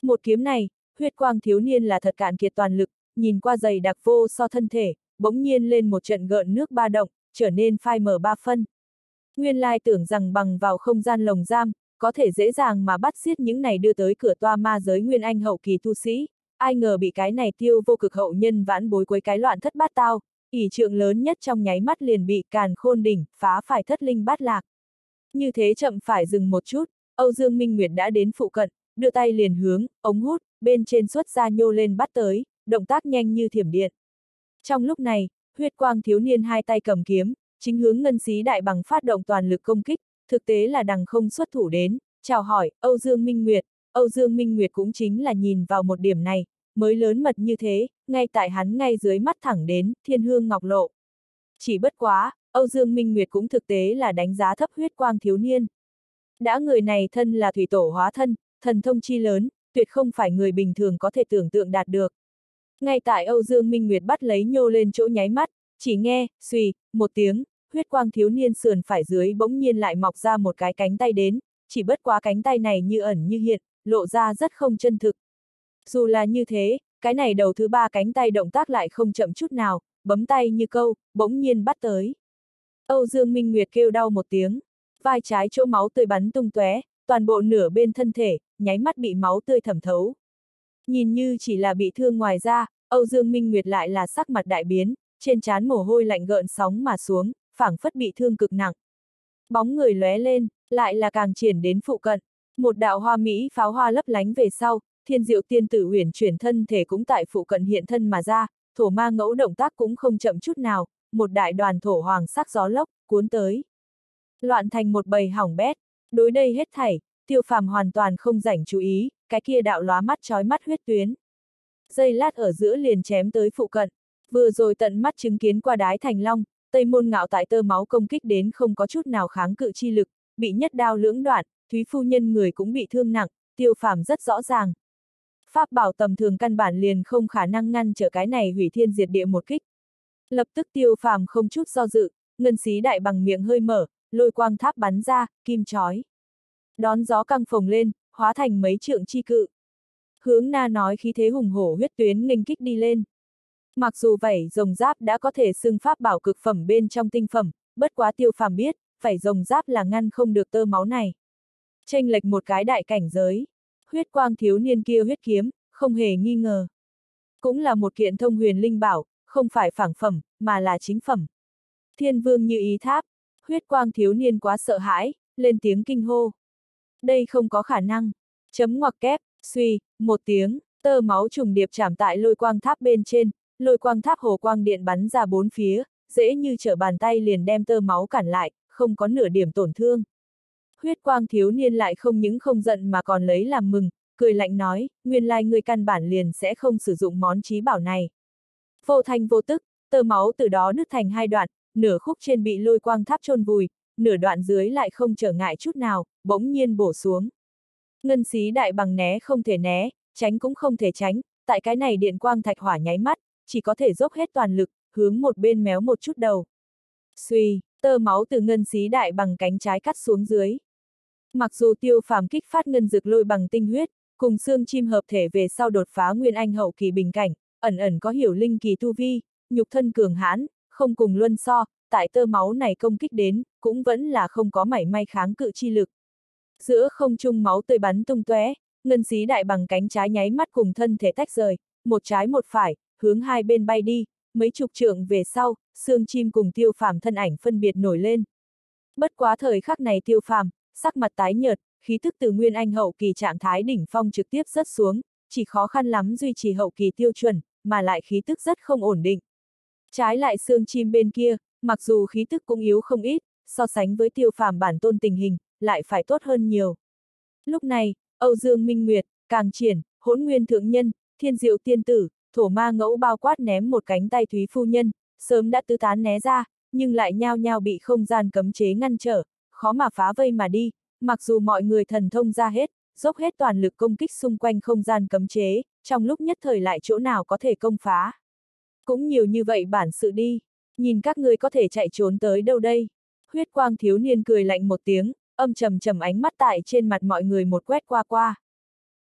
Một kiếm này, huyết quang thiếu niên là thật cạn kiệt toàn lực, nhìn qua dày đặc vô so thân thể, bỗng nhiên lên một trận gợn nước ba động, trở nên phai mở ba phân. Nguyên lai tưởng rằng bằng vào không gian lồng giam, có thể dễ dàng mà bắt giết những này đưa tới cửa toa ma giới nguyên anh hậu kỳ tu sĩ, ai ngờ bị cái này tiêu vô cực hậu nhân vãn bối quấy cái loạn thất bát tao, ỷ trượng lớn nhất trong nháy mắt liền bị càn khôn đỉnh, phá phải thất linh bát lạc. Như thế chậm phải dừng một chút, Âu Dương Minh Nguyệt đã đến phụ cận, đưa tay liền hướng, ống hút, bên trên xuất ra nhô lên bắt tới, động tác nhanh như thiểm điện. Trong lúc này, huyết quang thiếu niên hai tay cầm kiếm, chính hướng ngân xí đại bằng phát động toàn lực công kích, thực tế là đằng không xuất thủ đến, chào hỏi, Âu Dương Minh Nguyệt, Âu Dương Minh Nguyệt cũng chính là nhìn vào một điểm này, mới lớn mật như thế, ngay tại hắn ngay dưới mắt thẳng đến, thiên hương ngọc lộ. Chỉ bất quá, Âu Dương Minh Nguyệt cũng thực tế là đánh giá thấp huyết quang thiếu niên. Đã người này thân là thủy tổ hóa thân, thần thông chi lớn, tuyệt không phải người bình thường có thể tưởng tượng đạt được. Ngay tại Âu Dương Minh Nguyệt bắt lấy nhô lên chỗ nháy mắt, chỉ nghe, suy, một tiếng, huyết quang thiếu niên sườn phải dưới bỗng nhiên lại mọc ra một cái cánh tay đến, chỉ bất quá cánh tay này như ẩn như hiện, lộ ra rất không chân thực. Dù là như thế, cái này đầu thứ ba cánh tay động tác lại không chậm chút nào, bấm tay như câu, bỗng nhiên bắt tới. Âu Dương Minh Nguyệt kêu đau một tiếng, vai trái chỗ máu tươi bắn tung tóe, toàn bộ nửa bên thân thể, nháy mắt bị máu tươi thẩm thấu. Nhìn như chỉ là bị thương ngoài ra, Âu Dương Minh Nguyệt lại là sắc mặt đại biến, trên trán mồ hôi lạnh gợn sóng mà xuống, phảng phất bị thương cực nặng. Bóng người lóe lên, lại là càng triển đến phụ cận. Một đạo hoa mỹ pháo hoa lấp lánh về sau, thiên diệu tiên tử huyền chuyển thân thể cũng tại phụ cận hiện thân mà ra, thổ ma ngẫu động tác cũng không chậm chút nào, một đại đoàn thổ hoàng sắc gió lốc, cuốn tới. Loạn thành một bầy hỏng bét, đối đây hết thảy, tiêu phàm hoàn toàn không rảnh chú ý, cái kia đạo lóa mắt chói mắt huyết tuyến. Dây lát ở giữa liền chém tới phụ cận, vừa rồi tận mắt chứng kiến qua đái thành long, tây môn ngạo tại tơ máu công kích đến không có chút nào kháng cự chi lực, bị nhất đao lưỡng đoạn, Thúy phu nhân người cũng bị thương nặng, tiêu phàm rất rõ ràng. Pháp bảo tầm thường căn bản liền không khả năng ngăn trở cái này hủy thiên diệt địa một kích. Lập tức tiêu phàm không chút do dự, ngân xí đại bằng miệng hơi mở, lôi quang tháp bắn ra, kim chói. Đón gió căng phồng lên, hóa thành mấy trượng chi cự. Hướng na nói khí thế hùng hổ huyết tuyến nghênh kích đi lên. Mặc dù vảy rồng giáp đã có thể xưng pháp bảo cực phẩm bên trong tinh phẩm, bất quá tiêu phàm biết, vảy rồng giáp là ngăn không được tơ máu này. Tranh lệch một cái đại cảnh giới. Huyết quang thiếu niên kia huyết kiếm, không hề nghi ngờ. Cũng là một kiện thông huyền linh bảo, không phải phảng phẩm, mà là chính phẩm. Thiên vương như ý tháp, huyết quang thiếu niên quá sợ hãi, lên tiếng kinh hô. Đây không có khả năng. Chấm ngoặc kép, suy, một tiếng, tơ máu trùng điệp chạm tại lôi quang tháp bên trên, lôi quang tháp hồ quang điện bắn ra bốn phía, dễ như trở bàn tay liền đem tơ máu cản lại, không có nửa điểm tổn thương. Huyết quang thiếu niên lại không những không giận mà còn lấy làm mừng, cười lạnh nói, nguyên lai người căn bản liền sẽ không sử dụng món trí bảo này. Vô thanh vô tức, tơ máu từ đó nứt thành hai đoạn, nửa khúc trên bị lôi quang tháp chôn vùi, nửa đoạn dưới lại không trở ngại chút nào, bỗng nhiên bổ xuống. Ngân xí đại bằng né không thể né, tránh cũng không thể tránh, tại cái này điện quang thạch hỏa nháy mắt, chỉ có thể dốc hết toàn lực, hướng một bên méo một chút đầu. Xuy, tơ máu từ ngân xí đại bằng cánh trái cắt xuống dưới. Mặc dù tiêu phàm kích phát ngân dược lôi bằng tinh huyết, cùng xương chim hợp thể về sau đột phá nguyên anh hậu kỳ bình cảnh, ẩn ẩn có hiểu linh kỳ tu vi, nhục thân cường hãn, không cùng luân so, tại tơ máu này công kích đến, cũng vẫn là không có mảy may kháng cự chi lực. Giữa không trung máu tươi bắn tung tóe, ngân xí đại bằng cánh trái nháy mắt cùng thân thể tách rời, một trái một phải, hướng hai bên bay đi, mấy chục trượng về sau, xương chim cùng tiêu phàm thân ảnh phân biệt nổi lên. Bất quá thời khắc này tiêu phàm, sắc mặt tái nhợt, khí thức từ nguyên anh hậu kỳ trạng thái đỉnh phong trực tiếp rất xuống, chỉ khó khăn lắm duy trì hậu kỳ tiêu chuẩn, mà lại khí tức rất không ổn định. Trái lại xương chim bên kia, mặc dù khí tức cũng yếu không ít, so sánh với tiêu phàm bản tôn tình hình, lại phải tốt hơn nhiều. Lúc này, Âu Dương Minh Nguyệt, Càng Triển, Hỗn Nguyên Thượng Nhân, Thiên Diệu Tiên Tử, Thổ Ma Ngẫu bao quát ném một cánh tay Thúy Phu Nhân, sớm đã tứ tán né ra, nhưng lại nhao nhao bị không gian cấm chế ngăn trở, khó mà phá vây mà đi, mặc dù mọi người thần thông ra hết, dốc hết toàn lực công kích xung quanh không gian cấm chế, trong lúc nhất thời lại chỗ nào có thể công phá. Cũng nhiều như vậy bản sự đi, nhìn các người có thể chạy trốn tới đâu đây. Huyết quang thiếu niên cười lạnh một tiếng, âm trầm trầm ánh mắt tại trên mặt mọi người một quét qua qua.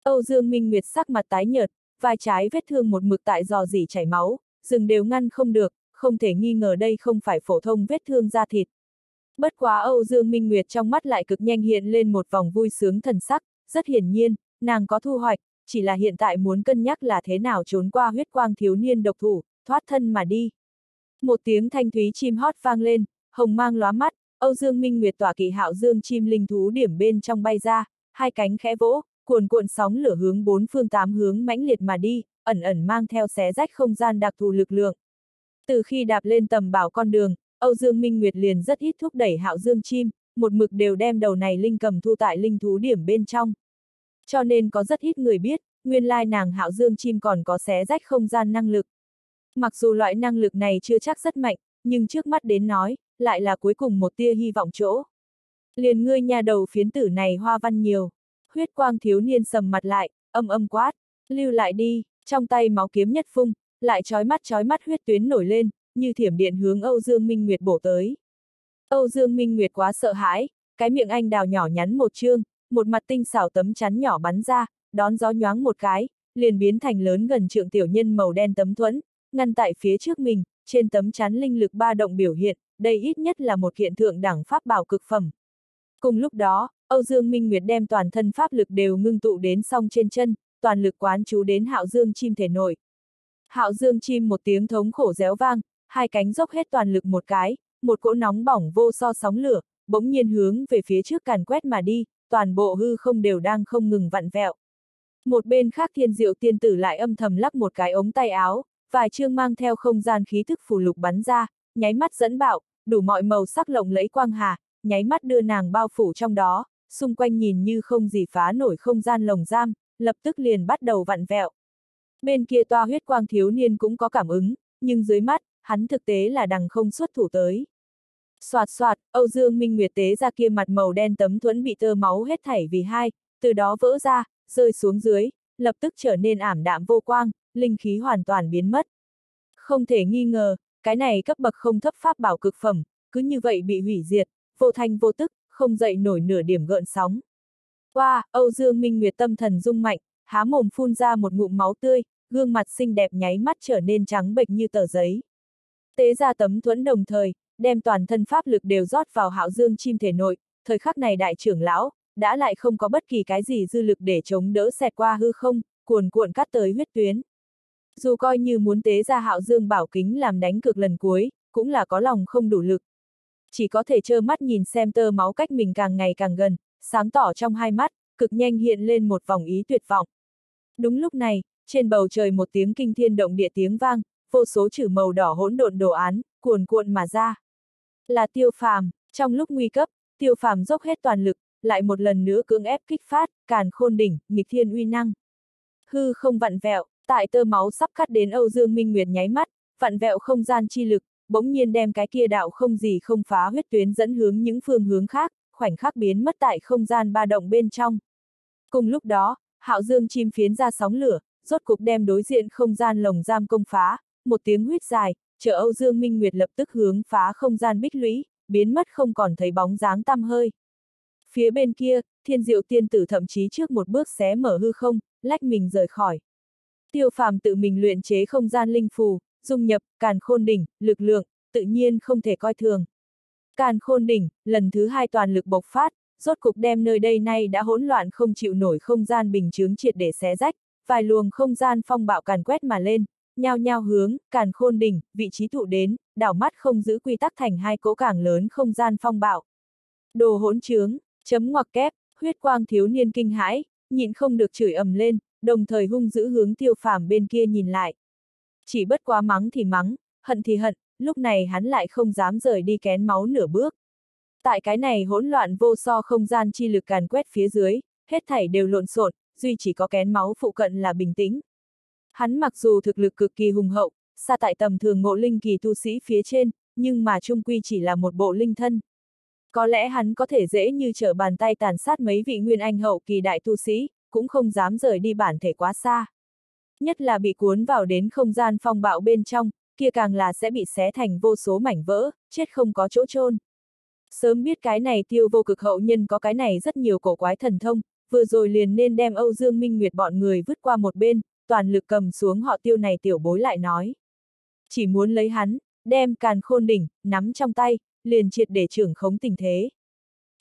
Âu Dương Minh Nguyệt sắc mặt tái nhợt, vai trái vết thương một mực tại dò dỉ chảy máu, rừng đều ngăn không được, không thể nghi ngờ đây không phải phổ thông vết thương da thịt. Bất quá Âu Dương Minh Nguyệt trong mắt lại cực nhanh hiện lên một vòng vui sướng thần sắc, rất hiển nhiên, nàng có thu hoạch, chỉ là hiện tại muốn cân nhắc là thế nào trốn qua huyết quang thiếu niên độc thủ, thoát thân mà đi. Một tiếng thanh thúy chim hót vang lên, hồng mang lóa mắt, Âu Dương Minh Nguyệt tỏa kỳ hạo dương chim linh thú điểm bên trong bay ra, hai cánh khẽ vỗ, cuồn cuộn sóng lửa hướng bốn phương tám hướng mãnh liệt mà đi, ẩn ẩn mang theo xé rách không gian đặc thù lực lượng. Từ khi đạp lên tầm bảo con đường, Âu Dương Minh Nguyệt liền rất ít thúc đẩy hạo dương chim, một mực đều đem đầu này linh cầm thu tại linh thú điểm bên trong. Cho nên có rất ít người biết, nguyên lai nàng hạo dương chim còn có xé rách không gian năng lực. Mặc dù loại năng lực này chưa chắc rất mạnh, nhưng trước mắt đến nói, lại là cuối cùng một tia hy vọng chỗ. Liền ngươi nhà đầu phiến tử này hoa văn nhiều. Huyết quang thiếu niên sầm mặt lại, âm âm quát, lưu lại đi, trong tay máu kiếm nhất phung, lại trói mắt trói mắt huyết tuyến nổi lên, như thiểm điện hướng Âu Dương Minh Nguyệt bổ tới. Âu Dương Minh Nguyệt quá sợ hãi, cái miệng anh đào nhỏ nhắn một chương, một mặt tinh xảo tấm chắn nhỏ bắn ra, đón gió nhoáng một cái, liền biến thành lớn gần trượng tiểu nhân màu đen tấm thuẫn, ngăn tại phía trước mình, trên tấm chắn linh lực ba động biểu hiện, đây ít nhất là một hiện thượng đẳng pháp bảo cực phẩm. Cùng lúc đó, Âu Dương Minh Nguyệt đem toàn thân pháp lực đều ngưng tụ đến song trên chân, toàn lực quán chú đến Hạo Dương chim thể nội. Hạo Dương chim một tiếng thống khổ réo vang, hai cánh dốc hết toàn lực một cái, một cỗ nóng bỏng vô so sóng lửa, bỗng nhiên hướng về phía trước càn quét mà đi, toàn bộ hư không đều đang không ngừng vặn vẹo. Một bên khác thiên diệu tiên tử lại âm thầm lắc một cái ống tay áo, vài chương mang theo không gian khí thức phù lục bắn ra, nháy mắt dẫn bạo, đủ mọi màu sắc lộng lẫy quang hà, nháy mắt đưa nàng bao phủ trong đó, xung quanh nhìn như không gì phá nổi không gian lồng giam, lập tức liền bắt đầu vặn vẹo. Bên kia toa huyết quang thiếu niên cũng có cảm ứng, nhưng dưới mắt, hắn thực tế là đằng không xuất thủ tới. Soạt soạt, Âu Dương Minh Nguyệt tế ra kia mặt màu đen tấm thuẫn bị tơ máu hết thảy vì hai, từ đó vỡ ra, rơi xuống dưới, lập tức trở nên ảm đạm vô quang, linh khí hoàn toàn biến mất. Không thể nghi ngờ, cái này cấp bậc không thấp pháp bảo cực phẩm, cứ như vậy bị hủy diệt, vô thanh vô tức, không dậy nổi nửa điểm gợn sóng. Qua, wow, Âu Dương Minh Nguyệt tâm thần rung mạnh, há mồm phun ra một ngụm máu tươi, gương mặt xinh đẹp nháy mắt trở nên trắng bệch như tờ giấy. Tế ra tấm thuẫn đồng thời, đem toàn thân pháp lực đều rót vào hạo dương chim thể nội, thời khắc này đại trưởng lão, đã lại không có bất kỳ cái gì dư lực để chống đỡ xẹt qua hư không, cuồn cuộn cắt tới huyết tuyến. Dù coi như muốn tế ra hạo dương bảo kính làm đánh cực lần cuối, cũng là có lòng không đủ lực. Chỉ có thể trơ mắt nhìn xem tơ máu cách mình càng ngày càng gần, sáng tỏ trong hai mắt, cực nhanh hiện lên một vòng ý tuyệt vọng. Đúng lúc này, trên bầu trời một tiếng kinh thiên động địa tiếng vang, vô số chữ màu đỏ hỗn độn đồ án, cuồn cuộn mà ra. Là tiêu phàm, trong lúc nguy cấp, tiêu phàm dốc hết toàn lực, lại một lần nữa cưỡng ép kích phát, càn khôn đỉnh, nghịch thiên uy năng. Hư không vặn vẹo, tại tơ máu sắp cắt đến Âu Dương Minh Nguyệt nháy mắt, vặn vẹo không gian chi lực, bỗng nhiên đem cái kia đạo không gì không phá huyết tuyến dẫn hướng những phương hướng khác, khoảnh khắc biến mất tại không gian ba động bên trong. Cùng lúc đó, Hạo Dương chim phiến ra sóng lửa, rốt cục đem đối diện không gian lồng giam công phá, một tiếng huyết dài, chợ Âu Dương Minh Nguyệt lập tức hướng phá không gian bích lũy, biến mất không còn thấy bóng dáng tăm hơi. Phía bên kia, thiên diệu tiên tử thậm chí trước một bước xé mở hư không, lách mình rời khỏi. Tiêu phàm tự mình luyện chế không gian linh phù, dung nhập, càn khôn đỉnh, lực lượng, tự nhiên không thể coi thường. Càn khôn đỉnh, lần thứ hai toàn lực bộc phát, rốt cục đem nơi đây nay đã hỗn loạn không chịu nổi không gian bình chướng triệt để xé rách, vài luồng không gian phong bạo càn quét mà lên, nhao nhao hướng, càn khôn đỉnh, vị trí tụ đến, đảo mắt không giữ quy tắc thành hai cỗ càng lớn không gian phong bạo. Đồ hỗn trướng, chấm ngoặc kép, huyết quang thiếu niên kinh hãi, nhịn không được chửi ầm lên, đồng thời hung dữ hướng tiêu phàm bên kia nhìn lại. Chỉ bất quá mắng thì mắng, hận thì hận, lúc này hắn lại không dám rời đi kén máu nửa bước. Tại cái này hỗn loạn vô so không gian chi lực càn quét phía dưới, hết thảy đều lộn xộn, duy chỉ có kén máu phụ cận là bình tĩnh. Hắn mặc dù thực lực cực kỳ hùng hậu, xa tại tầm thường ngộ linh kỳ tu sĩ phía trên, nhưng mà trung quy chỉ là một bộ linh thân. Có lẽ hắn có thể dễ như trở bàn tay tàn sát mấy vị nguyên anh hậu kỳ đại tu sĩ, cũng không dám rời đi bản thể quá xa. Nhất là bị cuốn vào đến không gian phong bạo bên trong, kia càng là sẽ bị xé thành vô số mảnh vỡ, chết không có chỗ chôn. Sớm biết cái này tiêu vô cực hậu nhân có cái này rất nhiều cổ quái thần thông, vừa rồi liền nên đem Âu Dương Minh Nguyệt bọn người vứt qua một bên, toàn lực cầm xuống họ tiêu này tiểu bối lại nói. Chỉ muốn lấy hắn, đem càn khôn đỉnh, nắm trong tay, liền triệt để trưởng khống tình thế.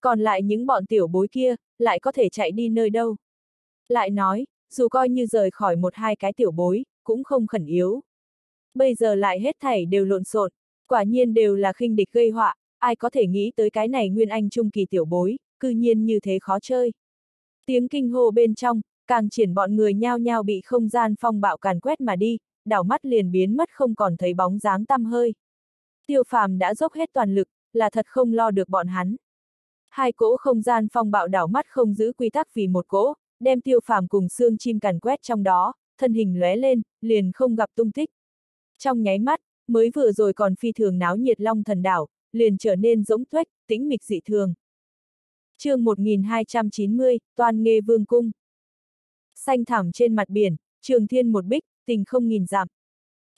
Còn lại những bọn tiểu bối kia, lại có thể chạy đi nơi đâu. Lại nói, dù coi như rời khỏi một hai cái tiểu bối, cũng không khẩn yếu. Bây giờ lại hết thảy đều lộn xộn, quả nhiên đều là khinh địch gây họa, ai có thể nghĩ tới cái này nguyên anh trung kỳ tiểu bối, cư nhiên như thế khó chơi. Tiếng kinh hô bên trong, càng triển bọn người nhao nhao bị không gian phong bạo càn quét mà đi, đảo mắt liền biến mất không còn thấy bóng dáng tăm hơi. Tiêu phàm đã dốc hết toàn lực, là thật không lo được bọn hắn. Hai cỗ không gian phong bạo đảo mắt không giữ quy tắc vì một cỗ, đem tiêu phàm cùng xương chim càn quét trong đó, thân hình lóe lên, liền không gặp tung tích. Trong nháy mắt, mới vừa rồi còn phi thường náo nhiệt long thần đảo, liền trở nên giống tuếch, tĩnh mịch dị thường. chương 1290, Toàn Nghê Vương Cung. Xanh thẳm trên mặt biển, trường thiên một bích, tình không nghìn giảm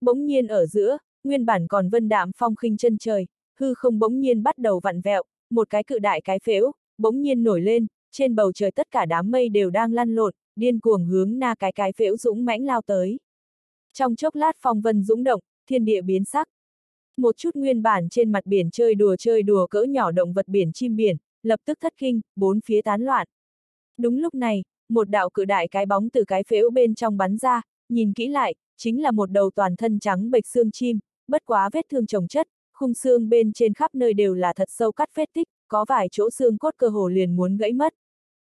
Bỗng nhiên ở giữa, nguyên bản còn vân đạm phong khinh chân trời, hư không bỗng nhiên bắt đầu vặn vẹo, một cái cự đại cái phễu, bỗng nhiên nổi lên, trên bầu trời tất cả đám mây đều đang lăn lộn, điên cuồng hướng na cái cái phễu dũng mãnh lao tới. Trong chốc lát phong vân dũng động, thiên địa biến sắc. Một chút nguyên bản trên mặt biển chơi đùa chơi đùa cỡ nhỏ động vật biển chim biển, lập tức thất kinh, bốn phía tán loạn. Đúng lúc này, một đạo cự đại cái bóng từ cái phễu bên trong bắn ra, nhìn kỹ lại, chính là một đầu toàn thân trắng bệch xương chim, bất quá vết thương trồng chất, khung xương bên trên khắp nơi đều là thật sâu cắt vết tích, có vài chỗ xương cốt cơ hồ liền muốn gãy mất.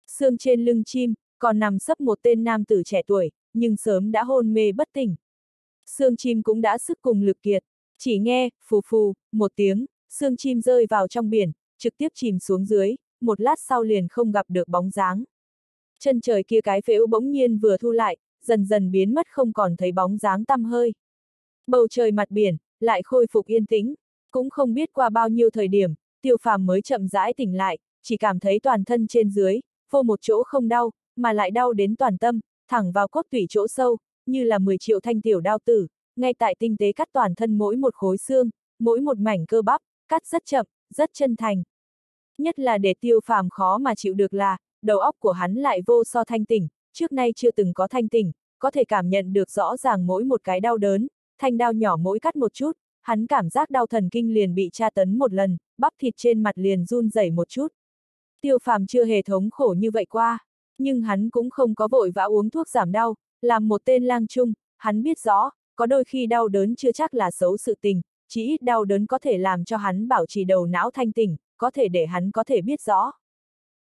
Xương trên lưng chim, còn nằm sấp một tên nam tử trẻ tuổi, nhưng sớm đã hôn mê bất tỉnh. Xương chim cũng đã sức cùng lực kiệt, chỉ nghe, phù phù, một tiếng, xương chim rơi vào trong biển, trực tiếp chìm xuống dưới, một lát sau liền không gặp được bóng dáng. Chân trời kia cái phễu bỗng nhiên vừa thu lại, dần dần biến mất không còn thấy bóng dáng tăm hơi. Bầu trời mặt biển, lại khôi phục yên tĩnh, cũng không biết qua bao nhiêu thời điểm, tiêu phàm mới chậm rãi tỉnh lại, chỉ cảm thấy toàn thân trên dưới, vô một chỗ không đau, mà lại đau đến toàn tâm, thẳng vào cốt tủy chỗ sâu, như là 10 triệu thanh tiểu đao tử, ngay tại tinh tế cắt toàn thân mỗi một khối xương, mỗi một mảnh cơ bắp, cắt rất chậm, rất chân thành. Nhất là để tiêu phàm khó mà chịu được là, đầu óc của hắn lại vô so thanh tỉnh, trước nay chưa từng có thanh tỉnh, có thể cảm nhận được rõ ràng mỗi một cái đau đớn, thanh đao nhỏ mỗi cắt một chút, hắn cảm giác đau thần kinh liền bị tra tấn một lần, bắp thịt trên mặt liền run rẩy một chút. Tiêu phàm chưa hề thống khổ như vậy qua, nhưng hắn cũng không có vội vã uống thuốc giảm đau, Làm một tên lang trung, hắn biết rõ, có đôi khi đau đớn chưa chắc là xấu sự tình, chỉ ít đau đớn có thể làm cho hắn bảo trì đầu não thanh tỉnh, có thể để hắn có thể biết rõ.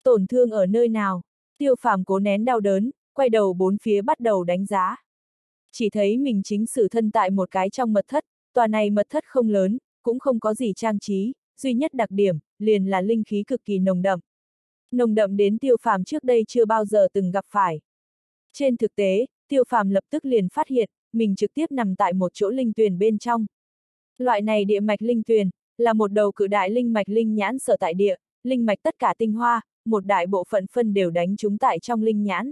Tổn thương ở nơi nào? Tiêu phàm cố nén đau đớn, quay đầu bốn phía bắt đầu đánh giá. Chỉ thấy mình chính sử thân tại một cái trong mật thất, tòa này mật thất không lớn, cũng không có gì trang trí, duy nhất đặc điểm, liền là linh khí cực kỳ nồng đậm. Nồng đậm đến tiêu phàm trước đây chưa bao giờ từng gặp phải. Trên thực tế, tiêu phàm lập tức liền phát hiện, mình trực tiếp nằm tại một chỗ linh tuyền bên trong. Loại này địa mạch linh tuyền, là một đầu cử đại linh mạch linh nhãn sở tại địa, linh mạch tất cả tinh hoa, một đại bộ phận phân đều đánh chúng tại trong linh nhãn.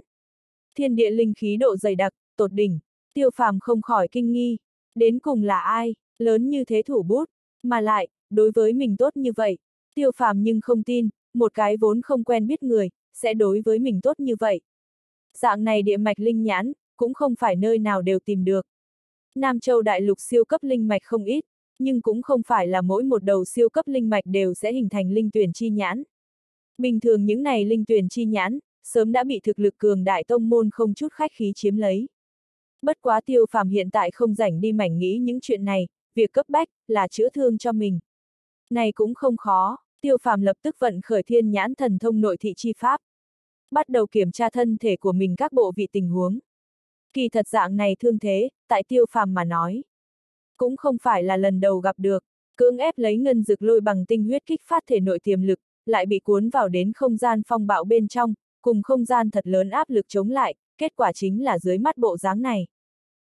Thiên địa linh khí độ dày đặc, tột đỉnh, tiêu phàm không khỏi kinh nghi. Đến cùng là ai, lớn như thế thủ bút, mà lại, đối với mình tốt như vậy, tiêu phàm nhưng không tin, một cái vốn không quen biết người, sẽ đối với mình tốt như vậy. Dạng này địa mạch linh nhãn, cũng không phải nơi nào đều tìm được. Nam Châu Đại Lục siêu cấp linh mạch không ít, nhưng cũng không phải là mỗi một đầu siêu cấp linh mạch đều sẽ hình thành linh tuyển chi nhãn. Bình thường những này linh tuyển chi nhãn, sớm đã bị thực lực cường đại tông môn không chút khách khí chiếm lấy. Bất quá tiêu phàm hiện tại không rảnh đi mảnh nghĩ những chuyện này, việc cấp bách, là chữa thương cho mình. Này cũng không khó, tiêu phàm lập tức vận khởi thiên nhãn thần thông nội thị chi pháp. Bắt đầu kiểm tra thân thể của mình các bộ vị tình huống. Kỳ thật dạng này thương thế, tại tiêu phàm mà nói. Cũng không phải là lần đầu gặp được, cưỡng ép lấy ngân dực lôi bằng tinh huyết kích phát thể nội tiềm lực, lại bị cuốn vào đến không gian phong bạo bên trong, cùng không gian thật lớn áp lực chống lại, kết quả chính là dưới mắt bộ dáng này.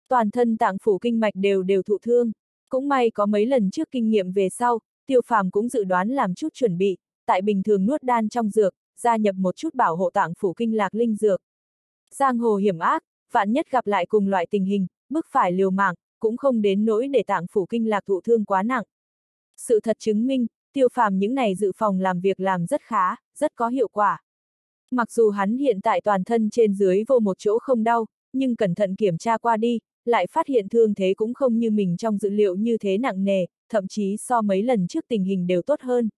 Toàn thân tạng phủ kinh mạch đều đều thụ thương, cũng may có mấy lần trước kinh nghiệm về sau, tiêu phàm cũng dự đoán làm chút chuẩn bị, tại bình thường nuốt đan trong dược, gia nhập một chút bảo hộ tạng phủ kinh lạc linh dược. Giang hồ hiểm ác, vạn nhất gặp lại cùng loại tình hình, bức phải liều mạng, cũng không đến nỗi để tạng phủ kinh lạc thụ thương quá nặng. Sự thật chứng minh, tiêu phàm những này dự phòng làm việc làm rất khá, rất có hiệu quả. Mặc dù hắn hiện tại toàn thân trên dưới vô một chỗ không đau, nhưng cẩn thận kiểm tra qua đi, lại phát hiện thương thế cũng không như mình trong dự liệu như thế nặng nề, thậm chí so mấy lần trước tình hình đều tốt hơn.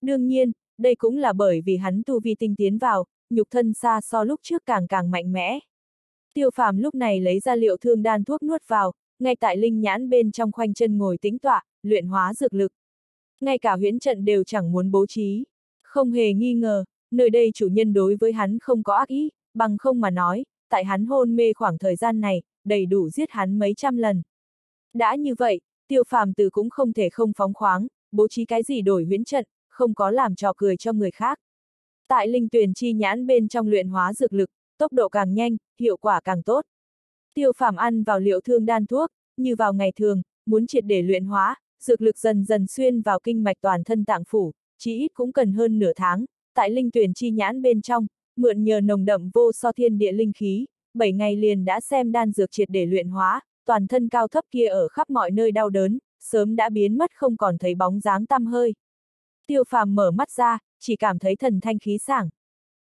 Đương nhiên, đây cũng là bởi vì hắn tu vi tinh tiến vào, nhục thân xa so lúc trước càng càng mạnh mẽ. Tiêu phàm lúc này lấy ra liệu thương đan thuốc nuốt vào, ngay tại linh nhãn bên trong khoanh chân ngồi tính tọa, luyện hóa dược lực. Ngay cả huyễn trận đều chẳng muốn bố trí. Không hề nghi ngờ, nơi đây chủ nhân đối với hắn không có ác ý, bằng không mà nói, tại hắn hôn mê khoảng thời gian này, đầy đủ giết hắn mấy trăm lần. Đã như vậy, tiêu phàm từ cũng không thể không phóng khoáng, bố trí cái gì đổi huyễn trận, không có làm trò cười cho người khác. Tại linh tuyển chi nhãn bên trong luyện hóa dược lực, tốc độ càng nhanh, hiệu quả càng tốt. Tiêu phàm ăn vào liệu thương đan thuốc, như vào ngày thường, muốn triệt để luyện hóa, dược lực dần dần xuyên vào kinh mạch toàn thân tạng phủ, chỉ ít cũng cần hơn nửa tháng, tại linh tuyển chi nhãn bên trong, mượn nhờ nồng đậm vô so thiên địa linh khí, 7 ngày liền đã xem đan dược triệt để luyện hóa, toàn thân cao thấp kia ở khắp mọi nơi đau đớn, sớm đã biến mất không còn thấy bóng dáng tăm hơi. Tiêu phàm mở mắt ra, chỉ cảm thấy thần thanh khí sảng.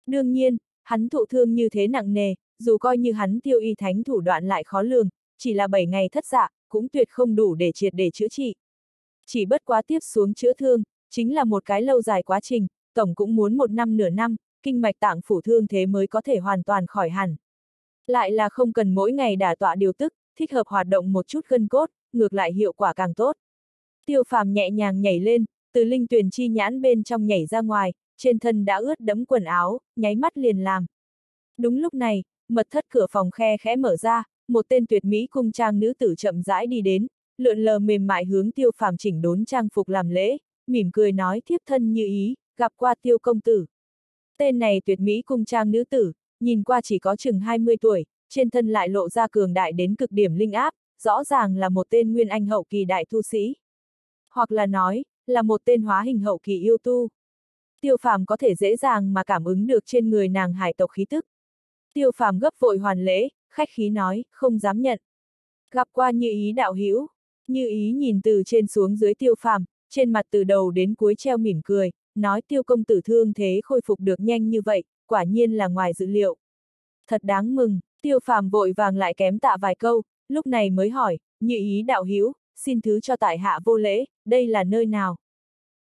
Đương nhiên, hắn thụ thương như thế nặng nề, dù coi như hắn tiêu y thánh thủ đoạn lại khó lường, chỉ là 7 ngày thất dạ, cũng tuyệt không đủ để triệt để chữa trị. Chỉ bất quá tiếp xuống chữa thương, chính là một cái lâu dài quá trình, tổng cũng muốn một năm nửa năm, kinh mạch tạng phủ thương thế mới có thể hoàn toàn khỏi hẳn. Lại là không cần mỗi ngày đả tọa điều tức, thích hợp hoạt động một chút gân cốt, ngược lại hiệu quả càng tốt. Tiêu phàm nhẹ nhàng nhảy lên, từ linh tuyển chi nhãn bên trong nhảy ra ngoài, trên thân đã ướt đẫm quần áo, nháy mắt liền làm. Đúng lúc này, mật thất cửa phòng khe khẽ mở ra, một tên tuyệt mỹ cung trang nữ tử chậm rãi đi đến, lượn lờ mềm mại hướng tiêu phàm chỉnh đốn trang phục làm lễ, mỉm cười nói thiếp thân như ý, gặp qua tiêu công tử. Tên này tuyệt mỹ cung trang nữ tử, nhìn qua chỉ có chừng 20 tuổi, trên thân lại lộ ra cường đại đến cực điểm linh áp, rõ ràng là một tên nguyên anh hậu kỳ đại tu sĩ. Hoặc là nói, là một tên hóa hình hậu kỳ yêu tu. Tiêu phàm có thể dễ dàng mà cảm ứng được trên người nàng hải tộc khí tức. Tiêu phàm gấp vội hoàn lễ, khách khí nói, không dám nhận. Gặp qua như ý đạo hữu như ý nhìn từ trên xuống dưới tiêu phàm, trên mặt từ đầu đến cuối treo mỉm cười, nói tiêu công tử thương thế khôi phục được nhanh như vậy, quả nhiên là ngoài dự liệu. Thật đáng mừng, tiêu phàm vội vàng lại kém tạ vài câu, lúc này mới hỏi, như ý đạo hữu xin thứ cho tại hạ vô lễ, đây là nơi nào?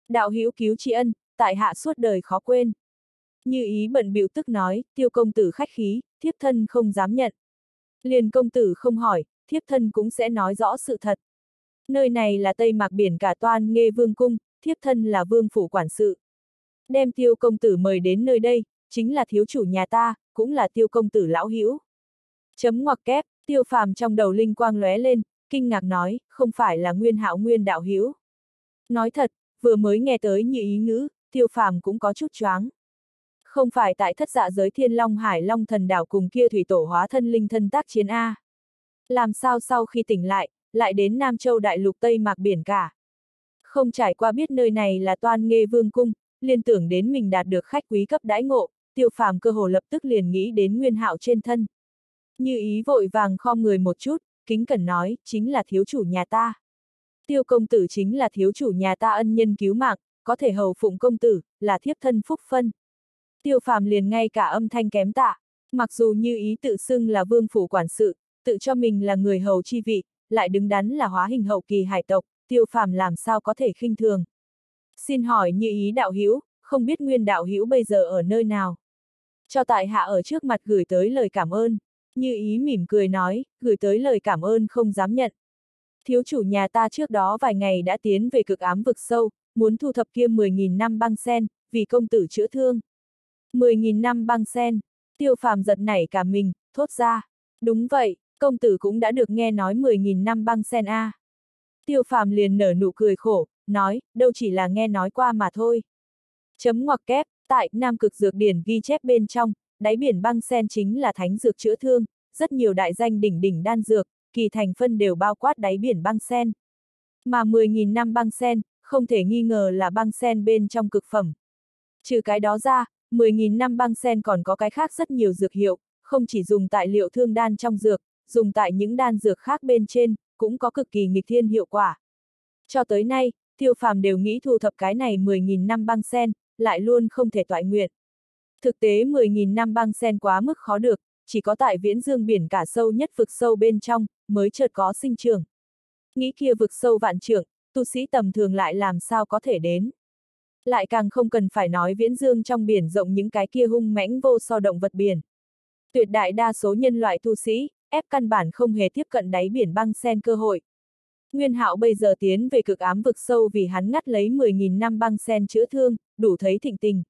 Đạo hữu cứu tri ân, tại hạ suốt đời khó quên. Như ý bận biểu tức nói, tiêu công tử khách khí, thiếp thân không dám nhận. Liền công tử không hỏi, thiếp thân cũng sẽ nói rõ sự thật. Nơi này là Tây Mạc Biển cả toan nghe vương cung, thiếp thân là vương phủ quản sự. Đem tiêu công tử mời đến nơi đây, chính là thiếu chủ nhà ta, cũng là tiêu công tử lão hữu. Chấm ngoặc kép, tiêu phàm trong đầu linh quang lóe lên, kinh ngạc nói, không phải là nguyên hạo nguyên đạo hữu. Nói thật, vừa mới nghe tới như ý ngữ, tiêu phàm cũng có chút choáng. Không phải tại thất dạ giới thiên long hải long thần đảo cùng kia thủy tổ hóa thân linh thân tác chiến A. Làm sao sau khi tỉnh lại, lại đến Nam Châu Đại Lục Tây Mạc Biển cả. Không trải qua biết nơi này là toan nghê vương cung, liên tưởng đến mình đạt được khách quý cấp đãi ngộ, tiêu phàm cơ hồ lập tức liền nghĩ đến nguyên hạo trên thân. Như ý vội vàng khom người một chút, kính cẩn nói, chính là thiếu chủ nhà ta. Tiêu công tử chính là thiếu chủ nhà ta ân nhân cứu mạng, có thể hầu phụng công tử, là thiếp thân phúc phân. Tiêu phàm liền ngay cả âm thanh kém tạ, mặc dù như ý tự xưng là vương phủ quản sự, tự cho mình là người hầu chi vị, lại đứng đắn là hóa hình hậu kỳ hải tộc, tiêu phàm làm sao có thể khinh thường. Xin hỏi như ý đạo hữu không biết nguyên đạo hữu bây giờ ở nơi nào? Cho tại hạ ở trước mặt gửi tới lời cảm ơn. Như ý mỉm cười nói, gửi tới lời cảm ơn không dám nhận. Thiếu chủ nhà ta trước đó vài ngày đã tiến về cực ám vực sâu, muốn thu thập kia 10.000 năm băng sen, vì công tử chữa thương. 10.000 năm băng sen, tiêu phàm giật nảy cả mình, thốt ra. Đúng vậy, công tử cũng đã được nghe nói 10.000 năm băng sen A. Tiêu phàm liền nở nụ cười khổ, nói, đâu chỉ là nghe nói qua mà thôi. Chấm ngoặc kép, tại Nam Cực Dược Điển ghi chép bên trong, đáy biển băng sen chính là thánh dược chữa thương, rất nhiều đại danh đỉnh đỉnh đan dược, kỳ thành phân đều bao quát đáy biển băng sen. Mà 10.000 năm băng sen, không thể nghi ngờ là băng sen bên trong cực phẩm. Trừ cái đó ra, 10.000 năm băng sen còn có cái khác rất nhiều dược hiệu, không chỉ dùng tại liệu thương đan trong dược, dùng tại những đan dược khác bên trên, cũng có cực kỳ nghịch thiên hiệu quả. Cho tới nay, tiêu phàm đều nghĩ thu thập cái này 10.000 năm băng sen, lại luôn không thể toại nguyện. Thực tế 10.000 năm băng sen quá mức khó được, chỉ có tại viễn dương biển cả sâu nhất vực sâu bên trong, mới chợt có sinh trường. Nghĩ kia vực sâu vạn trưởng, tu sĩ tầm thường lại làm sao có thể đến. Lại càng không cần phải nói viễn dương trong biển rộng những cái kia hung mãnh vô so động vật biển. Tuyệt đại đa số nhân loại tu sĩ, ép căn bản không hề tiếp cận đáy biển băng sen cơ hội. Nguyên hạo bây giờ tiến về cực ám vực sâu vì hắn ngắt lấy 10.000 năm băng sen chữa thương, đủ thấy thịnh tình.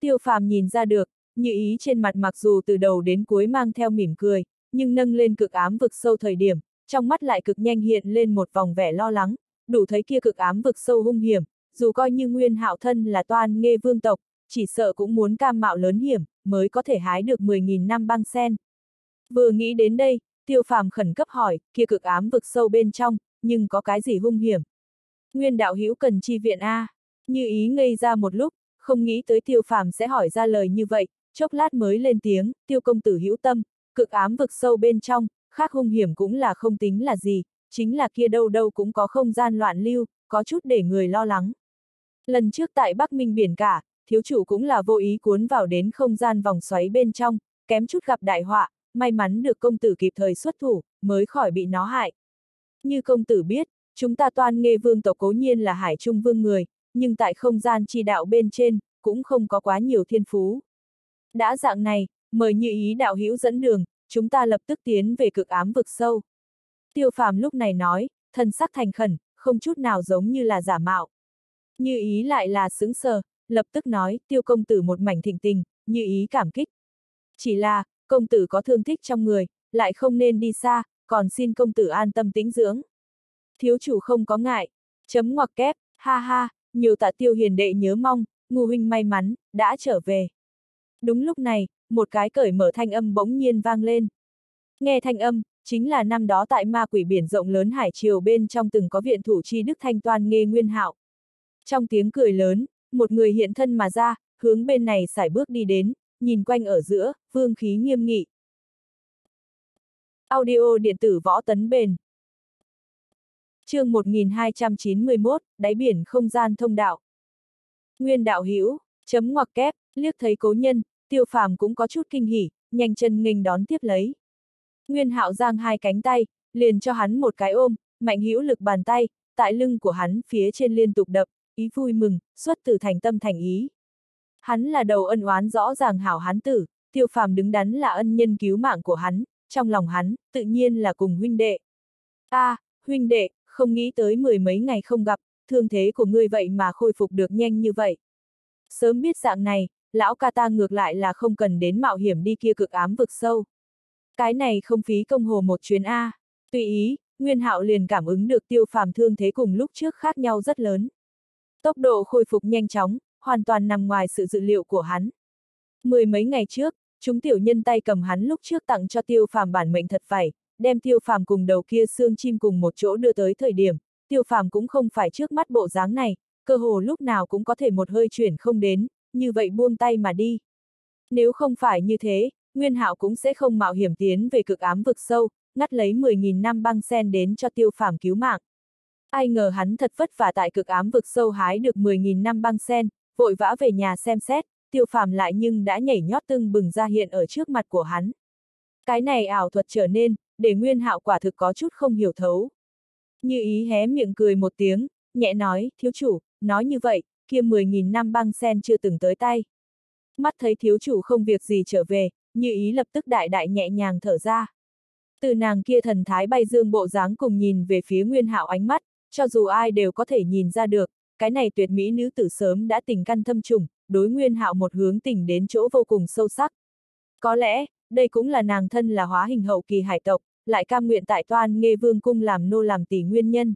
Tiêu phàm nhìn ra được, như ý trên mặt mặc dù từ đầu đến cuối mang theo mỉm cười, nhưng nâng lên cực ám vực sâu thời điểm, trong mắt lại cực nhanh hiện lên một vòng vẻ lo lắng, đủ thấy kia cực ám vực sâu hung hiểm, dù coi như nguyên hạo thân là toan nghe vương tộc, chỉ sợ cũng muốn cam mạo lớn hiểm, mới có thể hái được 10.000 năm băng sen. Vừa nghĩ đến đây, tiêu phàm khẩn cấp hỏi, kia cực ám vực sâu bên trong, nhưng có cái gì hung hiểm? Nguyên đạo hữu cần chi viện A. Như ý ngây ra một lúc, không nghĩ tới tiêu phàm sẽ hỏi ra lời như vậy, chốc lát mới lên tiếng, tiêu công tử hữu tâm, cực ám vực sâu bên trong, khác hung hiểm cũng là không tính là gì, chính là kia đâu đâu cũng có không gian loạn lưu, có chút để người lo lắng. Lần trước tại Bắc Minh biển cả, thiếu chủ cũng là vô ý cuốn vào đến không gian vòng xoáy bên trong, kém chút gặp đại họa, may mắn được công tử kịp thời xuất thủ, mới khỏi bị nó hại. Như công tử biết, chúng ta toan nghe vương tộc cố nhiên là hải trung vương người, nhưng tại không gian chi đạo bên trên, cũng không có quá nhiều thiên phú. Đã dạng này, mời như ý đạo hữu dẫn đường, chúng ta lập tức tiến về cực ám vực sâu. Tiêu phàm lúc này nói, thân sắc thành khẩn, không chút nào giống như là giả mạo. Như ý lại là sững sờ, lập tức nói, tiêu công tử một mảnh thịnh tình, như ý cảm kích. Chỉ là, công tử có thương thích trong người, lại không nên đi xa, còn xin công tử an tâm tĩnh dưỡng. Thiếu chủ không có ngại, chấm ngoặc kép, ha ha, nhiều tạ tiêu hiền đệ nhớ mong, ngu huynh may mắn, đã trở về. Đúng lúc này, một cái cởi mở thanh âm bỗng nhiên vang lên. Nghe thanh âm, chính là năm đó tại ma quỷ biển rộng lớn hải triều bên trong từng có viện thủ chi đức thanh toan nghe nguyên hạo. Trong tiếng cười lớn, một người hiện thân mà ra, hướng bên này sải bước đi đến, nhìn quanh ở giữa, vương khí nghiêm nghị. Audio điện tử võ tấn bền. chương 1291, đáy biển không gian thông đạo. Nguyên đạo hữu chấm ngoặc kép, liếc thấy cố nhân, tiêu phàm cũng có chút kinh hỉ, nhanh chân nghênh đón tiếp lấy. Nguyên hạo giang hai cánh tay, liền cho hắn một cái ôm, mạnh hữu lực bàn tay, tại lưng của hắn phía trên liên tục đập, ý vui mừng, xuất từ thành tâm thành ý. Hắn là đầu ân oán rõ ràng hảo hán tử, tiêu phàm đứng đắn là ân nhân cứu mạng của hắn, trong lòng hắn, tự nhiên là cùng huynh đệ. a à, huynh đệ, không nghĩ tới mười mấy ngày không gặp, thương thế của ngươi vậy mà khôi phục được nhanh như vậy. Sớm biết dạng này, lão ca ta ngược lại là không cần đến mạo hiểm đi kia cực ám vực sâu. Cái này không phí công hồ một chuyến A. Tùy ý, Nguyên Hạo liền cảm ứng được tiêu phàm thương thế cùng lúc trước khác nhau rất lớn. Tốc độ khôi phục nhanh chóng, hoàn toàn nằm ngoài sự dự liệu của hắn. Mười mấy ngày trước, chúng tiểu nhân tay cầm hắn lúc trước tặng cho tiêu phàm bản mệnh thật phải, đem tiêu phàm cùng đầu kia xương chim cùng một chỗ đưa tới thời điểm, tiêu phàm cũng không phải trước mắt bộ dáng này, cơ hồ lúc nào cũng có thể một hơi chuyển không đến, như vậy buông tay mà đi. Nếu không phải như thế, Nguyên Hạo cũng sẽ không mạo hiểm tiến về cực ám vực sâu, ngắt lấy 10.000 năm băng sen đến cho tiêu phàm cứu mạng. Ai ngờ hắn thật vất vả tại cực ám vực sâu hái được 10.000 năm băng sen, vội vã về nhà xem xét, tiêu phàm lại nhưng đã nhảy nhót tưng bừng ra hiện ở trước mặt của hắn. Cái này ảo thuật trở nên, để Nguyên Hạo quả thực có chút không hiểu thấu. Như ý hé miệng cười một tiếng, nhẹ nói, thiếu chủ, nói như vậy, kia 10.000 năm băng sen chưa từng tới tay. Mắt thấy thiếu chủ không việc gì trở về, như ý lập tức đại đại nhẹ nhàng thở ra. Từ nàng kia thần thái bay dương bộ dáng cùng nhìn về phía nguyên hạo ánh mắt, cho dù ai đều có thể nhìn ra được, cái này tuyệt mỹ nữ tử sớm đã tình căn thâm trùng, đối nguyên hạo một hướng tỉnh đến chỗ vô cùng sâu sắc. Có lẽ, đây cũng là nàng thân là hóa hình hậu kỳ hải tộc, lại cam nguyện tại toan nghe vương cung làm nô làm tỷ nguyên nhân.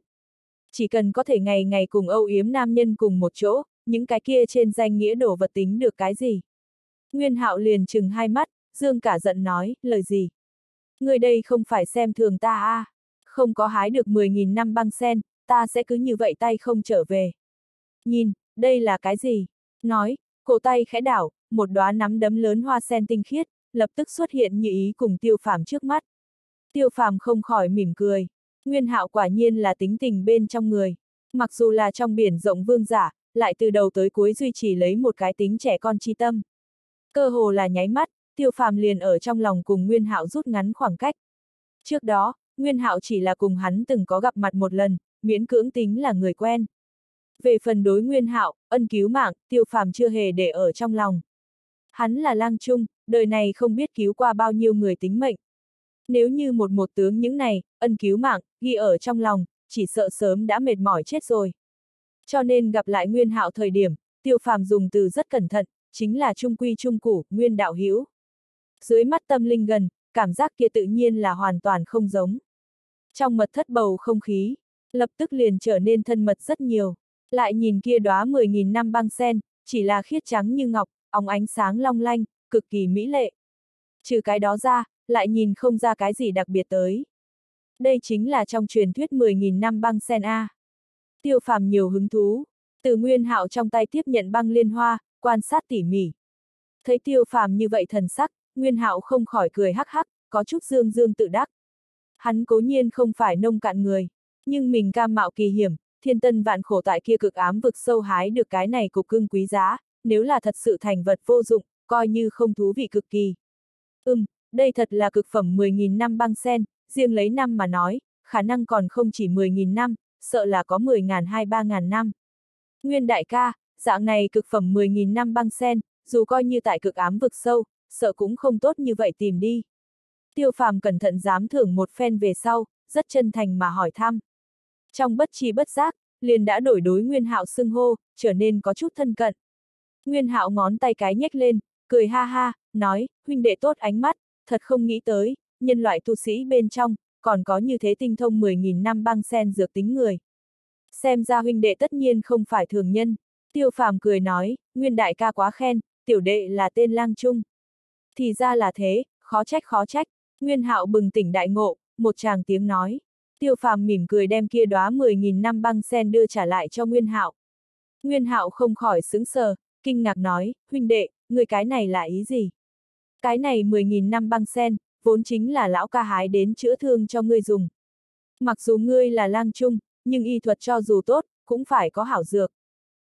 Chỉ cần có thể ngày ngày cùng âu yếm nam nhân cùng một chỗ, những cái kia trên danh nghĩa đổ vật tính được cái gì. Nguyên hạo liền chừng hai mắt, dương cả giận nói, lời gì. Người đây không phải xem thường ta à, không có hái được 10.000 năm băng sen, ta sẽ cứ như vậy tay không trở về. Nhìn, đây là cái gì? Nói, cổ tay khẽ đảo, một đóa nắm đấm lớn hoa sen tinh khiết, lập tức xuất hiện như ý cùng tiêu phàm trước mắt. Tiêu phàm không khỏi mỉm cười. Nguyên hạo quả nhiên là tính tình bên trong người. Mặc dù là trong biển rộng vương giả, lại từ đầu tới cuối duy trì lấy một cái tính trẻ con chi tâm. Cơ hồ là nháy mắt, tiêu phàm liền ở trong lòng cùng Nguyên hạo rút ngắn khoảng cách. Trước đó, Nguyên hạo chỉ là cùng hắn từng có gặp mặt một lần, miễn cưỡng tính là người quen. Về phần đối Nguyên hạo, ân cứu mạng, tiêu phàm chưa hề để ở trong lòng. Hắn là lang trung, đời này không biết cứu qua bao nhiêu người tính mệnh. Nếu như một một tướng những này, ân cứu mạng, ghi ở trong lòng, chỉ sợ sớm đã mệt mỏi chết rồi. Cho nên gặp lại Nguyên Hạo thời điểm, Tiêu Phàm dùng từ rất cẩn thận, chính là trung quy trung củ, nguyên đạo hữu. Dưới mắt tâm linh gần, cảm giác kia tự nhiên là hoàn toàn không giống. Trong mật thất bầu không khí, lập tức liền trở nên thân mật rất nhiều. Lại nhìn kia đóa 10.000 năm băng sen, chỉ là khiết trắng như ngọc, óng ánh sáng long lanh, cực kỳ mỹ lệ. Trừ cái đó ra, lại nhìn không ra cái gì đặc biệt tới. Đây chính là trong truyền thuyết 10.000 năm băng sen A. Tiêu phàm nhiều hứng thú, từ nguyên hạo trong tay tiếp nhận băng liên hoa, quan sát tỉ mỉ. Thấy tiêu phàm như vậy thần sắc, nguyên hạo không khỏi cười hắc hắc, có chút dương dương tự đắc. Hắn cố nhiên không phải nông cạn người, nhưng mình cam mạo kỳ hiểm, thiên tân vạn khổ tại kia cực ám vực sâu hái được cái này cục cưng quý giá, nếu là thật sự thành vật vô dụng, coi như không thú vị cực kỳ. Ừm, đây thật là cực phẩm 10.000 năm băng sen, riêng lấy năm mà nói, khả năng còn không chỉ 10.000 năm, sợ là có 10.000 hay 3.000 năm. Nguyên đại ca, dạng này cực phẩm 10.000 năm băng sen, dù coi như tại cực ám vực sâu, sợ cũng không tốt như vậy tìm đi. Tiêu phàm cẩn thận dám thưởng một phen về sau, rất chân thành mà hỏi thăm. Trong bất chi bất giác, liền đã đổi đối Nguyên Hạo xưng hô, trở nên có chút thân cận. Nguyên Hạo ngón tay cái nhếch lên, cười ha ha, nói, huynh đệ tốt ánh mắt, thật không nghĩ tới, nhân loại tu sĩ bên trong, còn có như thế tinh thông 10.000 năm băng sen dược tính người. Xem ra huynh đệ tất nhiên không phải thường nhân. Tiêu phàm cười nói, nguyên đại ca quá khen, tiểu đệ là tên lang trung. Thì ra là thế, khó trách khó trách, nguyên hạo bừng tỉnh đại ngộ, một chàng tiếng nói. Tiêu phàm mỉm cười đem kia đóa 10.000 năm băng sen đưa trả lại cho nguyên hạo. Nguyên hạo không khỏi sững sờ, kinh ngạc nói, huynh đệ, người cái này là ý gì? Cái này 10.000 năm băng sen, vốn chính là lão ca hái đến chữa thương cho ngươi dùng. Mặc dù ngươi là lang trung, nhưng y thuật cho dù tốt, cũng phải có hảo dược.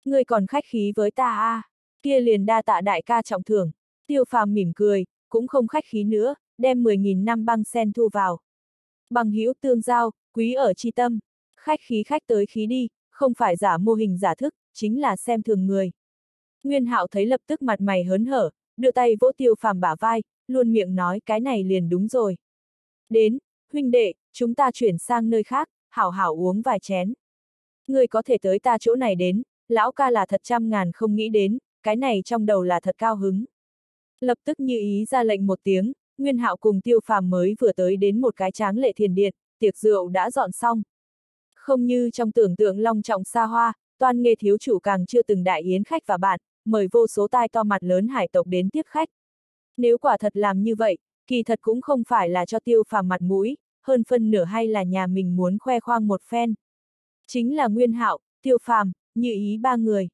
Ngươi còn khách khí với ta a, à, kia liền đa tạ đại ca trọng thưởng. Tiêu phàm mỉm cười, cũng không khách khí nữa, đem 10.000 năm băng sen thu vào. Bằng hữu tương giao, quý ở chi tâm. Khách khí khách tới khí đi, không phải giả mô hình giả thức, chính là xem thường người. Nguyên hạo thấy lập tức mặt mày hớn hở, đưa tay vỗ tiêu phàm bả vai, luôn miệng nói cái này liền đúng rồi. Đến, huynh đệ, chúng ta chuyển sang nơi khác, hảo hảo uống vài chén. Người có thể tới ta chỗ này đến, lão ca là thật trăm ngàn không nghĩ đến, cái này trong đầu là thật cao hứng. Lập tức như ý ra lệnh một tiếng, Nguyên Hạo cùng Tiêu Phàm mới vừa tới đến một cái tráng lệ thiền điện, tiệc rượu đã dọn xong. Không như trong tưởng tượng long trọng xa hoa, toàn nghe thiếu chủ càng chưa từng đại yến khách và bạn, mời vô số tai to mặt lớn hải tộc đến tiếp khách. Nếu quả thật làm như vậy, kỳ thật cũng không phải là cho tiêu phàm mặt mũi, hơn phân nửa hay là nhà mình muốn khoe khoang một phen. Chính là Nguyên Hạo, Tiêu Phàm, Như Ý ba người.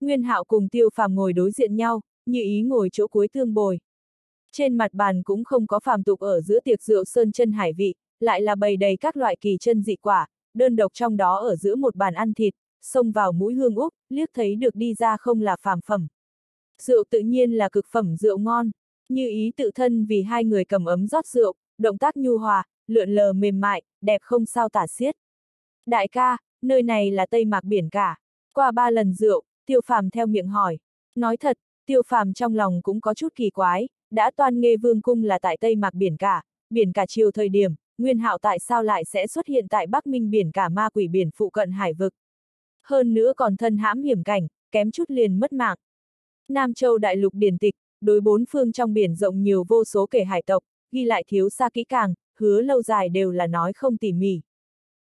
Nguyên Hạo cùng Tiêu Phàm ngồi đối diện nhau, Như Ý ngồi chỗ cuối tương bồi. Trên mặt bàn cũng không có phàm tục ở giữa tiệc rượu sơn chân hải vị, lại là bày đầy các loại kỳ chân dị quả, đơn độc trong đó ở giữa một bàn ăn thịt, xông vào mũi hương úc, liếc thấy được đi ra không là phàm phẩm. Rượu tự nhiên là cực phẩm rượu ngon, như ý tự thân vì hai người cầm ấm rót rượu, động tác nhu hòa, lượn lờ mềm mại, đẹp không sao tả xiết. Đại ca, nơi này là Tây Mạc Biển cả. Qua ba lần rượu, tiêu phàm theo miệng hỏi. Nói thật, tiêu phàm trong lòng cũng có chút kỳ quái, đã toan nghe vương cung là tại Tây Mạc Biển cả, biển cả chiều thời điểm, nguyên hạo tại sao lại sẽ xuất hiện tại Bắc Minh Biển cả ma quỷ biển phụ cận hải vực. Hơn nữa còn thân hãm hiểm cảnh, kém chút liền mất mạng. Nam Châu Đại lục điển tịch, đối bốn phương trong biển rộng nhiều vô số kể hải tộc, ghi lại thiếu xa kỹ càng, hứa lâu dài đều là nói không tỉ mỉ.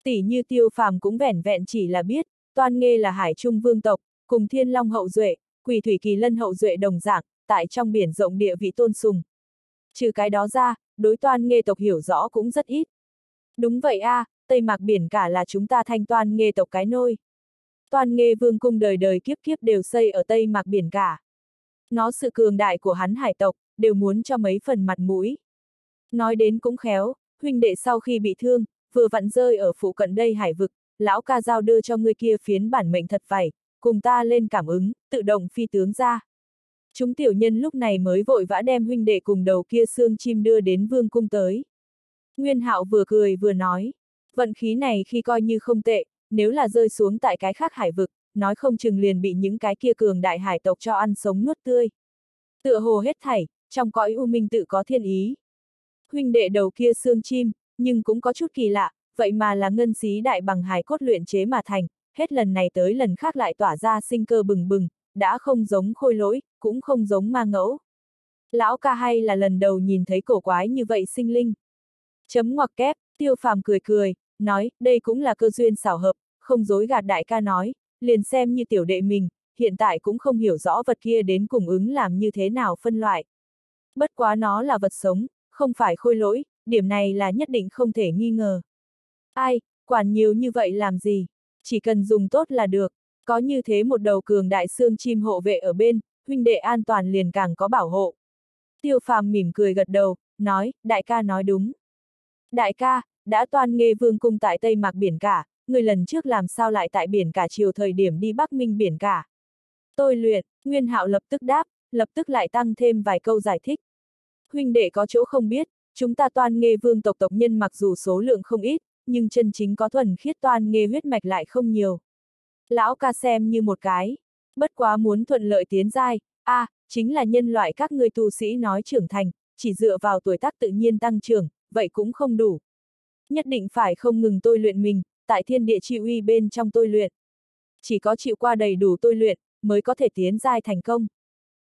Tỷ như tiêu phàm cũng vẻn vẹn chỉ là biết, toan nghê là hải trung vương tộc, cùng thiên long hậu duệ, quỷ thủy kỳ lân hậu duệ đồng dạng, tại trong biển rộng địa vị tôn sùng. Trừ cái đó ra, đối toan nghê tộc hiểu rõ cũng rất ít. Đúng vậy a, à, Tây Mạc biển cả là chúng ta thanh toan nghê tộc cái nôi. Toan nghê vương cung đời đời kiếp kiếp đều xây ở Tây Mạc biển cả. Nó sự cường đại của hắn hải tộc, đều muốn cho mấy phần mặt mũi. Nói đến cũng khéo, huynh đệ sau khi bị thương, vừa vặn rơi ở phụ cận đây hải vực, lão ca giao đưa cho người kia phiến bản mệnh thật vảy, cùng ta lên cảm ứng, tự động phi tướng ra. Chúng tiểu nhân lúc này mới vội vã đem huynh đệ cùng đầu kia xương chim đưa đến vương cung tới. Nguyên hạo vừa cười vừa nói, vận khí này khi coi như không tệ, nếu là rơi xuống tại cái khác hải vực, nói không chừng liền bị những cái kia cường đại hải tộc cho ăn sống nuốt tươi. Tựa hồ hết thảy, trong cõi u minh tự có thiên ý. Huynh đệ đầu kia xương chim, nhưng cũng có chút kỳ lạ, vậy mà là ngân xí đại bằng hài cốt luyện chế mà thành, hết lần này tới lần khác lại tỏa ra sinh cơ bừng bừng, đã không giống khôi lỗi, cũng không giống ma ngẫu. Lão ca hay là lần đầu nhìn thấy cổ quái như vậy sinh linh. Chấm ngoặc kép, tiêu phàm cười cười, nói, đây cũng là cơ duyên xảo hợp, không dối gạt đại ca nói, liền xem như tiểu đệ mình, hiện tại cũng không hiểu rõ vật kia đến cùng ứng làm như thế nào phân loại. Bất quá nó là vật sống, không phải khôi lỗi, điểm này là nhất định không thể nghi ngờ. Ai, quản nhiều như vậy làm gì? Chỉ cần dùng tốt là được, có như thế một đầu cường đại xương chim hộ vệ ở bên, huynh đệ an toàn liền càng có bảo hộ. Tiêu phàm mỉm cười gật đầu, nói, đại ca nói đúng. Đại ca, đã toàn nghe vương cung tại Tây Mạc biển cả, người lần trước làm sao lại tại biển cả chiều thời điểm đi Bắc Minh biển cả. Tôi luyện, Nguyên Hạo lập tức đáp, lập tức lại tăng thêm vài câu giải thích. Huynh đệ có chỗ không biết, chúng ta toàn nghe vương tộc tộc nhân mặc dù số lượng không ít, nhưng chân chính có thuần khiết toàn nghe huyết mạch lại không nhiều. Lão ca xem như một cái, bất quá muốn thuận lợi tiến giai, a à, chính là nhân loại các ngươi tu sĩ nói trưởng thành, chỉ dựa vào tuổi tác tự nhiên tăng trưởng, vậy cũng không đủ. Nhất định phải không ngừng tôi luyện mình, tại thiên địa chi uy bên trong tôi luyện. Chỉ có chịu qua đầy đủ tôi luyện, mới có thể tiến giai thành công.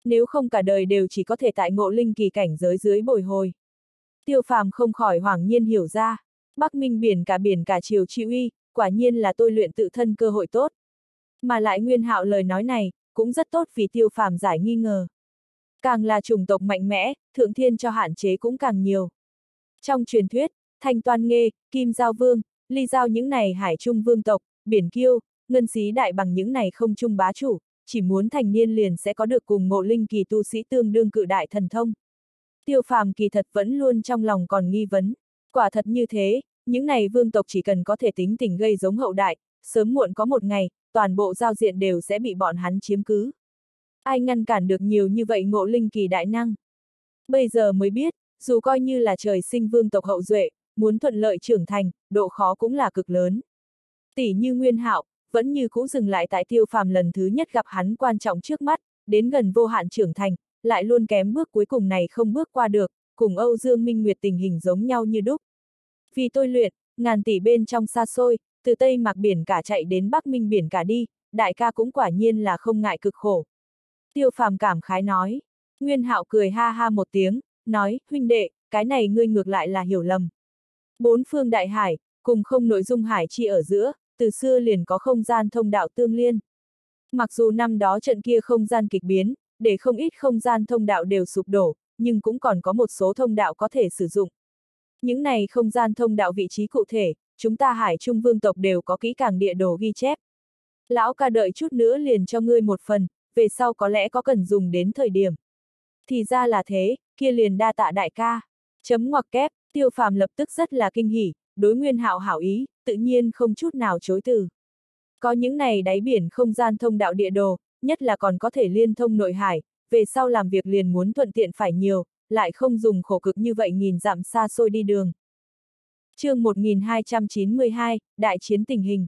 Nếu không cả đời đều chỉ có thể tại ngộ linh kỳ cảnh giới dưới bồi hồi. Tiêu phàm không khỏi hoảng nhiên hiểu ra, Bắc Minh biển cả biển cả chiều chi uy, quả nhiên là tôi luyện tự thân cơ hội tốt. Mà lại nguyên hạo lời nói này, cũng rất tốt vì tiêu phàm giải nghi ngờ. Càng là chủng tộc mạnh mẽ, thượng thiên cho hạn chế cũng càng nhiều. Trong truyền thuyết, thanh toan nghê, kim giao vương, ly giao những này hải trung vương tộc, biển kiêu, ngân xí đại bằng những này không trung bá chủ, chỉ muốn thành niên liền sẽ có được cùng ngộ linh kỳ tu sĩ tương đương cự đại thần thông. Tiêu phàm kỳ thật vẫn luôn trong lòng còn nghi vấn. Quả thật như thế, những này vương tộc chỉ cần có thể tính tình gây giống hậu đại, sớm muộn có một ngày, toàn bộ giao diện đều sẽ bị bọn hắn chiếm cứ. Ai ngăn cản được nhiều như vậy ngộ linh kỳ đại năng? Bây giờ mới biết, dù coi như là trời sinh vương tộc hậu duệ, muốn thuận lợi trưởng thành, độ khó cũng là cực lớn. Tỷ như Nguyên Hạo, vẫn như cũ dừng lại tại tiêu phàm lần thứ nhất gặp hắn quan trọng trước mắt, đến gần vô hạn trưởng thành, lại luôn kém bước cuối cùng này không bước qua được, cùng Âu Dương Minh Nguyệt tình hình giống nhau như đúc. Vì tôi luyện, ngàn tỷ bên trong xa xôi, từ Tây Mạc biển cả chạy đến Bắc Minh biển cả đi, đại ca cũng quả nhiên là không ngại cực khổ. Tiêu phàm cảm khái nói. Nguyên hạo cười ha ha một tiếng, nói, huynh đệ, cái này ngươi ngược lại là hiểu lầm. Bốn phương đại hải, cùng không nội dung hải chi ở giữa, từ xưa liền có không gian thông đạo tương liên. Mặc dù năm đó trận kia không gian kịch biến, để không ít không gian thông đạo đều sụp đổ, nhưng cũng còn có một số thông đạo có thể sử dụng. Những này không gian thông đạo vị trí cụ thể, chúng ta hải trung vương tộc đều có kỹ càng địa đồ ghi chép. Lão ca đợi chút nữa liền cho ngươi một phần, về sau có lẽ có cần dùng đến thời điểm. Thì ra là thế, kia liền đa tạ đại ca. Chấm ngoặc kép, tiêu phàm lập tức rất là kinh hỉ, đối nguyên hạo hảo ý, tự nhiên không chút nào chối từ. Có những này đáy biển không gian thông đạo địa đồ, nhất là còn có thể liên thông nội hải, về sau làm việc liền muốn thuận tiện phải nhiều, lại không dùng khổ cực như vậy nghìn dặm xa xôi đi đường chương 1292, Đại chiến tình hình.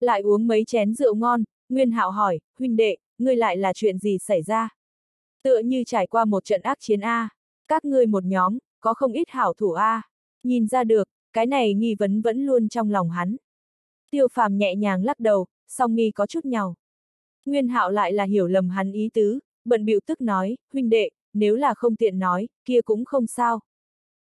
Lại uống mấy chén rượu ngon, Nguyên Hạo hỏi, huynh đệ, ngươi lại là chuyện gì xảy ra? Tựa như trải qua một trận ác chiến A, các ngươi một nhóm, có không ít hảo thủ A. Nhìn ra được, cái này nghi vấn vẫn luôn trong lòng hắn. Tiêu phàm nhẹ nhàng lắc đầu, song nghi có chút nhau. Nguyên hạo lại là hiểu lầm hắn ý tứ, bận bịu tức nói, huynh đệ, nếu là không tiện nói, kia cũng không sao.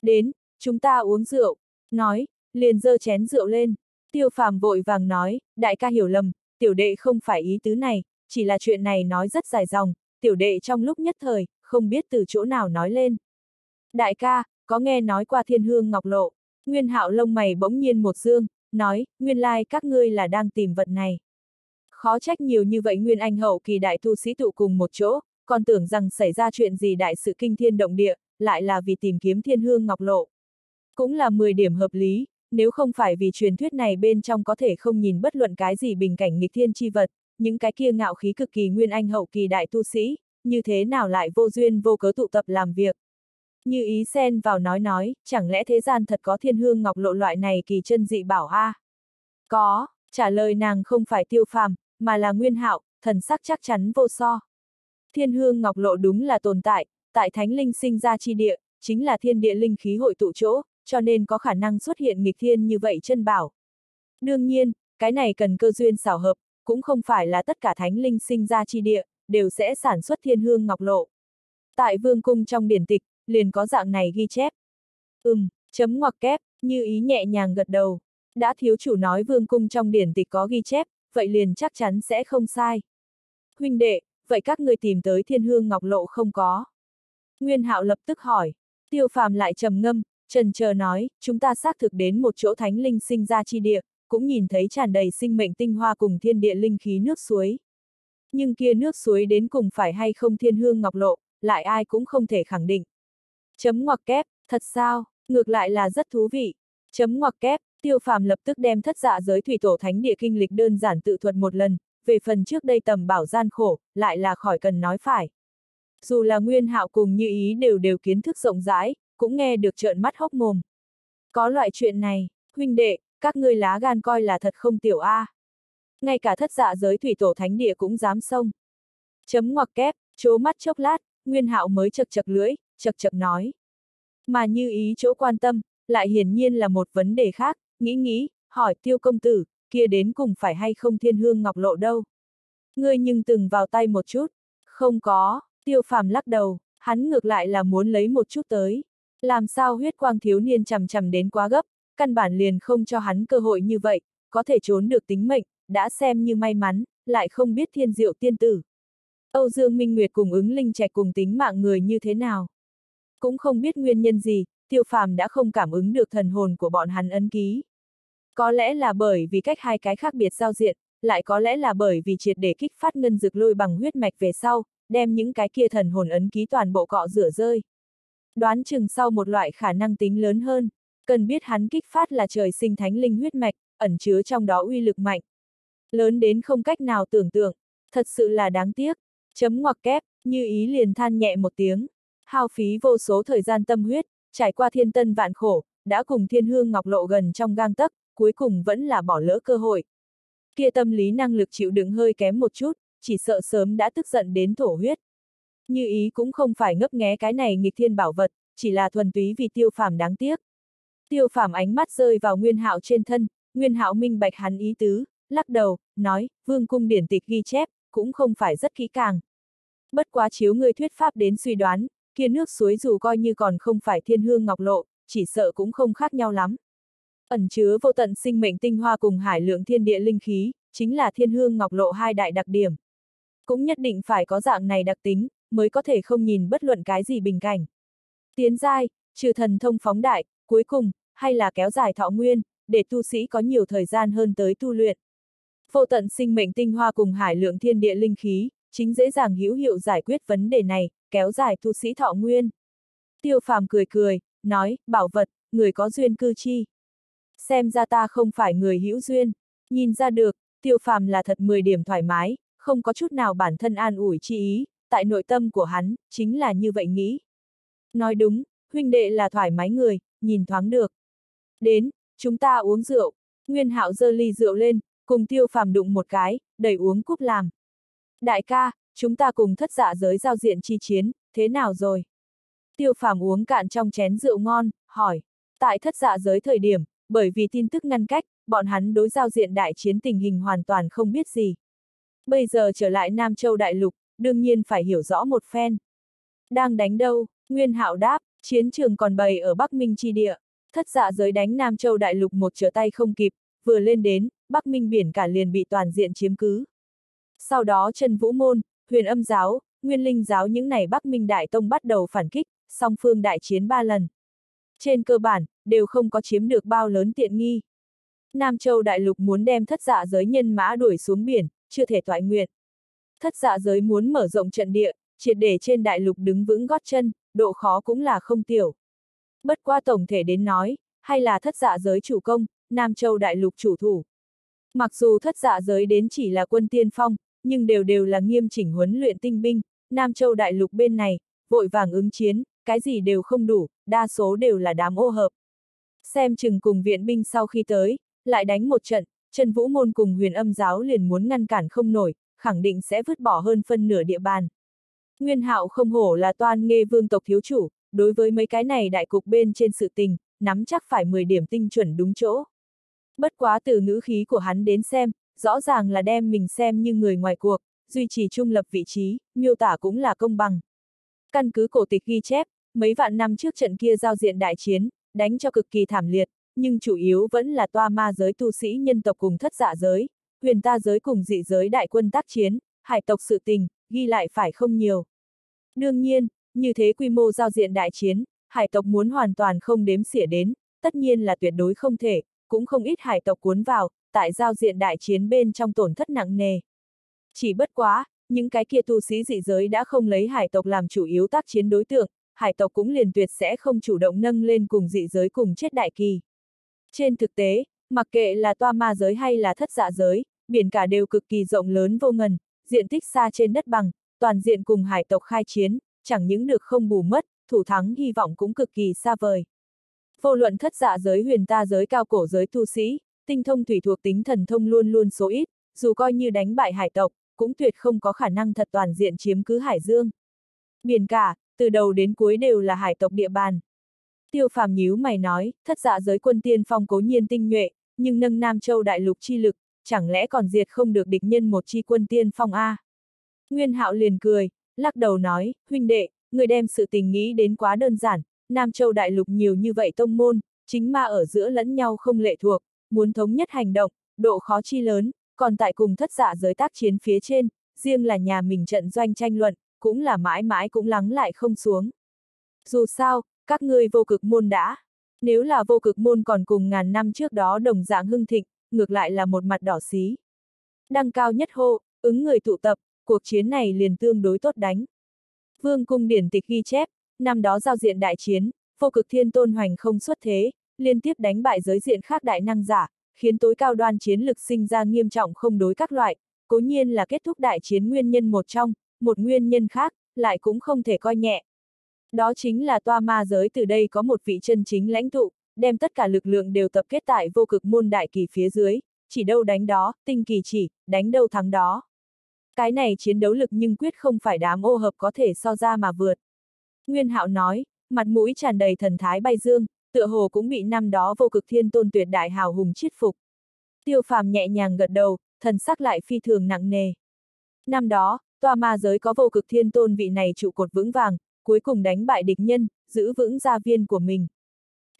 Đến, chúng ta uống rượu, nói, liền dơ chén rượu lên. Tiêu phàm vội vàng nói, đại ca hiểu lầm, tiểu đệ không phải ý tứ này, chỉ là chuyện này nói rất dài dòng, tiểu đệ trong lúc nhất thời, không biết từ chỗ nào nói lên. Đại ca, có nghe nói qua thiên hương ngọc lộ, nguyên hạo lông mày bỗng nhiên một dương, nói, nguyên lai like các ngươi là đang tìm vật này. Khó trách nhiều như vậy nguyên anh hậu kỳ đại tu sĩ tụ cùng một chỗ, còn tưởng rằng xảy ra chuyện gì đại sự kinh thiên động địa, lại là vì tìm kiếm thiên hương ngọc lộ. Cũng là 10 điểm hợp lý, nếu không phải vì truyền thuyết này bên trong có thể không nhìn bất luận cái gì bình cảnh nghịch thiên chi vật, những cái kia ngạo khí cực kỳ nguyên anh hậu kỳ đại tu sĩ, như thế nào lại vô duyên vô cớ tụ tập làm việc. Như ý xen vào nói nói, chẳng lẽ thế gian thật có thiên hương ngọc lộ loại này kỳ chân dị bảo a? À? Có, trả lời nàng không phải tiêu phàm, mà là nguyên hạo, thần sắc chắc chắn vô so. Thiên hương ngọc lộ đúng là tồn tại, tại thánh linh sinh ra chi địa, chính là thiên địa linh khí hội tụ chỗ, cho nên có khả năng xuất hiện nghịch thiên như vậy chân bảo. Đương nhiên, cái này cần cơ duyên xảo hợp, cũng không phải là tất cả thánh linh sinh ra chi địa, đều sẽ sản xuất thiên hương ngọc lộ. Tại vương cung trong điển tịch, liền có dạng này ghi chép. Ừm, chấm ngoặc kép, như ý nhẹ nhàng gật đầu. Đã thiếu chủ nói vương cung trong điển tịch có ghi chép, vậy liền chắc chắn sẽ không sai. Huynh đệ, vậy các người tìm tới thiên hương ngọc lộ không có? Nguyên hạo lập tức hỏi. Tiêu phàm lại trầm ngâm, trần chờ nói, chúng ta xác thực đến một chỗ thánh linh sinh ra chi địa, cũng nhìn thấy tràn đầy sinh mệnh tinh hoa cùng thiên địa linh khí nước suối. Nhưng kia nước suối đến cùng phải hay không thiên hương ngọc lộ, lại ai cũng không thể khẳng định. Chấm ngoặc kép, thật sao, ngược lại là rất thú vị. Chấm ngoặc kép, tiêu phàm lập tức đem thất dạ giới thủy tổ thánh địa kinh lịch đơn giản tự thuật một lần, về phần trước đây tầm bảo gian khổ, lại là khỏi cần nói phải. Dù là nguyên hạo cùng như ý đều đều kiến thức rộng rãi, cũng nghe được trợn mắt hốc mồm. Có loại chuyện này, huynh đệ, các ngươi lá gan coi là thật không tiểu A. Ngay cả thất dạ giới thủy tổ thánh địa cũng dám xông. Chấm ngoặc kép, chố mắt chốc lát, nguyên hạo mới chật chật lưỡi, chật chật nói. Mà như ý chỗ quan tâm, lại hiển nhiên là một vấn đề khác, nghĩ nghĩ, hỏi tiêu công tử, kia đến cùng phải hay không thiên hương ngọc lộ đâu. Ngươi nhưng từng vào tay một chút, không có, tiêu phàm lắc đầu, hắn ngược lại là muốn lấy một chút tới. Làm sao huyết quang thiếu niên chầm chầm đến quá gấp, căn bản liền không cho hắn cơ hội như vậy, có thể trốn được tính mệnh, đã xem như may mắn, lại không biết thiên diệu tiên tử. Âu Dương Minh Nguyệt cùng ứng linh trẻ cùng tính mạng người như thế nào. Cũng không biết nguyên nhân gì, tiêu phàm đã không cảm ứng được thần hồn của bọn hắn ấn ký. Có lẽ là bởi vì cách hai cái khác biệt giao diện, lại có lẽ là bởi vì triệt để kích phát ngân dược lôi bằng huyết mạch về sau, đem những cái kia thần hồn ấn ký toàn bộ cọ rửa rơi. Đoán chừng sau một loại khả năng tính lớn hơn, cần biết hắn kích phát là trời sinh thánh linh huyết mạch, ẩn chứa trong đó uy lực mạnh. Lớn đến không cách nào tưởng tượng, thật sự là đáng tiếc. Chấm ngoặc kép, như ý liền than nhẹ một tiếng. Hao phí vô số thời gian tâm huyết, trải qua thiên tân vạn khổ, đã cùng thiên hương ngọc lộ gần trong gang tấc, cuối cùng vẫn là bỏ lỡ cơ hội. Kia tâm lý năng lực chịu đựng hơi kém một chút, chỉ sợ sớm đã tức giận đến thổ huyết. Như ý cũng không phải ngấp nghé cái này nghịch thiên bảo vật, chỉ là thuần túy vì tiêu phàm đáng tiếc. Tiêu phàm ánh mắt rơi vào Nguyên Hạo trên thân, Nguyên Hạo minh bạch hắn ý tứ, lắc đầu, nói, vương cung điển tịch ghi chép, cũng không phải rất kỹ càng. Bất quá chiếu người thuyết pháp đến suy đoán, kia nước suối dù coi như còn không phải thiên hương ngọc lộ, chỉ sợ cũng không khác nhau lắm. Ẩn chứa vô tận sinh mệnh tinh hoa cùng hải lượng thiên địa linh khí, chính là thiên hương ngọc lộ hai đại đặc điểm. Cũng nhất định phải có dạng này đặc tính, mới có thể không nhìn bất luận cái gì bình cảnh. Tiến giai, trừ thần thông phóng đại, cuối cùng, hay là kéo dài thọ nguyên, để tu sĩ có nhiều thời gian hơn tới tu luyện. Vô tận sinh mệnh tinh hoa cùng hải lượng thiên địa linh khí, chính dễ dàng hữu hiệu giải quyết vấn đề này, kéo dài tu sĩ thọ nguyên. Tiêu phàm cười cười, nói, bảo vật, người có duyên cư chi. Xem ra ta không phải người hữu duyên, nhìn ra được, tiêu phàm là thật 10 điểm thoải mái, không có chút nào bản thân an ủi chi ý, tại nội tâm của hắn, chính là như vậy nghĩ. Nói đúng, huynh đệ là thoải mái người, nhìn thoáng được. Đến, chúng ta uống rượu, Nguyên Hạo giơ ly rượu lên, cùng tiêu phàm đụng một cái, đầy uống cúp làm. Đại ca, chúng ta cùng thất dạ giới giao diện chi chiến, thế nào rồi? Tiêu phàm uống cạn trong chén rượu ngon, hỏi. Tại thất dạ giới thời điểm, bởi vì tin tức ngăn cách, bọn hắn đối giao diện đại chiến tình hình hoàn toàn không biết gì. Bây giờ trở lại Nam Châu Đại Lục, đương nhiên phải hiểu rõ một phen. Đang đánh đâu? Nguyên Hạo đáp, chiến trường còn bày ở Bắc Minh chi địa. Thất dạ giới đánh Nam Châu Đại Lục một trở tay không kịp, vừa lên đến, Bắc Minh biển cả liền bị toàn diện chiếm cứ. Sau đó Trần Vũ Môn, huyền âm giáo, nguyên linh giáo những này Bắc Minh Đại Tông bắt đầu phản kích, song phương đại chiến ba lần. Trên cơ bản, đều không có chiếm được bao lớn tiện nghi. Nam Châu Đại Lục muốn đem thất dạ giới nhân mã đuổi xuống biển, chưa thể toại nguyện. Thất dạ giới muốn mở rộng trận địa, triệt để trên đại lục đứng vững gót chân, độ khó cũng là không tiểu. Bất qua tổng thể đến nói, hay là thất dạ giới chủ công, Nam Châu Đại Lục chủ thủ. Mặc dù thất dạ giới đến chỉ là quân tiên phong, nhưng đều đều là nghiêm chỉnh huấn luyện tinh binh, Nam Châu Đại Lục bên này, vội vàng ứng chiến, cái gì đều không đủ, đa số đều là đám ô hợp. Xem chừng cùng viện binh sau khi tới, lại đánh một trận, Trần Vũ Môn cùng huyền âm giáo liền muốn ngăn cản không nổi, khẳng định sẽ vứt bỏ hơn phân nửa địa bàn. Nguyên Hạo không hổ là toan nghe vương tộc thiếu chủ, đối với mấy cái này đại cục bên trên sự tình, nắm chắc phải 10 điểm tinh chuẩn đúng chỗ. Bất quá từ ngữ khí của hắn đến xem, rõ ràng là đem mình xem như người ngoài cuộc, duy trì trung lập vị trí, miêu tả cũng là công bằng. Căn cứ cổ tịch ghi chép, mấy vạn năm trước trận kia giao diện đại chiến, đánh cho cực kỳ thảm liệt, nhưng chủ yếu vẫn là toa ma giới tu sĩ nhân tộc cùng thất dạ giới, huyền ta giới cùng dị giới đại quân tác chiến, hải tộc sự tình, ghi lại phải không nhiều. Đương nhiên, như thế quy mô giao diện đại chiến, hải tộc muốn hoàn toàn không đếm xỉa đến, tất nhiên là tuyệt đối không thể, cũng không ít hải tộc cuốn vào, tại giao diện đại chiến bên trong tổn thất nặng nề. Chỉ bất quá, những cái kia tu sĩ dị giới đã không lấy hải tộc làm chủ yếu tác chiến đối tượng, hải tộc cũng liền tuyệt sẽ không chủ động nâng lên cùng dị giới cùng chết đại kỳ. Trên thực tế, mặc kệ là toa ma giới hay là thất dạ giới, biển cả đều cực kỳ rộng lớn vô ngần, diện tích xa trên đất bằng, toàn diện cùng hải tộc khai chiến, chẳng những được không bù mất, thủ thắng hy vọng cũng cực kỳ xa vời. Vô luận thất dạ giới huyền ta giới cao cổ giới tu sĩ, tinh thông thủy thuộc tính thần thông luôn luôn số ít, dù coi như đánh bại hải tộc, cũng tuyệt không có khả năng thật toàn diện chiếm cứ hải dương. Biển cả, từ đầu đến cuối đều là hải tộc địa bàn. Tiêu phàm nhíu mày nói, thất dạ giới quân tiên phong cố nhiên tinh nhuệ, nhưng nâng Nam Châu đại lục chi lực, chẳng lẽ còn diệt không được địch nhân một chi quân tiên phong A. Nguyên hạo liền cười, lắc đầu nói, huynh đệ, người đem sự tình nghĩ đến quá đơn giản, Nam Châu đại lục nhiều như vậy tông môn, chính ma ở giữa lẫn nhau không lệ thuộc, muốn thống nhất hành động, độ khó chi lớn, còn tại cùng thất dạ giới tác chiến phía trên, riêng là nhà mình trận doanh tranh luận, cũng là mãi mãi cũng lắng lại không xuống. Dù sao, các ngươi vô cực môn đã. Nếu là vô cực môn còn cùng ngàn năm trước đó đồng dạng hưng thịnh, ngược lại là một mặt đỏ xí. Đăng cao nhất hô, ứng người tụ tập, cuộc chiến này liền tương đối tốt đánh. Vương cung điển tịch ghi chép, năm đó giao diện đại chiến, vô cực thiên tôn hoành không xuất thế, liên tiếp đánh bại giới diện khác đại năng giả, khiến tối cao đoan chiến lực sinh ra nghiêm trọng không đối các loại, cố nhiên là kết thúc đại chiến nguyên nhân một trong, một nguyên nhân khác, lại cũng không thể coi nhẹ. Đó chính là toa ma giới từ đây có một vị chân chính lãnh tụ, đem tất cả lực lượng đều tập kết tại vô cực môn đại kỳ phía dưới, chỉ đâu đánh đó, tinh kỳ chỉ, đánh đâu thắng đó. Cái này chiến đấu lực nhưng quyết không phải đám ô hợp có thể so ra mà vượt. Nguyên Hạo nói, mặt mũi tràn đầy thần thái bay dương, tựa hồ cũng bị năm đó vô cực thiên tôn tuyệt đại hào hùng chiết phục. Tiêu phàm nhẹ nhàng gật đầu, thần sắc lại phi thường nặng nề. Năm đó, tòa ma giới có vô cực thiên tôn vị này trụ cột vững vàng, cuối cùng đánh bại địch nhân, giữ vững gia viên của mình.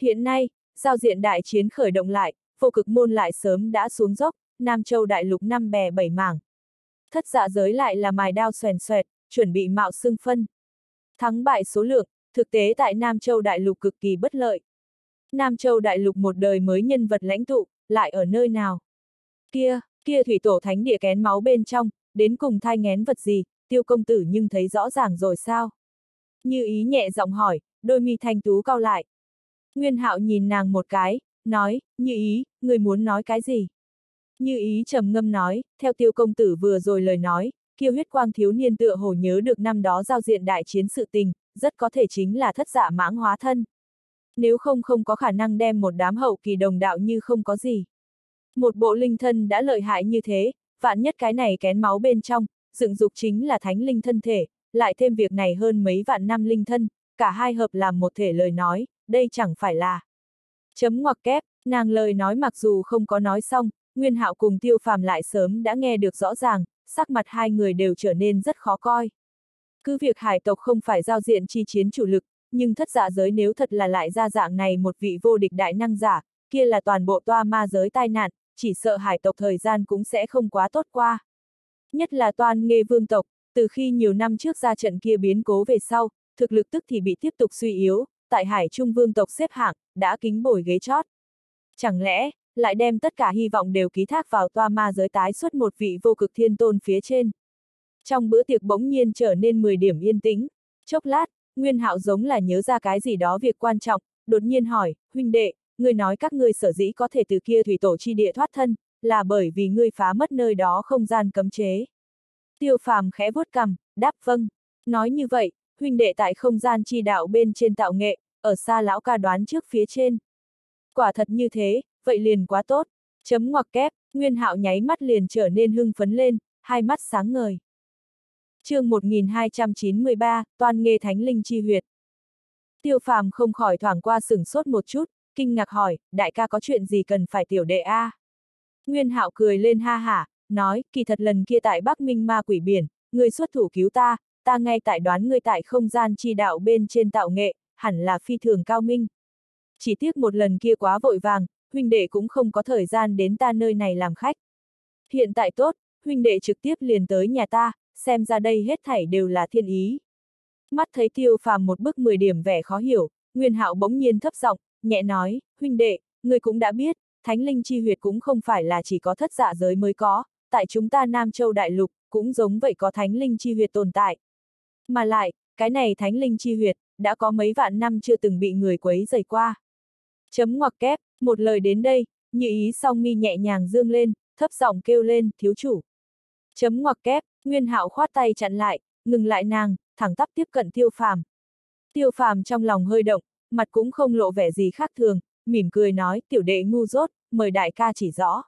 Hiện nay, giao diện đại chiến khởi động lại, vô cực môn lại sớm đã xuống dốc, Nam Châu đại lục năm bè bảy mảng. Thất dạ giới lại là mài đao xoèn xoẹt, chuẩn bị mạo xương phân. Thắng bại số lượng, thực tế tại Nam Châu đại lục cực kỳ bất lợi. Nam Châu đại lục một đời mới nhân vật lãnh tụ, lại ở nơi nào? Kia, kia thủy tổ thánh địa kén máu bên trong, đến cùng thai ngén vật gì, tiêu công tử nhưng thấy rõ ràng rồi sao? Như ý nhẹ giọng hỏi, đôi mi thanh tú cao lại. Nguyên hạo nhìn nàng một cái, nói, như ý, người muốn nói cái gì? Như ý trầm ngâm nói, theo tiêu công tử vừa rồi lời nói, kiêu huyết quang thiếu niên tựa hồ nhớ được năm đó giao diện đại chiến sự tình, rất có thể chính là thất dạ mãng hóa thân. Nếu không không có khả năng đem một đám hậu kỳ đồng đạo như không có gì. Một bộ linh thân đã lợi hại như thế, vạn nhất cái này kén máu bên trong, dựng dục chính là thánh linh thân thể, lại thêm việc này hơn mấy vạn năm linh thân, cả hai hợp làm một thể lời nói, đây chẳng phải là. Chấm ngoặc kép, nàng lời nói mặc dù không có nói xong, Nguyên Hạo cùng Tiêu Phàm lại sớm đã nghe được rõ ràng, sắc mặt hai người đều trở nên rất khó coi. Cứ việc hải tộc không phải giao diện chi chiến chủ lực, nhưng thất dạ giới nếu thật là lại ra dạng này một vị vô địch đại năng giả, kia là toàn bộ toa ma giới tai nạn, chỉ sợ hải tộc thời gian cũng sẽ không quá tốt qua. Nhất là toàn nghê vương tộc, từ khi nhiều năm trước ra trận kia biến cố về sau, thực lực tức thì bị tiếp tục suy yếu, tại hải trung vương tộc xếp hạng, đã kính bồi ghế chót. Chẳng lẽ, lại đem tất cả hy vọng đều ký thác vào toa ma giới tái xuất một vị vô cực thiên tôn phía trên. Trong bữa tiệc bỗng nhiên trở nên 10 điểm yên tĩnh, chốc lát, Nguyên Hạo giống là nhớ ra cái gì đó việc quan trọng, đột nhiên hỏi, huynh đệ, người nói các ngươi sở dĩ có thể từ kia thủy tổ chi địa thoát thân, là bởi vì ngươi phá mất nơi đó không gian cấm chế. Tiêu phàm khẽ vuốt cằm, đáp vâng. Nói như vậy, huynh đệ tại không gian chi đạo bên trên tạo nghệ, ở xa lão ca đoán trước phía trên. Quả thật như thế, vậy liền quá tốt. Chấm ngoặc kép, Nguyên Hạo nháy mắt liền trở nên hưng phấn lên, hai mắt sáng ngời. chương 1293, Toàn Nghề Thánh Linh Chi Huyệt. Tiêu phàm không khỏi thoảng qua sửng sốt một chút, kinh ngạc hỏi, đại ca có chuyện gì cần phải tiểu đệ a? Nguyên Hạo cười lên ha hả, nói, kỳ thật lần kia tại Bắc Minh Ma Quỷ Biển, người xuất thủ cứu ta, ta ngay tại đoán ngươi tại không gian chi đạo bên trên tạo nghệ, hẳn là phi thường cao minh. Chỉ tiếc một lần kia quá vội vàng, huynh đệ cũng không có thời gian đến ta nơi này làm khách. Hiện tại tốt, huynh đệ trực tiếp liền tới nhà ta, xem ra đây hết thảy đều là thiên ý. Mắt thấy tiêu phàm một bức 10 điểm vẻ khó hiểu, Nguyên Hạo bỗng nhiên thấp giọng, nhẹ nói, huynh đệ, ngươi cũng đã biết, thánh linh chi huyệt cũng không phải là chỉ có thất dạ giới mới có, tại chúng ta Nam Châu Đại Lục, cũng giống vậy có thánh linh chi huyệt tồn tại. Mà lại, cái này thánh linh chi huyệt, đã có mấy vạn năm chưa từng bị người quấy rầy qua. Chấm ngoặc kép, một lời đến đây, như ý song mi nhẹ nhàng dương lên, thấp giọng kêu lên, thiếu chủ. Chấm ngoặc kép, Nguyên Hạo khoát tay chặn lại, ngừng lại nàng, thẳng tắp tiếp cận tiêu phàm. Tiêu phàm trong lòng hơi động, mặt cũng không lộ vẻ gì khác thường, mỉm cười nói, tiểu đệ ngu dốt, mời đại ca chỉ rõ.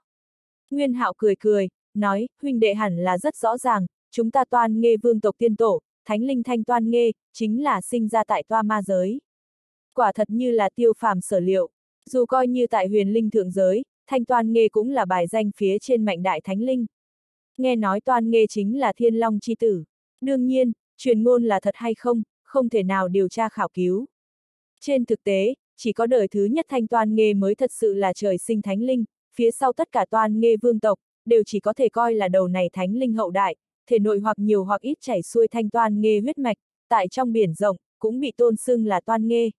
Nguyên Hạo cười cười, nói, huynh đệ hẳn là rất rõ ràng, chúng ta toàn nghe vương tộc tiên tổ, thánh linh thanh toan nghe, chính là sinh ra tại toa ma giới. Quả thật như là tiêu phàm sở liệu, dù coi như tại huyền linh thượng giới, thanh toan nghe cũng là bài danh phía trên mạnh đại thánh linh. Nghe nói toan nghe chính là thiên long chi tử. Đương nhiên, truyền ngôn là thật hay không, không thể nào điều tra khảo cứu. Trên thực tế, chỉ có đời thứ nhất thanh toan nghe mới thật sự là trời sinh thánh linh, phía sau tất cả toan nghe vương tộc, đều chỉ có thể coi là đầu này thánh linh hậu đại, thể nội hoặc nhiều hoặc ít chảy xuôi thanh toan nghe huyết mạch, tại trong biển rộng, cũng bị tôn xưng là toan nghe.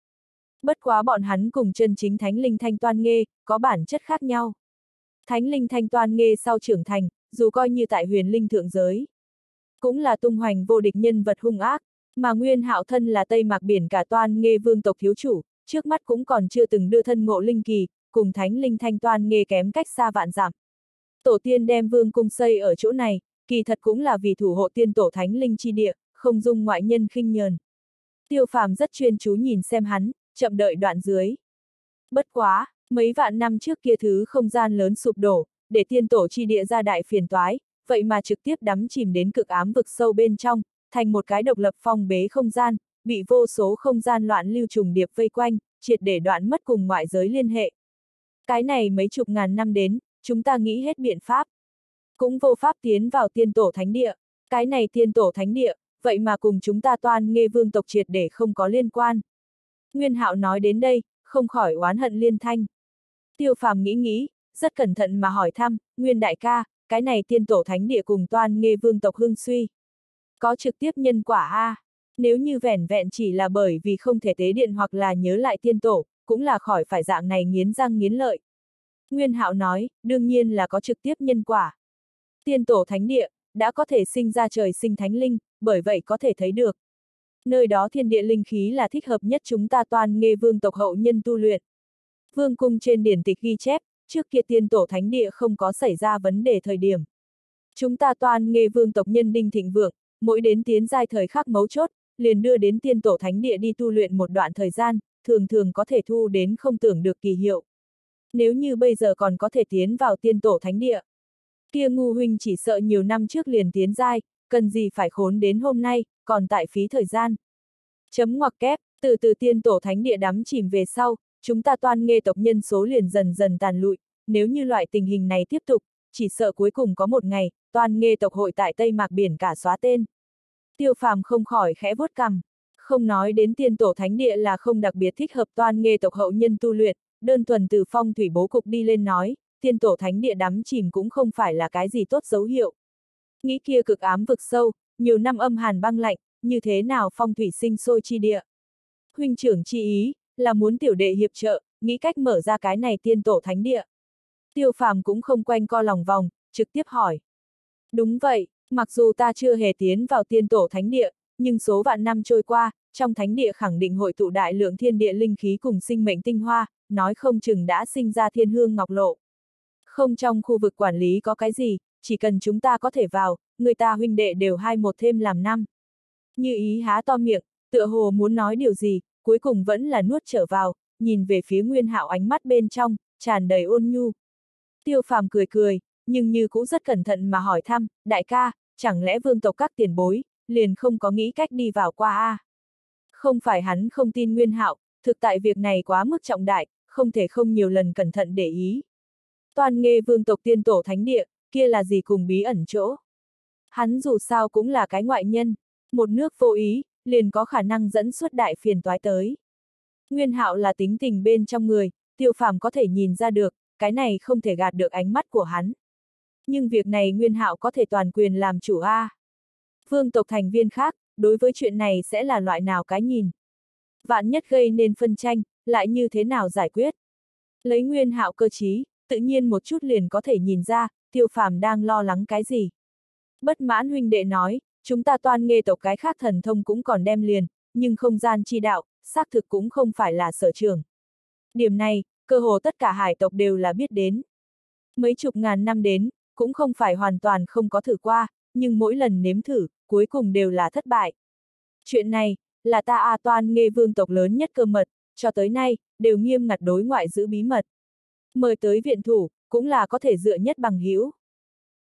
Bất quá bọn hắn cùng chân chính thánh linh thanh toan nghe, có bản chất khác nhau. Thánh linh thanh toan nghe sau trưởng thành, dù coi như tại huyền linh thượng giới, cũng là tung hoành vô địch nhân vật hung ác, mà nguyên hạo thân là Tây Mạc Biển cả toan nghe vương tộc thiếu chủ, trước mắt cũng còn chưa từng đưa thân ngộ linh kỳ, cùng thánh linh thanh toan nghe kém cách xa vạn giảm. Tổ tiên đem vương cung xây ở chỗ này, kỳ thật cũng là vì thủ hộ tiên tổ thánh linh chi địa, không dung ngoại nhân khinh nhờn. Tiêu phàm rất chuyên chú nhìn xem hắn, chậm đợi đoạn dưới. Bất quá, mấy vạn năm trước kia thứ không gian lớn sụp đổ, để tiên tổ chi địa ra đại phiền toái, vậy mà trực tiếp đắm chìm đến cực ám vực sâu bên trong, thành một cái độc lập phong bế không gian, bị vô số không gian loạn lưu trùng điệp vây quanh, triệt để đoạn mất cùng ngoại giới liên hệ. Cái này mấy chục ngàn năm đến, chúng ta nghĩ hết biện pháp. Cũng vô pháp tiến vào tiên tổ thánh địa. Cái này tiên tổ thánh địa, vậy mà cùng chúng ta toan nghe vương tộc triệt để không có liên quan. Nguyên hạo nói đến đây, không khỏi oán hận liên thanh. Tiêu phàm nghĩ nghĩ, rất cẩn thận mà hỏi thăm, Nguyên đại ca, cái này tiên tổ thánh địa cùng toan nghe vương tộc hưng suy. Có trực tiếp nhân quả a Nếu như vẻn vẹn chỉ là bởi vì không thể tế điện hoặc là nhớ lại tiên tổ, cũng là khỏi phải dạng này nghiến răng nghiến lợi. Nguyên hạo nói, đương nhiên là có trực tiếp nhân quả. Tiên tổ thánh địa, đã có thể sinh ra trời sinh thánh linh, bởi vậy có thể thấy được. Nơi đó thiên địa linh khí là thích hợp nhất chúng ta toàn nghe vương tộc hậu nhân tu luyện. Vương cung trên điển tịch ghi chép, trước kia tiên tổ thánh địa không có xảy ra vấn đề thời điểm. Chúng ta toàn nghe vương tộc nhân đinh thịnh vượng, mỗi đến tiến giai thời khắc mấu chốt, liền đưa đến tiên tổ thánh địa đi tu luyện một đoạn thời gian, thường thường có thể thu đến không tưởng được kỳ hiệu. Nếu như bây giờ còn có thể tiến vào tiên tổ thánh địa, kia ngu huynh chỉ sợ nhiều năm trước liền tiến giai, cần gì phải khốn đến hôm nay, còn tại phí thời gian. Chấm ngoặc kép, từ từ tiên tổ thánh địa đắm chìm về sau, chúng ta toan nghe tộc nhân số liền dần dần tàn lụi, nếu như loại tình hình này tiếp tục, chỉ sợ cuối cùng có một ngày, toàn nghe tộc hội tại Tây Mạc Biển cả xóa tên. Tiêu phàm không khỏi khẽ vuốt cằm. Không nói đến tiên tổ thánh địa là không đặc biệt thích hợp toàn nghe tộc hậu nhân tu luyện, đơn thuần từ phong thủy bố cục đi lên nói, tiên tổ thánh địa đắm chìm cũng không phải là cái gì tốt dấu hiệu. Nghĩ kia cực ám vực sâu, nhiều năm âm hàn băng lạnh, như thế nào phong thủy sinh sôi chi địa. Huynh trưởng chi ý, là muốn tiểu đệ hiệp trợ, nghĩ cách mở ra cái này tiên tổ thánh địa. Tiêu phàm cũng không quanh co lòng vòng, trực tiếp hỏi. Đúng vậy, mặc dù ta chưa hề tiến vào tiên tổ thánh địa, nhưng số vạn năm trôi qua, trong thánh địa khẳng định hội tụ đại lượng thiên địa linh khí cùng sinh mệnh tinh hoa, nói không chừng đã sinh ra thiên hương ngọc lộ. Không trong khu vực quản lý có cái gì, chỉ cần chúng ta có thể vào, người ta huynh đệ đều hai một thêm làm năm. Như ý há to miệng, tựa hồ muốn nói điều gì, cuối cùng vẫn là nuốt trở vào, nhìn về phía Nguyên Hạo ánh mắt bên trong, tràn đầy ôn nhu. Tiêu phàm cười cười, nhưng như cũng rất cẩn thận mà hỏi thăm, đại ca, chẳng lẽ vương tộc các tiền bối, liền không có nghĩ cách đi vào qua a? À? Không phải hắn không tin Nguyên Hạo, thực tại việc này quá mức trọng đại, không thể không nhiều lần cẩn thận để ý. Toàn nghe vương tộc tiên tổ thánh địa, kia là gì cùng bí ẩn chỗ. Hắn dù sao cũng là cái ngoại nhân, một nước vô ý, liền có khả năng dẫn xuất đại phiền toái tới. Nguyên hạo là tính tình bên trong người, tiêu phàm có thể nhìn ra được, cái này không thể gạt được ánh mắt của hắn. Nhưng việc này Nguyên hạo có thể toàn quyền làm chủ A. Vương tộc thành viên khác, đối với chuyện này sẽ là loại nào cái nhìn. Vạn nhất gây nên phân tranh, lại như thế nào giải quyết. Lấy Nguyên hạo cơ trí, tự nhiên một chút liền có thể nhìn ra, tiêu phàm đang lo lắng cái gì. Bất mãn huynh đệ nói, chúng ta toan nghe tộc cái khác thần thông cũng còn đem liền, nhưng không gian chi đạo, xác thực cũng không phải là sở trường. Điểm này, cơ hồ tất cả hải tộc đều là biết đến. Mấy chục ngàn năm đến, cũng không phải hoàn toàn không có thử qua, nhưng mỗi lần nếm thử, cuối cùng đều là thất bại. Chuyện này, là ta A toan nghe vương tộc lớn nhất cơ mật, cho tới nay, đều nghiêm ngặt đối ngoại giữ bí mật. Mời tới viện thủ, cũng là có thể dựa nhất bằng hữu.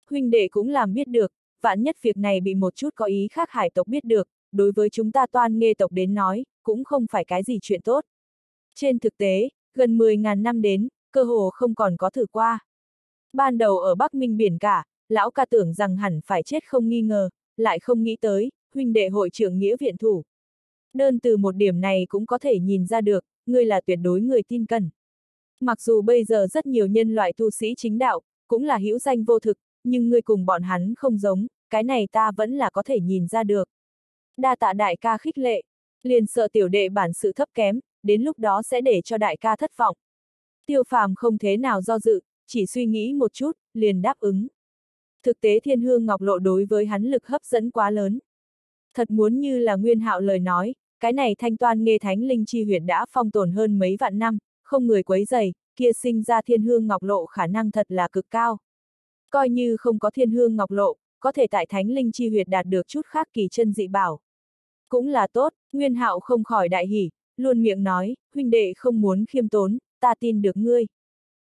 Huynh đệ cũng làm biết được, vạn nhất việc này bị một chút có ý khác hải tộc biết được, đối với chúng ta toan nghe tộc đến nói, cũng không phải cái gì chuyện tốt. Trên thực tế, gần 10.000 năm đến, cơ hồ không còn có thử qua. Ban đầu ở Bắc Minh biển cả, lão ca tưởng rằng hẳn phải chết không nghi ngờ, lại không nghĩ tới, huynh đệ hội trưởng nghĩa viện thủ. Đơn từ một điểm này cũng có thể nhìn ra được, ngươi là tuyệt đối người tin cần. Mặc dù bây giờ rất nhiều nhân loại tu sĩ chính đạo, cũng là hữu danh vô thực, nhưng ngươi cùng bọn hắn không giống, cái này ta vẫn là có thể nhìn ra được. Đa tạ đại ca khích lệ, liền sợ tiểu đệ bản sự thấp kém, đến lúc đó sẽ để cho đại ca thất vọng. Tiêu phàm không thế nào do dự, chỉ suy nghĩ một chút, liền đáp ứng. Thực tế thiên hương ngọc lộ đối với hắn lực hấp dẫn quá lớn. Thật muốn như là nguyên hạo lời nói, cái này thanh toan nghe thánh linh chi huyệt đã phong tồn hơn mấy vạn năm, không người quấy dày, kia sinh ra thiên hương ngọc lộ khả năng thật là cực cao. Coi như không có thiên hương ngọc lộ, có thể tại thánh linh chi huyệt đạt được chút khác kỳ chân dị bảo. Cũng là tốt, Nguyên Hạo không khỏi đại hỉ, luôn miệng nói, huynh đệ không muốn khiêm tốn, ta tin được ngươi.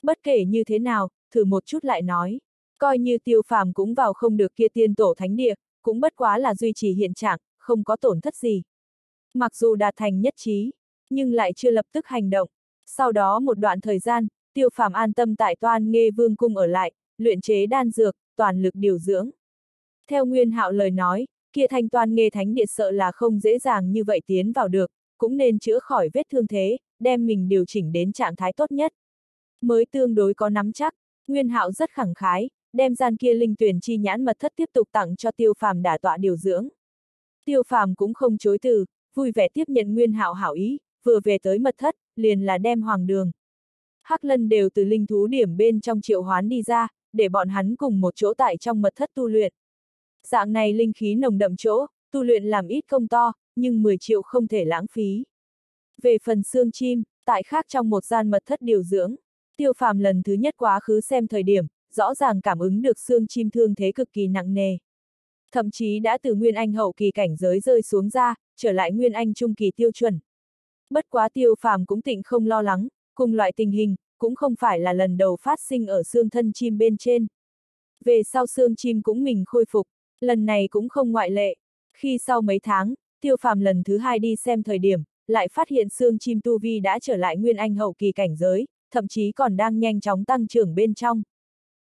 Bất kể như thế nào, thử một chút lại nói. Coi như tiêu phàm cũng vào không được kia tiên tổ thánh địa, cũng bất quá là duy trì hiện trạng, không có tổn thất gì. Mặc dù đạt thành nhất trí, nhưng lại chưa lập tức hành động. Sau đó một đoạn thời gian, tiêu phàm an tâm tại toan nghe vương cung ở lại, luyện chế đan dược, toàn lực điều dưỡng. Theo Nguyên Hạo lời nói, kia thanh toan nghe thánh địa sợ là không dễ dàng như vậy tiến vào được, cũng nên chữa khỏi vết thương thế, đem mình điều chỉnh đến trạng thái tốt nhất. Mới tương đối có nắm chắc, Nguyên Hạo rất khẳng khái, đem gian kia linh tuyển chi nhãn mật thất tiếp tục tặng cho tiêu phàm đả tọa điều dưỡng. Tiêu phàm cũng không chối từ, vui vẻ tiếp nhận Nguyên Hạo hảo ý, vừa về tới mật thất, liền là đem hoàng đường. Hắc lân đều từ linh thú điểm bên trong triệu hoán đi ra, để bọn hắn cùng một chỗ tại trong mật thất tu luyện. Dạng này linh khí nồng đậm chỗ, tu luyện làm ít công to, nhưng 10 triệu không thể lãng phí. Về phần xương chim, tại khác trong một gian mật thất điều dưỡng, tiêu phàm lần thứ nhất quá khứ xem thời điểm, rõ ràng cảm ứng được xương chim thương thế cực kỳ nặng nề. Thậm chí đã từ Nguyên Anh hậu kỳ cảnh giới rơi xuống ra, trở lại Nguyên Anh trung kỳ tiêu chuẩn. Bất quá tiêu phàm cũng tịnh không lo lắng, cùng loại tình hình, cũng không phải là lần đầu phát sinh ở xương thân chim bên trên. Về sau xương chim cũng mình khôi phục, lần này cũng không ngoại lệ. Khi sau mấy tháng, tiêu phàm lần thứ hai đi xem thời điểm, lại phát hiện xương chim tu vi đã trở lại nguyên anh hậu kỳ cảnh giới, thậm chí còn đang nhanh chóng tăng trưởng bên trong.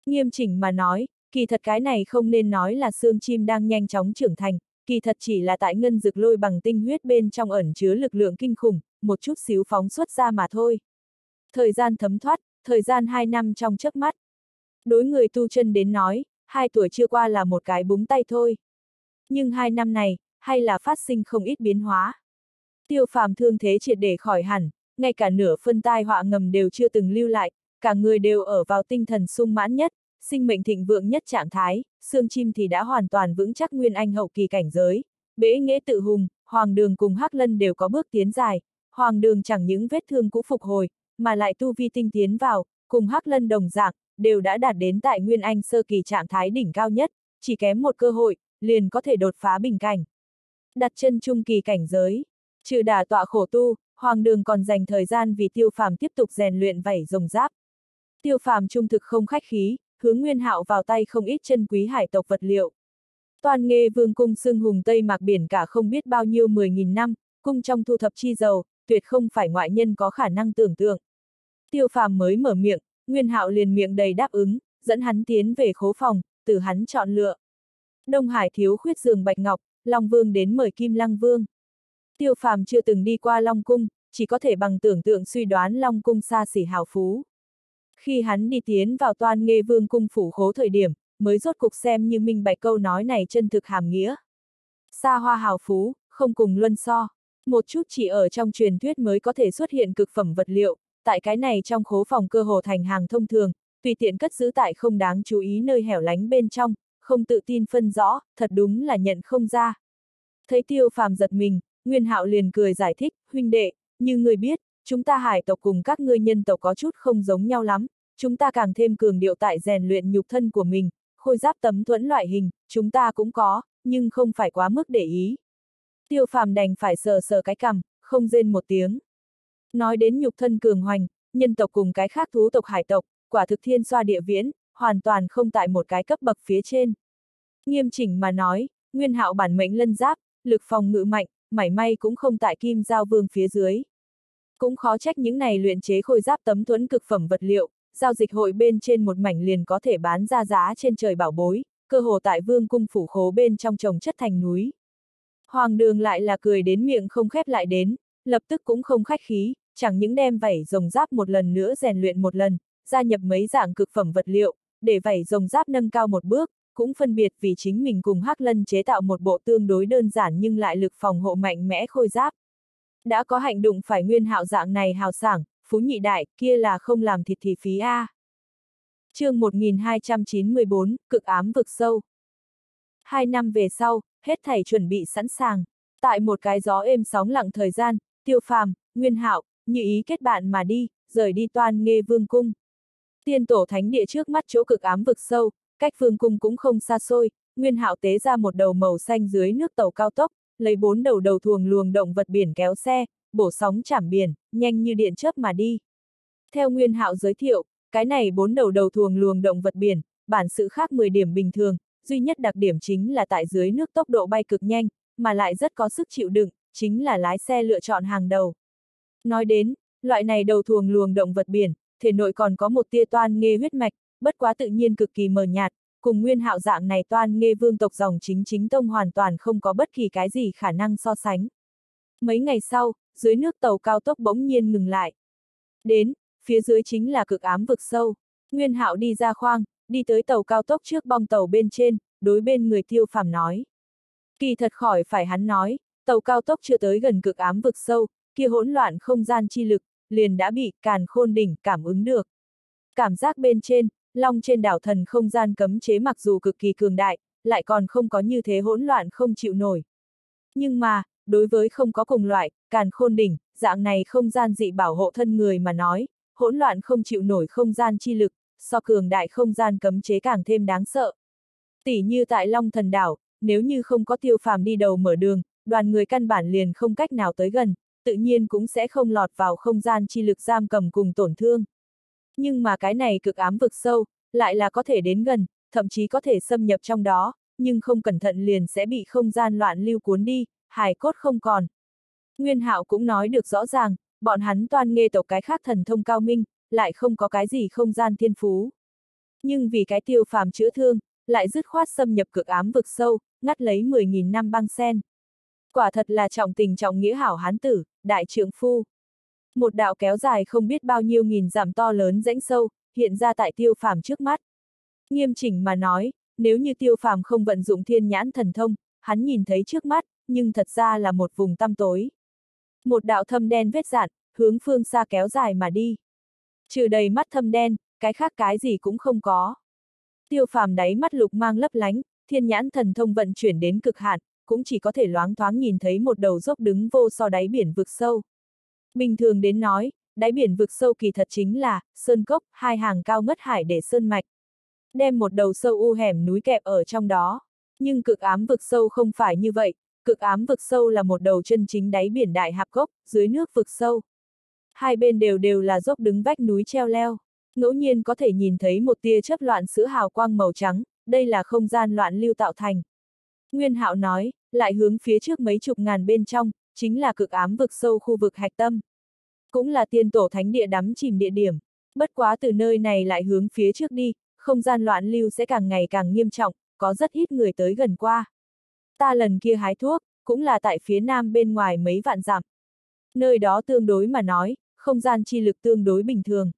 Nghiêm chỉnh mà nói, kỳ thật cái này không nên nói là xương chim đang nhanh chóng trưởng thành, kỳ thật chỉ là tại ngân dược lôi bằng tinh huyết bên trong ẩn chứa lực lượng kinh khủng, một chút xíu phóng xuất ra mà thôi. Thời gian thấm thoát, thời gian hai năm trong chớp mắt. Đối người tu chân đến nói, hai tuổi chưa qua là một cái búng tay thôi. Nhưng hai năm này, hay là phát sinh không ít biến hóa. Tiêu phàm thương thế triệt để khỏi hẳn, ngay cả nửa phân tai họa ngầm đều chưa từng lưu lại, cả người đều ở vào tinh thần sung mãn nhất, sinh mệnh thịnh vượng nhất trạng thái, xương chim thì đã hoàn toàn vững chắc nguyên anh hậu kỳ cảnh giới. Bế nghệ tự hùng, Hoàng Đường cùng Hắc Lân đều có bước tiến dài, Hoàng Đường chẳng những vết thương cũ phục hồi, mà lại tu vi tinh tiến vào, cùng Hắc Lân đồng dạng, đều đã đạt đến tại Nguyên Anh sơ kỳ trạng thái đỉnh cao nhất, chỉ kém một cơ hội, liền có thể đột phá bình cảnh. Đặt chân trung kỳ cảnh giới, trừ đả tọa khổ tu, Hoàng Đường còn dành thời gian vì tiêu phàm tiếp tục rèn luyện vảy rồng giáp. Tiêu phàm trung thực không khách khí, hướng Nguyên Hạo vào tay không ít chân quý hải tộc vật liệu. Toàn nghề vương cung xưng hùng Tây mạc biển cả không biết bao nhiêu mười nghìn năm, cung trong thu thập chi dầu, tuyệt không phải ngoại nhân có khả năng tưởng tượng. Tiêu phàm mới mở miệng, Nguyên Hạo liền miệng đầy đáp ứng, dẫn hắn tiến về khố phòng, từ hắn chọn lựa. Đông Hải thiếu khuyết giường bạch ngọc, Long Vương đến mời Kim Lăng Vương. Tiêu phàm chưa từng đi qua Long Cung, chỉ có thể bằng tưởng tượng suy đoán Long Cung xa xỉ hào phú. Khi hắn đi tiến vào toan nghe vương cung phủ khố thời điểm, mới rốt cục xem như minh bạch câu nói này chân thực hàm nghĩa. Xa hoa hào phú, không cùng luân so. Một chút chỉ ở trong truyền thuyết mới có thể xuất hiện cực phẩm vật liệu, tại cái này trong khố phòng cơ hồ thành hàng thông thường, tùy tiện cất giữ tại không đáng chú ý nơi hẻo lánh bên trong, không tự tin phân rõ, thật đúng là nhận không ra. Thấy tiêu phàm giật mình, Nguyên Hạo liền cười giải thích, huynh đệ, như người biết, chúng ta hải tộc cùng các ngươi nhân tộc có chút không giống nhau lắm, chúng ta càng thêm cường điệu tại rèn luyện nhục thân của mình, khôi giáp tấm thuẫn loại hình, chúng ta cũng có, nhưng không phải quá mức để ý. Tiêu phàm đành phải sờ sờ cái cằm, không rên một tiếng. Nói đến nhục thân cường hoành, nhân tộc cùng cái khác thú tộc hải tộc, quả thực thiên xoa địa viễn, hoàn toàn không tại một cái cấp bậc phía trên. Nghiêm chỉnh mà nói, nguyên hạo bản mệnh lân giáp, lực phòng ngự mạnh, mảy may cũng không tại kim giao vương phía dưới. Cũng khó trách những này luyện chế khôi giáp tấm thuẫn cực phẩm vật liệu, giao dịch hội bên trên một mảnh liền có thể bán ra giá trên trời bảo bối, cơ hồ tại vương cung phủ khố bên trong trồng chất thành núi. Hoàng đường lại là cười đến miệng không khép lại đến, lập tức cũng không khách khí, chẳng những đem vảy rồng giáp một lần nữa rèn luyện một lần, gia nhập mấy dạng cực phẩm vật liệu, để vảy rồng giáp nâng cao một bước, cũng phân biệt vì chính mình cùng Hắc Lân chế tạo một bộ tương đối đơn giản nhưng lại lực phòng hộ mạnh mẽ khôi giáp. Đã có hành đụng phải nguyên hạo dạng này hào sảng, phú nhị đại, kia là không làm thịt thì phí A. chương 1294, cực ám vực sâu. Hai năm về sau, hết thảy chuẩn bị sẵn sàng. Tại một cái gió êm sóng lặng thời gian, tiêu phàm, nguyên hạo, như ý kết bạn mà đi, rời đi toan nghe vương cung. Tiên tổ thánh địa trước mắt chỗ cực ám vực sâu, cách vương cung cũng không xa xôi, nguyên hạo tế ra một đầu màu xanh dưới nước tàu cao tốc, lấy bốn đầu đầu thuồng luồng động vật biển kéo xe, bổ sóng chảm biển, nhanh như điện chớp mà đi. Theo Nguyên Hạo giới thiệu, cái này bốn đầu đầu thuồng luồng động vật biển, bản sự khác 10 điểm bình thường, duy nhất đặc điểm chính là tại dưới nước tốc độ bay cực nhanh, mà lại rất có sức chịu đựng, chính là lái xe lựa chọn hàng đầu. Nói đến, loại này đầu thuồng luồng động vật biển, thể nội còn có một tia toan nghê huyết mạch, bất quá tự nhiên cực kỳ mờ nhạt, cùng nguyên hạo dạng này toan nghê vương tộc dòng chính chính tông hoàn toàn không có bất kỳ cái gì khả năng so sánh. Mấy ngày sau, dưới nước tàu cao tốc bỗng nhiên ngừng lại. Đến, phía dưới chính là cực ám vực sâu. Nguyên hạo đi ra khoang, đi tới tàu cao tốc trước bong tàu bên trên, đối bên người tiêu phàm nói. Kỳ thật khỏi phải hắn nói, tàu cao tốc chưa tới gần cực ám vực sâu, kia hỗn loạn không gian chi lực, liền đã bị càn khôn đỉnh cảm ứng được. Cảm giác bên trên, long trên đảo thần không gian cấm chế mặc dù cực kỳ cường đại, lại còn không có như thế hỗn loạn không chịu nổi. Nhưng mà, đối với không có cùng loại, càn khôn đỉnh, dạng này không gian dị bảo hộ thân người mà nói, hỗn loạn không chịu nổi không gian chi lực, so cường đại không gian cấm chế càng thêm đáng sợ. Tỷ như tại Long Thần Đảo, nếu như không có tiêu phàm đi đầu mở đường, đoàn người căn bản liền không cách nào tới gần, tự nhiên cũng sẽ không lọt vào không gian chi lực giam cầm cùng tổn thương. Nhưng mà cái này cực ám vực sâu, lại là có thể đến gần, thậm chí có thể xâm nhập trong đó, nhưng không cẩn thận liền sẽ bị không gian loạn lưu cuốn đi, hài cốt không còn. Nguyên Hạo cũng nói được rõ ràng, bọn hắn toan nghe tộc cái khác thần thông cao minh, lại không có cái gì không gian thiên phú. Nhưng vì cái tiêu phàm chữa thương, lại dứt khoát xâm nhập cực ám vực sâu, ngắt lấy 10.000 năm băng sen. Quả thật là trọng tình trọng nghĩa hảo hán tử, đại trưởng phu. Một đạo kéo dài không biết bao nhiêu nghìn giảm to lớn rãnh sâu, hiện ra tại tiêu phàm trước mắt. Nghiêm chỉnh mà nói, nếu như tiêu phàm không vận dụng thiên nhãn thần thông, hắn nhìn thấy trước mắt, nhưng thật ra là một vùng tăm tối. Một đạo thâm đen vết dạn, hướng phương xa kéo dài mà đi. Trừ đầy mắt thâm đen, cái khác cái gì cũng không có. Tiêu phàm đáy mắt lục mang lấp lánh, thiên nhãn thần thông vận chuyển đến cực hạn, cũng chỉ có thể loáng thoáng nhìn thấy một đầu dốc đứng vô so đáy biển vực sâu. Bình thường đến nói, đáy biển vực sâu kỳ thật chính là, sơn cốc, hai hàng cao ngất hải để sơn mạch. Đem một đầu sâu u hẻm núi kẹp ở trong đó. Nhưng cực ám vực sâu không phải như vậy, cực ám vực sâu là một đầu chân chính đáy biển đại hạp gốc, dưới nước vực sâu. Hai bên đều đều là dốc đứng vách núi treo leo. Ngẫu nhiên có thể nhìn thấy một tia chớp loạn sữa hào quang màu trắng, đây là không gian loạn lưu tạo thành. Nguyên Hạo nói, lại hướng phía trước mấy chục ngàn bên trong, chính là cực ám vực sâu khu vực hạch tâm. Cũng là tiên tổ thánh địa đắm chìm địa điểm. Bất quá từ nơi này lại hướng phía trước đi, không gian loạn lưu sẽ càng ngày càng nghiêm trọng, có rất ít người tới gần qua. Ta lần kia hái thuốc, cũng là tại phía nam bên ngoài mấy vạn dặm. Nơi đó tương đối mà nói, không gian chi lực tương đối bình thường.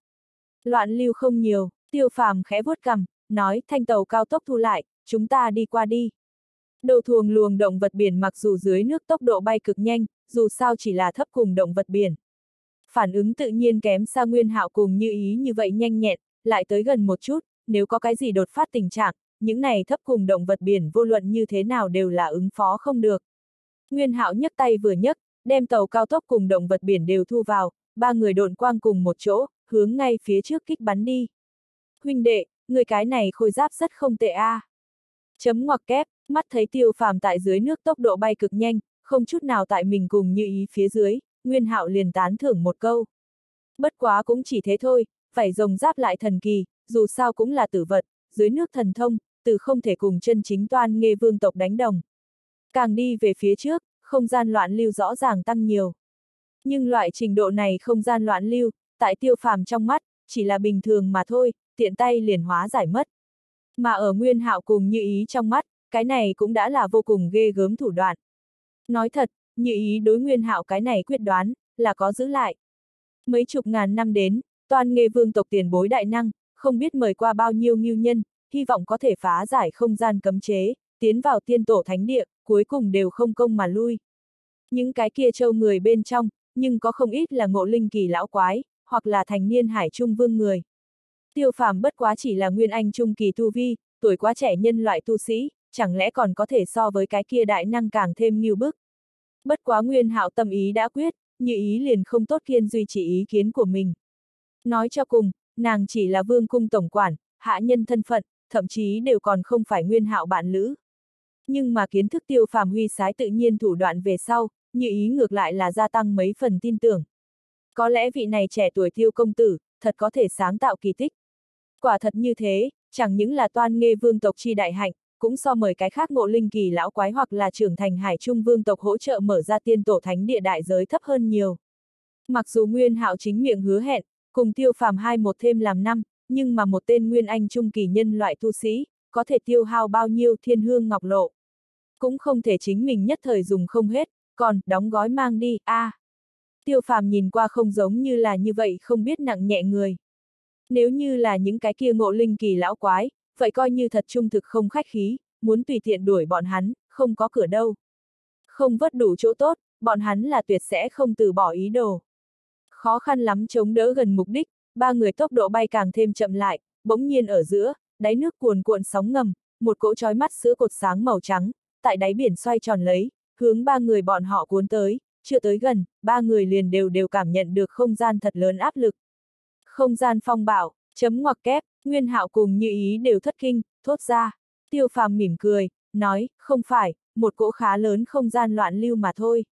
Loạn lưu không nhiều, tiêu phàm khẽ vuốt cầm, nói thanh tàu cao tốc thu lại, chúng ta đi qua đi. Đầu thuồng luồng động vật biển mặc dù dưới nước tốc độ bay cực nhanh, dù sao chỉ là thấp cùng động vật biển. Phản ứng tự nhiên kém xa nguyên hạo cùng như ý như vậy nhanh nhẹn, lại tới gần một chút, nếu có cái gì đột phát tình trạng, những này thấp cùng động vật biển vô luận như thế nào đều là ứng phó không được. Nguyên hạo nhấc tay vừa nhấc, đem tàu cao tốc cùng động vật biển đều thu vào, ba người độn quang cùng một chỗ, hướng ngay phía trước kích bắn đi. Huynh đệ, người cái này khôi giáp rất không tệ a. À. Chấm ngoặc kép, mắt thấy tiêu phàm tại dưới nước tốc độ bay cực nhanh, không chút nào tại mình cùng như ý phía dưới, Nguyên Hạo liền tán thưởng một câu. Bất quá cũng chỉ thế thôi, phải rồng giáp lại thần kỳ, dù sao cũng là tử vật, dưới nước thần thông, từ không thể cùng chân chính toan nghe vương tộc đánh đồng. Càng đi về phía trước, không gian loạn lưu rõ ràng tăng nhiều. Nhưng loại trình độ này không gian loạn lưu, tại tiêu phàm trong mắt, chỉ là bình thường mà thôi, tiện tay liền hóa giải mất. Mà ở nguyên hạo cùng như ý trong mắt, cái này cũng đã là vô cùng ghê gớm thủ đoạn. Nói thật, như ý đối nguyên hạo cái này quyết đoán, là có giữ lại. Mấy chục ngàn năm đến, toàn nghề vương tộc tiền bối đại năng, không biết mời qua bao nhiêu nghiêu nhân, hy vọng có thể phá giải không gian cấm chế, tiến vào tiên tổ thánh địa, cuối cùng đều không công mà lui. Những cái kia châu người bên trong, nhưng có không ít là ngộ linh kỳ lão quái, hoặc là thành niên hải trung vương người. Tiêu phàm bất quá chỉ là nguyên anh trung kỳ tu vi, tuổi quá trẻ nhân loại tu sĩ, chẳng lẽ còn có thể so với cái kia đại năng càng thêm nghiêu bức. Bất quá nguyên hạo tâm ý đã quyết, như ý liền không tốt kiên duy trì ý kiến của mình. Nói cho cùng, nàng chỉ là vương cung tổng quản, hạ nhân thân phận, thậm chí đều còn không phải nguyên hạo bạn lữ. Nhưng mà kiến thức tiêu phàm huy sái tự nhiên thủ đoạn về sau, như ý ngược lại là gia tăng mấy phần tin tưởng. Có lẽ vị này trẻ tuổi tiêu công tử, thật có thể sáng tạo kỳ tích. Quả thật như thế, chẳng những là toan nghe vương tộc chi đại hạnh, cũng so mời cái khác ngộ linh kỳ lão quái hoặc là trưởng thành hải trung vương tộc hỗ trợ mở ra tiên tổ thánh địa đại giới thấp hơn nhiều. Mặc dù Nguyên Hạo chính miệng hứa hẹn, cùng tiêu phàm hai một thêm làm năm, nhưng mà một tên Nguyên Anh trung kỳ nhân loại tu sĩ, có thể tiêu hao bao nhiêu thiên hương ngọc lộ. Cũng không thể chính mình nhất thời dùng không hết, còn, đóng gói mang đi, a à. Tiêu phàm nhìn qua không giống như là như vậy không biết nặng nhẹ người. Nếu như là những cái kia ngộ linh kỳ lão quái, vậy coi như thật trung thực không khách khí, muốn tùy tiện đuổi bọn hắn, không có cửa đâu. Không vất đủ chỗ tốt, bọn hắn là tuyệt sẽ không từ bỏ ý đồ. Khó khăn lắm chống đỡ gần mục đích, ba người tốc độ bay càng thêm chậm lại, bỗng nhiên ở giữa, đáy nước cuồn cuộn sóng ngầm, một cỗ trói mắt sữa cột sáng màu trắng, tại đáy biển xoay tròn lấy, hướng ba người bọn họ cuốn tới, chưa tới gần, ba người liền đều đều cảm nhận được không gian thật lớn áp lực. Không gian phong bảo, chấm ngoặc kép, nguyên hạo cùng như ý đều thất kinh, thốt ra. Tiêu phàm mỉm cười, nói, không phải, một cỗ khá lớn không gian loạn lưu mà thôi.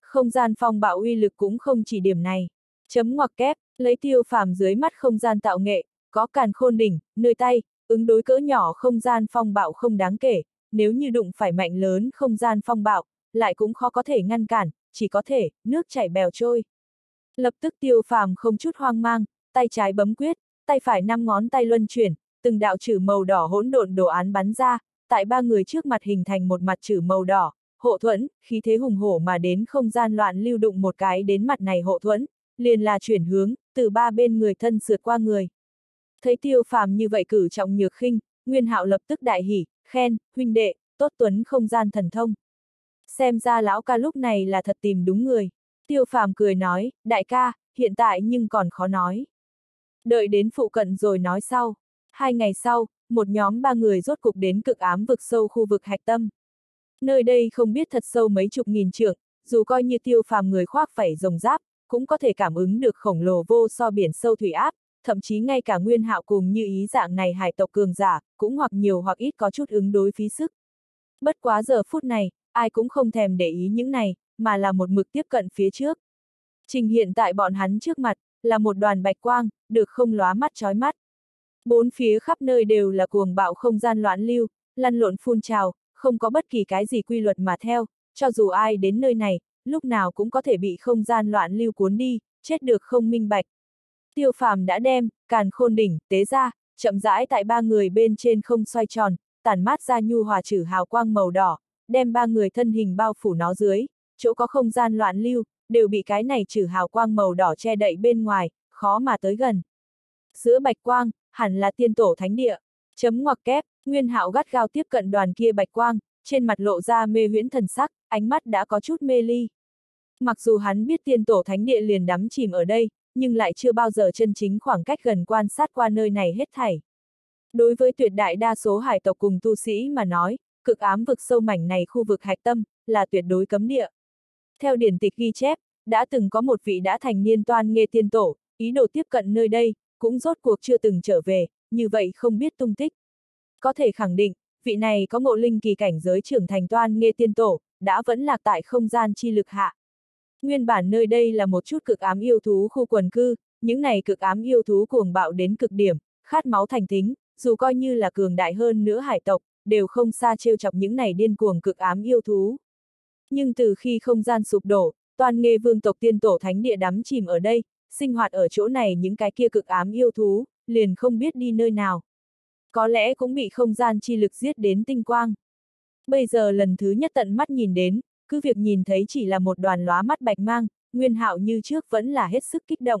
Không gian phong bạo uy lực cũng không chỉ điểm này. Chấm ngoặc kép, lấy tiêu phàm dưới mắt không gian tạo nghệ, có càn khôn đỉnh, nơi tay, ứng đối cỡ nhỏ không gian phong bạo không đáng kể, nếu như đụng phải mạnh lớn không gian phong bạo, lại cũng khó có thể ngăn cản, chỉ có thể, nước chảy bèo trôi. Lập tức tiêu phàm không chút hoang mang, tay trái bấm quyết, tay phải năm ngón tay luân chuyển, từng đạo chữ màu đỏ hỗn độn đồ án bắn ra, tại ba người trước mặt hình thành một mặt chữ màu đỏ, hộ thuẫn, khí thế hùng hổ mà đến không gian loạn lưu đụng một cái đến mặt này hộ thuẫn, liền là chuyển hướng, từ ba bên người thân sượt qua người. Thấy tiêu phàm như vậy cử trọng nhược khinh, Nguyên Hạo lập tức đại hỉ, khen, huynh đệ, tốt tuấn không gian thần thông. Xem ra lão ca lúc này là thật tìm đúng người. Tiêu phàm cười nói, đại ca, hiện tại nhưng còn khó nói. Đợi đến phụ cận rồi nói sau. Hai ngày sau, một nhóm ba người rốt cục đến cực ám vực sâu khu vực hạch tâm. Nơi đây không biết thật sâu mấy chục nghìn trượng, dù coi như tiêu phàm người khoác phải rồng giáp, cũng có thể cảm ứng được khổng lồ vô so biển sâu thủy áp, thậm chí ngay cả nguyên hạo cùng như ý dạng này hải tộc cường giả, cũng hoặc nhiều hoặc ít có chút ứng đối phí sức. Bất quá giờ phút này, ai cũng không thèm để ý những này, mà là một mực tiếp cận phía trước. Trình hiện tại bọn hắn trước mặt, là một đoàn bạch quang, được không lóa mắt chói mắt. Bốn phía khắp nơi đều là cuồng bạo không gian loạn lưu, lăn lộn phun trào, không có bất kỳ cái gì quy luật mà theo, cho dù ai đến nơi này, lúc nào cũng có thể bị không gian loạn lưu cuốn đi, chết được không minh bạch. Tiêu phàm đã đem, càn khôn đỉnh, tế ra, chậm rãi tại ba người bên trên không xoay tròn, tản mát ra nhu hòa trừ hào quang màu đỏ, đem ba người thân hình bao phủ nó dưới, chỗ có không gian loạn lưu, đều bị cái này trừ hào quang màu đỏ che đậy bên ngoài, khó mà tới gần. Giữa bạch quang, hẳn là tiên tổ thánh địa. Chấm ngoặc kép, Nguyên Hạo gắt gao tiếp cận đoàn kia bạch quang, trên mặt lộ ra mê huyễn thần sắc, ánh mắt đã có chút mê ly. Mặc dù hắn biết tiên tổ thánh địa liền đắm chìm ở đây, nhưng lại chưa bao giờ chân chính khoảng cách gần quan sát qua nơi này hết thảy. Đối với tuyệt đại đa số hải tộc cùng tu sĩ mà nói, cực ám vực sâu mảnh này khu vực hạch tâm, là tuyệt đối cấm địa. Theo điển tịch ghi chép, đã từng có một vị đã thành niên toan nghe tiên tổ, ý đồ tiếp cận nơi đây, cũng rốt cuộc chưa từng trở về, như vậy không biết tung tích. Có thể khẳng định, vị này có ngộ linh kỳ cảnh giới trưởng thành toan nghe tiên tổ, đã vẫn lạc tại không gian chi lực hạ. Nguyên bản nơi đây là một chút cực ám yêu thú khu quần cư, những này cực ám yêu thú cuồng bạo đến cực điểm, khát máu thành tính, dù coi như là cường đại hơn nữa hải tộc, đều không xa trêu chọc những này điên cuồng cực ám yêu thú. Nhưng từ khi không gian sụp đổ, toàn nghề vương tộc tiên tổ thánh địa đắm chìm ở đây, sinh hoạt ở chỗ này những cái kia cực ám yêu thú, liền không biết đi nơi nào. Có lẽ cũng bị không gian chi lực giết đến tinh quang. Bây giờ lần thứ nhất tận mắt nhìn đến, cứ việc nhìn thấy chỉ là một đoàn lóa mắt bạch mang, nguyên hạo như trước vẫn là hết sức kích động.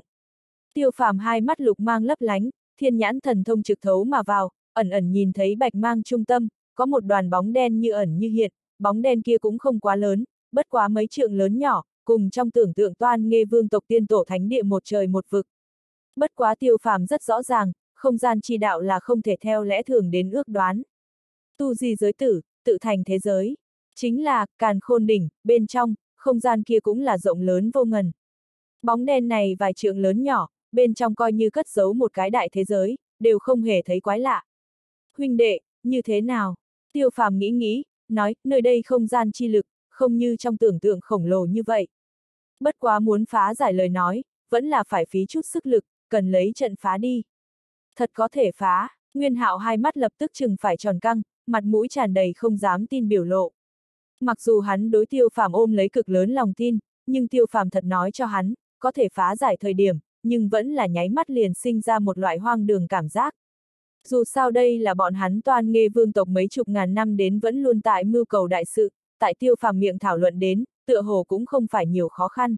Tiêu phàm hai mắt lục mang lấp lánh, thiên nhãn thần thông trực thấu mà vào, ẩn ẩn nhìn thấy bạch mang trung tâm, có một đoàn bóng đen như ẩn như hiện, bóng đen kia cũng không quá lớn, bất quá mấy trượng lớn nhỏ, cùng trong tưởng tượng toan nghe vương tộc tiên tổ thánh địa một trời một vực. Bất quá tiêu phàm rất rõ ràng, không gian chi đạo là không thể theo lẽ thường đến ước đoán. Tu di giới tử, tự thành thế giới. Chính là, càn khôn đỉnh, bên trong, không gian kia cũng là rộng lớn vô ngần. Bóng đen này vài trượng lớn nhỏ, bên trong coi như cất giấu một cái đại thế giới, đều không hề thấy quái lạ. Huynh đệ, như thế nào? Tiêu phàm nghĩ nghĩ, nói, nơi đây không gian chi lực, không như trong tưởng tượng khổng lồ như vậy. Bất quá muốn phá giải lời nói, vẫn là phải phí chút sức lực, cần lấy trận phá đi. Thật có thể phá, Nguyên Hạo hai mắt lập tức chừng phải tròn căng, mặt mũi tràn đầy không dám tin biểu lộ. Mặc dù hắn đối tiêu phàm ôm lấy cực lớn lòng tin, nhưng tiêu phàm thật nói cho hắn, có thể phá giải thời điểm, nhưng vẫn là nháy mắt liền sinh ra một loại hoang đường cảm giác. Dù sao đây là bọn hắn toan nghe vương tộc mấy chục ngàn năm đến vẫn luôn tại mưu cầu đại sự, tại tiêu phàm miệng thảo luận đến, tựa hồ cũng không phải nhiều khó khăn.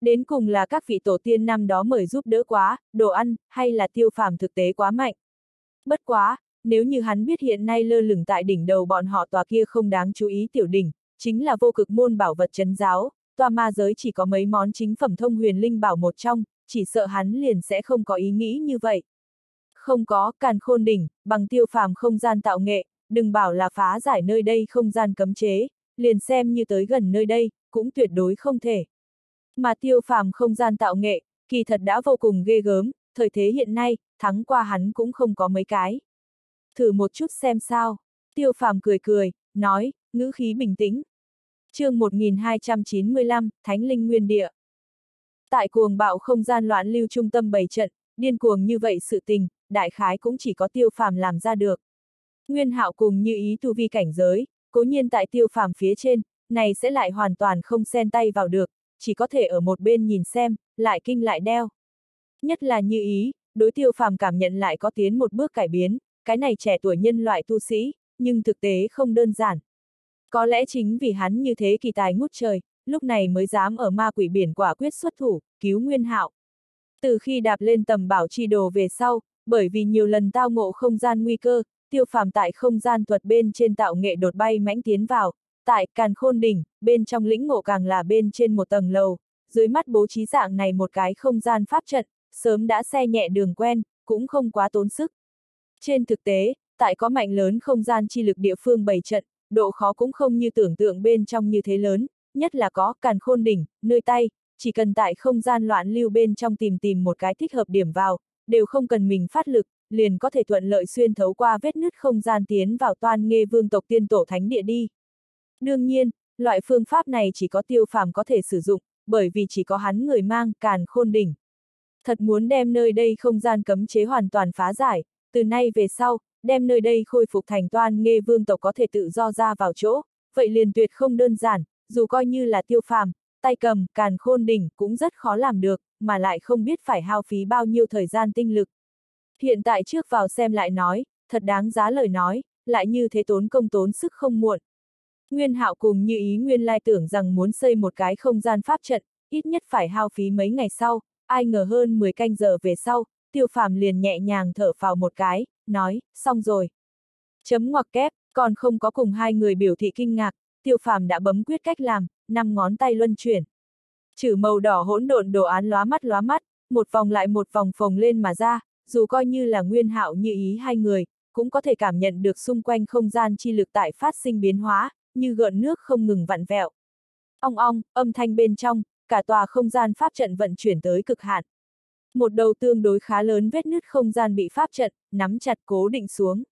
Đến cùng là các vị tổ tiên năm đó mời giúp đỡ quá, đồ ăn, hay là tiêu phàm thực tế quá mạnh. Bất quá, nếu như hắn biết hiện nay lơ lửng tại đỉnh đầu bọn họ tòa kia không đáng chú ý tiểu đỉnh, chính là vô cực môn bảo vật chấn giáo, tòa ma giới chỉ có mấy món chính phẩm thông huyền linh bảo một trong, chỉ sợ hắn liền sẽ không có ý nghĩ như vậy. Không có, càn khôn đỉnh, bằng tiêu phàm không gian tạo nghệ, đừng bảo là phá giải nơi đây không gian cấm chế, liền xem như tới gần nơi đây, cũng tuyệt đối không thể. Mà tiêu phàm không gian tạo nghệ, kỳ thật đã vô cùng ghê gớm, thời thế hiện nay, thắng qua hắn cũng không có mấy cái. Thử một chút xem sao. Tiêu phàm cười cười, nói, ngữ khí bình tĩnh. chương 1295, Thánh Linh Nguyên Địa. Tại cuồng bạo không gian loạn lưu trung tâm bày trận, điên cuồng như vậy sự tình, đại khái cũng chỉ có tiêu phàm làm ra được. Nguyên hạo cùng như ý tu vi cảnh giới, cố nhiên tại tiêu phàm phía trên, này sẽ lại hoàn toàn không xen tay vào được, chỉ có thể ở một bên nhìn xem, lại kinh lại đeo. Nhất là như ý, đối tiêu phàm cảm nhận lại có tiến một bước cải biến, cái này trẻ tuổi nhân loại tu sĩ, nhưng thực tế không đơn giản. Có lẽ chính vì hắn như thế kỳ tài ngút trời, lúc này mới dám ở ma quỷ biển quả quyết xuất thủ, cứu Nguyên Hạo. Từ khi đạp lên tầm bảo chi đồ về sau, bởi vì nhiều lần tao ngộ không gian nguy cơ, tiêu phàm tại không gian thuật bên trên tạo nghệ đột bay mãnh tiến vào, tại càn khôn đỉnh, bên trong lĩnh ngộ càng là bên trên một tầng lầu, dưới mắt bố trí dạng này một cái không gian pháp trận, sớm đã xe nhẹ đường quen, cũng không quá tốn sức. Trên thực tế, tại có mạnh lớn không gian chi lực địa phương bày trận, độ khó cũng không như tưởng tượng bên trong như thế lớn, nhất là có càn khôn đỉnh, nơi tay, chỉ cần tại không gian loạn lưu bên trong tìm tìm một cái thích hợp điểm vào, đều không cần mình phát lực, liền có thể thuận lợi xuyên thấu qua vết nứt không gian tiến vào toan nghê vương tộc tiên tổ thánh địa đi. Đương nhiên, loại phương pháp này chỉ có tiêu phàm có thể sử dụng, bởi vì chỉ có hắn người mang càn khôn đỉnh. Thật muốn đem nơi đây không gian cấm chế hoàn toàn phá giải, từ nay về sau, đem nơi đây khôi phục thành toan nghê vương tộc có thể tự do ra vào chỗ, vậy liền tuyệt không đơn giản, dù coi như là tiêu phàm, tay cầm, càn khôn đỉnh cũng rất khó làm được, mà lại không biết phải hao phí bao nhiêu thời gian tinh lực. Hiện tại trước vào xem lại nói, thật đáng giá lời nói, lại như thế tốn công tốn sức không muộn. Nguyên hạo cùng như ý nguyên lai tưởng rằng muốn xây một cái không gian pháp trận, ít nhất phải hao phí mấy ngày sau, ai ngờ hơn 10 canh giờ về sau, tiêu phàm liền nhẹ nhàng thở phào một cái, nói, xong rồi. Chấm ngoặc kép, còn không có cùng hai người biểu thị kinh ngạc, tiêu phàm đã bấm quyết cách làm, năm ngón tay luân chuyển. Chữ màu đỏ hỗn độn đồ án lóa mắt lóa mắt, một vòng lại một vòng phồng lên mà ra, dù coi như là nguyên hạo như ý hai người, cũng có thể cảm nhận được xung quanh không gian chi lực tại phát sinh biến hóa, như gợn nước không ngừng vặn vẹo. Ong ong, âm thanh bên trong, cả tòa không gian pháp trận vận chuyển tới cực hạn. Một đầu tương đối khá lớn vết nứt không gian bị pháp trận, nắm chặt cố định xuống.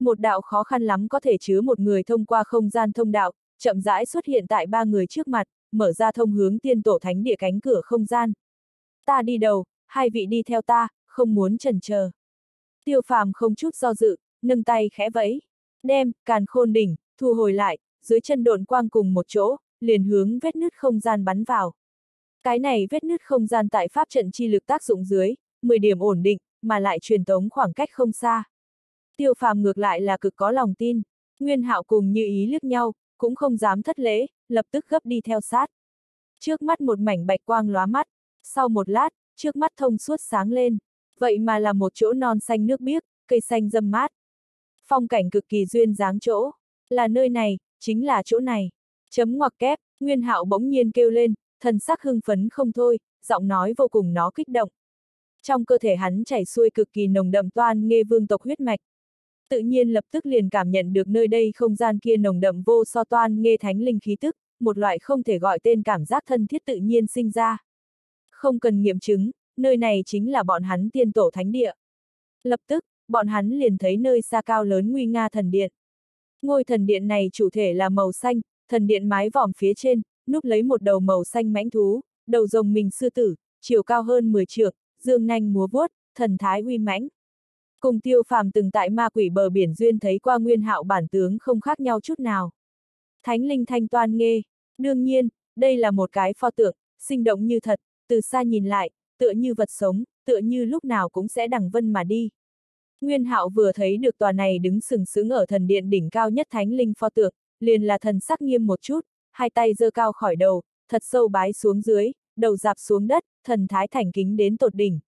Một đạo khó khăn lắm có thể chứa một người thông qua không gian thông đạo, chậm rãi xuất hiện tại ba người trước mặt, mở ra thông hướng tiên tổ thánh địa cánh cửa không gian. Ta đi đầu, hai vị đi theo ta, không muốn chần chờ. Tiêu phàm không chút do dự, nâng tay khẽ vẫy, đem, càn khôn đỉnh, thu hồi lại, dưới chân độn quang cùng một chỗ, liền hướng vết nứt không gian bắn vào. Cái này vết nứt không gian tại pháp trận chi lực tác dụng dưới, 10 điểm ổn định, mà lại truyền tống khoảng cách không xa. Tiêu phàm ngược lại là cực có lòng tin, Nguyên hạo cùng như ý liếc nhau, cũng không dám thất lễ, lập tức gấp đi theo sát. Trước mắt một mảnh bạch quang lóa mắt, sau một lát, trước mắt thông suốt sáng lên, vậy mà là một chỗ non xanh nước biếc, cây xanh râm mát. Phong cảnh cực kỳ duyên dáng chỗ, là nơi này, chính là chỗ này. Chấm ngoặc kép, Nguyên Hạo bỗng nhiên kêu lên, thần sắc hưng phấn không thôi, giọng nói vô cùng nó kích động. Trong cơ thể hắn chảy xuôi cực kỳ nồng đậm toan nghe vương tộc huyết mạch. Tự nhiên lập tức liền cảm nhận được nơi đây không gian kia nồng đậm vô so toan nghe thánh linh khí tức, một loại không thể gọi tên cảm giác thân thiết tự nhiên sinh ra. Không cần nghiệm chứng, nơi này chính là bọn hắn tiên tổ thánh địa. Lập tức, bọn hắn liền thấy nơi xa cao lớn nguy nga thần điện. Ngôi thần điện này chủ thể là màu xanh, thần điện mái vòm phía trên, núp lấy một đầu màu xanh mãnh thú, đầu rồng mình sư tử, chiều cao hơn 10 trượng, dương nanh múa vuốt, thần thái uy mãnh. Cùng tiêu phàm từng tại ma quỷ bờ biển duyên thấy qua nguyên hạo bản tướng không khác nhau chút nào. Thánh linh thanh toan nghê. Đương nhiên, đây là một cái pho tượng, sinh động như thật, từ xa nhìn lại, tựa như vật sống, tựa như lúc nào cũng sẽ đằng vân mà đi. Nguyên hạo vừa thấy được tòa này đứng sừng sững ở thần điện đỉnh cao nhất thánh linh pho tượng, liền là thần sắc nghiêm một chút, hai tay giơ cao khỏi đầu, thật sâu bái xuống dưới, đầu dạp xuống đất, thần thái thành kính đến tột đỉnh.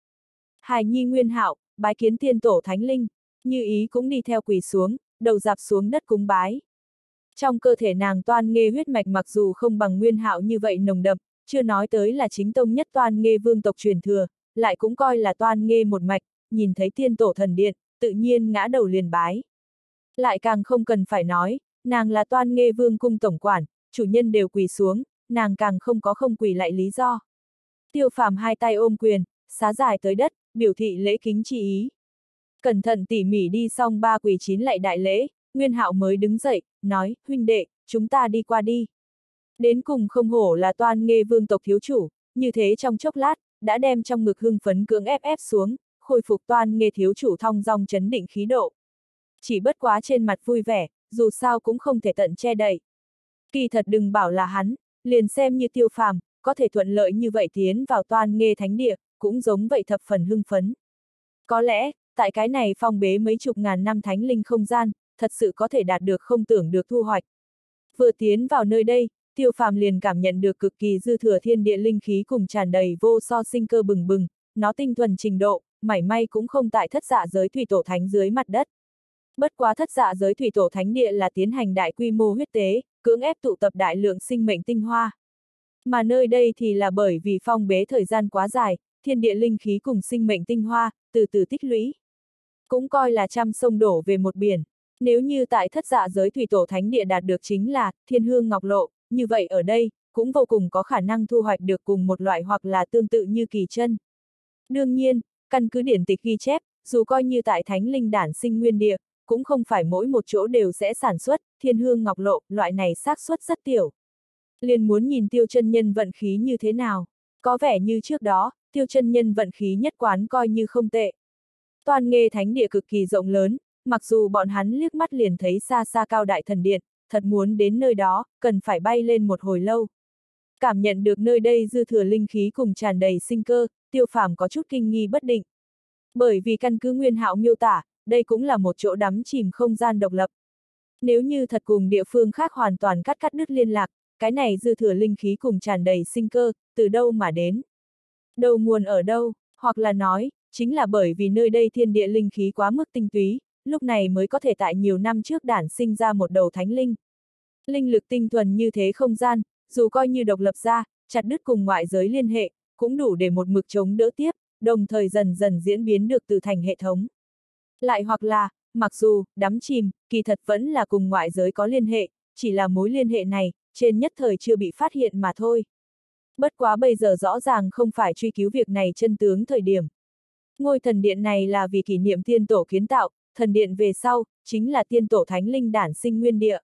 hài nhi nguyên hạo, bái kiến tiên tổ thánh linh, như ý cũng đi theo quỳ xuống, đầu dạp xuống đất cúng bái. Trong cơ thể nàng toan nghê huyết mạch mặc dù không bằng nguyên hạo như vậy nồng đậm, chưa nói tới là chính tông nhất toan nghê vương tộc truyền thừa, lại cũng coi là toan nghê một mạch, nhìn thấy tiên tổ thần điện, tự nhiên ngã đầu liền bái. Lại càng không cần phải nói, nàng là toan nghê vương cung tổng quản, chủ nhân đều quỳ xuống, nàng càng không có không quỳ lại lý do. Tiêu phàm hai tay ôm quyền, xá dài tới đất, biểu thị lễ kính chi ý. Cẩn thận tỉ mỉ đi xong ba quỳ chín lại đại lễ, Nguyên Hạo mới đứng dậy, nói, huynh đệ, chúng ta đi qua đi. Đến cùng không hổ là toan nghê vương tộc thiếu chủ, như thế trong chốc lát, đã đem trong ngực hưng phấn cưỡng ép ép xuống, khôi phục toan nghê thiếu chủ thong dong chấn định khí độ. Chỉ bất quá trên mặt vui vẻ, dù sao cũng không thể tận che đậy. Kỳ thật đừng bảo là hắn, liền xem như tiêu phàm, có thể thuận lợi như vậy tiến vào toan nghê thánh địa, cũng giống vậy thập phần hưng phấn. Có lẽ, tại cái này phong bế mấy chục ngàn năm thánh linh không gian, thật sự có thể đạt được không tưởng được thu hoạch. Vừa tiến vào nơi đây, tiêu phàm liền cảm nhận được cực kỳ dư thừa thiên địa linh khí cùng tràn đầy vô so sinh cơ bừng bừng, nó tinh thuần trình độ, mảy may cũng không tại thất dạ giới thủy tổ thánh dưới mặt đất. Bất quá thất dạ giới thủy tổ thánh địa là tiến hành đại quy mô huyết tế, cưỡng ép tụ tập đại lượng sinh mệnh tinh hoa. Mà nơi đây thì là bởi vì phong bế thời gian quá dài, thiên địa linh khí cùng sinh mệnh tinh hoa, từ từ tích lũy. Cũng coi là trăm sông đổ về một biển. Nếu như tại thất dạ giới thủy tổ thánh địa đạt được chính là thiên hương ngọc lộ, như vậy ở đây, cũng vô cùng có khả năng thu hoạch được cùng một loại hoặc là tương tự như kỳ chân. Đương nhiên, căn cứ điển tịch ghi chép, dù coi như tại thánh linh đản sinh nguyên địa, cũng không phải mỗi một chỗ đều sẽ sản xuất, thiên hương ngọc lộ, loại này xác suất rất tiểu. Liền muốn nhìn tiêu chân nhân vận khí như thế nào. Có vẻ như trước đó, tiêu chân nhân vận khí nhất quán coi như không tệ. Toàn nghề thánh địa cực kỳ rộng lớn, mặc dù bọn hắn liếc mắt liền thấy xa xa cao đại thần điện, thật muốn đến nơi đó, cần phải bay lên một hồi lâu. Cảm nhận được nơi đây dư thừa linh khí cùng tràn đầy sinh cơ, tiêu phàm có chút kinh nghi bất định. Bởi vì căn cứ nguyên hạo miêu tả, đây cũng là một chỗ đắm chìm không gian độc lập. Nếu như thật cùng địa phương khác hoàn toàn cắt cắt đứt liên lạc, cái này dư thừa linh khí cùng tràn đầy sinh cơ, từ đâu mà đến? Đầu nguồn ở đâu? Hoặc là nói, chính là bởi vì nơi đây thiên địa linh khí quá mức tinh túy, lúc này mới có thể tại nhiều năm trước đản sinh ra một đầu thánh linh. Linh lực tinh thuần như thế không gian, dù coi như độc lập ra, chặt đứt cùng ngoại giới liên hệ, cũng đủ để một mực chống đỡ tiếp, đồng thời dần dần diễn biến được từ thành hệ thống. Lại hoặc là, mặc dù, đắm chìm, kỳ thật vẫn là cùng ngoại giới có liên hệ, chỉ là mối liên hệ này, trên nhất thời chưa bị phát hiện mà thôi. Bất quá bây giờ rõ ràng không phải truy cứu việc này chân tướng thời điểm. Ngôi thần điện này là vì kỷ niệm tiên tổ kiến tạo, thần điện về sau, chính là tiên tổ thánh linh đản sinh nguyên địa.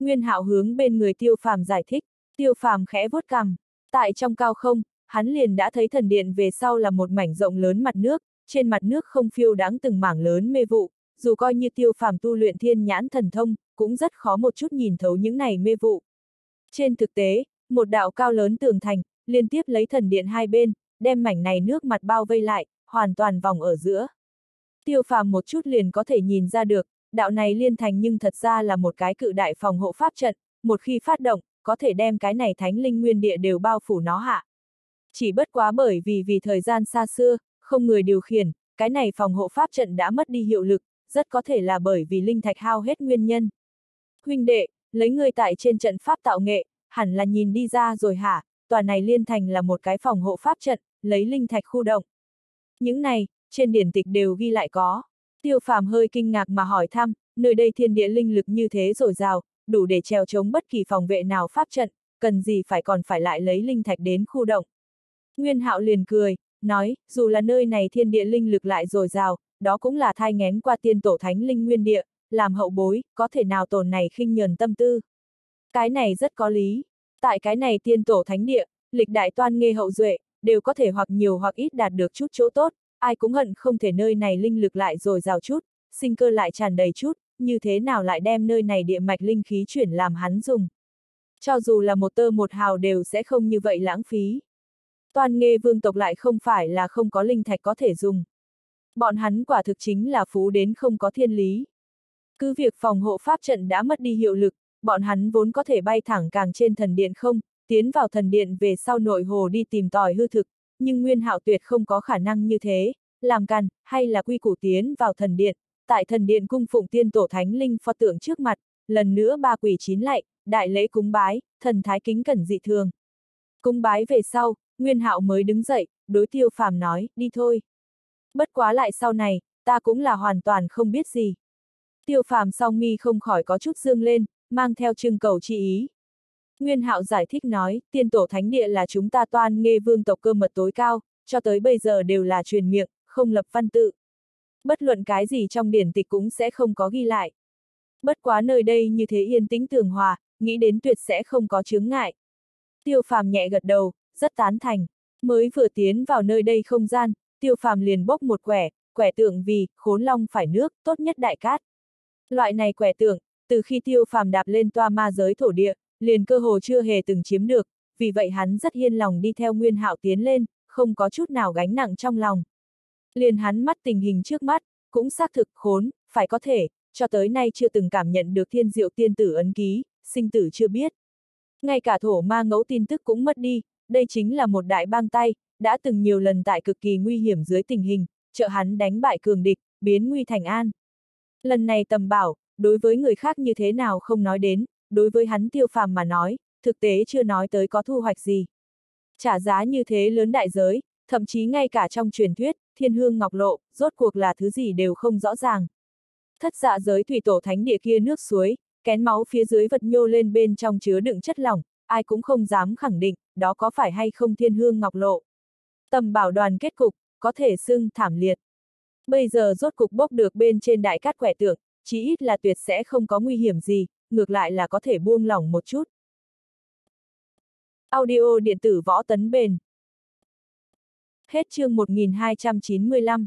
Nguyên hạo hướng bên người tiêu phàm giải thích, tiêu phàm khẽ vuốt cằm, tại trong cao không, hắn liền đã thấy thần điện về sau là một mảnh rộng lớn mặt nước, trên mặt nước không phiêu đáng từng mảng lớn mê vụ, dù coi như tiêu phàm tu luyện thiên nhãn thần thông, cũng rất khó một chút nhìn thấu những này mê vụ. Trên thực tế, một đạo cao lớn tường thành, liên tiếp lấy thần điện hai bên, đem mảnh này nước mặt bao vây lại, hoàn toàn vòng ở giữa. Tiêu phàm một chút liền có thể nhìn ra được, đạo này liên thành nhưng thật ra là một cái cự đại phòng hộ pháp trận, một khi phát động, có thể đem cái này thánh linh nguyên địa đều bao phủ nó hạ. Chỉ bất quá bởi vì vì thời gian xa xưa, không người điều khiển, cái này phòng hộ pháp trận đã mất đi hiệu lực, rất có thể là bởi vì linh thạch hao hết nguyên nhân. Huynh đệ, lấy người tại trên trận pháp tạo nghệ, hẳn là nhìn đi ra rồi hả, tòa này liên thành là một cái phòng hộ pháp trận, lấy linh thạch khu động. Những này, trên điển tịch đều ghi lại có. Tiêu phàm hơi kinh ngạc mà hỏi thăm, nơi đây thiên địa linh lực như thế rồi rào, đủ để treo chống bất kỳ phòng vệ nào pháp trận, cần gì phải còn phải lại lấy linh thạch đến khu động. Nguyên hạo liền cười, nói, dù là nơi này thiên địa linh lực lại dồi dào, đó cũng là thai ngén qua tiên tổ thánh linh nguyên địa, làm hậu bối, có thể nào tổn này khinh nhờn tâm tư. Cái này rất có lý. Tại cái này tiên tổ thánh địa, lịch đại toan nghê hậu duệ, đều có thể hoặc nhiều hoặc ít đạt được chút chỗ tốt, ai cũng hận không thể nơi này linh lực lại dồi dào chút, sinh cơ lại tràn đầy chút, như thế nào lại đem nơi này địa mạch linh khí chuyển làm hắn dùng. Cho dù là một tơ một hào đều sẽ không như vậy lãng phí. Toàn nghề vương tộc lại không phải là không có linh thạch có thể dùng. Bọn hắn quả thực chính là phú đến không có thiên lý. Cứ việc phòng hộ pháp trận đã mất đi hiệu lực, bọn hắn vốn có thể bay thẳng càng trên thần điện không, tiến vào thần điện về sau nội hồ đi tìm tòi hư thực, nhưng Nguyên Hạo tuyệt không có khả năng như thế, làm càn, hay là quy củ tiến vào thần điện, tại thần điện cung phụng tiên tổ thánh linh pho tượng trước mặt, lần nữa ba quỷ chín lạy, đại lễ cúng bái, thần thái kính cẩn dị thường. Cúng bái về sau, Nguyên Hạo mới đứng dậy, đối tiêu phàm nói, đi thôi. Bất quá lại sau này, ta cũng là hoàn toàn không biết gì. Tiêu phàm song mi không khỏi có chút dương lên, mang theo trưng cầu chi ý. Nguyên Hạo giải thích nói, tiên tổ thánh địa là chúng ta toan nghe vương tộc cơ mật tối cao, cho tới bây giờ đều là truyền miệng, không lập văn tự. Bất luận cái gì trong điển tịch cũng sẽ không có ghi lại. Bất quá nơi đây như thế yên tĩnh tường hòa, nghĩ đến tuyệt sẽ không có chướng ngại. Tiêu phàm nhẹ gật đầu, rất tán thành. Mới vừa tiến vào nơi đây không gian, tiêu phàm liền bốc một quẻ, quẻ tượng vì, khốn long phải nước, tốt nhất đại cát. Loại này quẻ tượng, từ khi tiêu phàm đạp lên toa ma giới thổ địa, liền cơ hồ chưa hề từng chiếm được, vì vậy hắn rất yên lòng đi theo nguyên hạo tiến lên, không có chút nào gánh nặng trong lòng. Liền hắn mắt tình hình trước mắt, cũng xác thực khốn, phải có thể, cho tới nay chưa từng cảm nhận được thiên diệu tiên tử ấn ký, sinh tử chưa biết. Ngay cả thổ ma ngẫu tin tức cũng mất đi, đây chính là một đại bang tay, đã từng nhiều lần tại cực kỳ nguy hiểm dưới tình hình, trợ hắn đánh bại cường địch, biến nguy thành an. Lần này tầm bảo, đối với người khác như thế nào không nói đến, đối với hắn tiêu phàm mà nói, thực tế chưa nói tới có thu hoạch gì. Trả giá như thế lớn đại giới, thậm chí ngay cả trong truyền thuyết, thiên hương ngọc lộ, rốt cuộc là thứ gì đều không rõ ràng. Thất dạ giới thủy tổ thánh địa kia nước suối, kén máu phía dưới vật nhô lên bên trong chứa đựng chất lỏng, ai cũng không dám khẳng định, đó có phải hay không thiên hương ngọc lộ. Tầm bảo đoàn kết cục, có thể xưng thảm liệt. Bây giờ rốt cục bốc được bên trên đại cát khỏe tượng, chí ít là tuyệt sẽ không có nguy hiểm gì, ngược lại là có thể buông lỏng một chút. Audio điện tử võ tấn bền. Hết chương 1295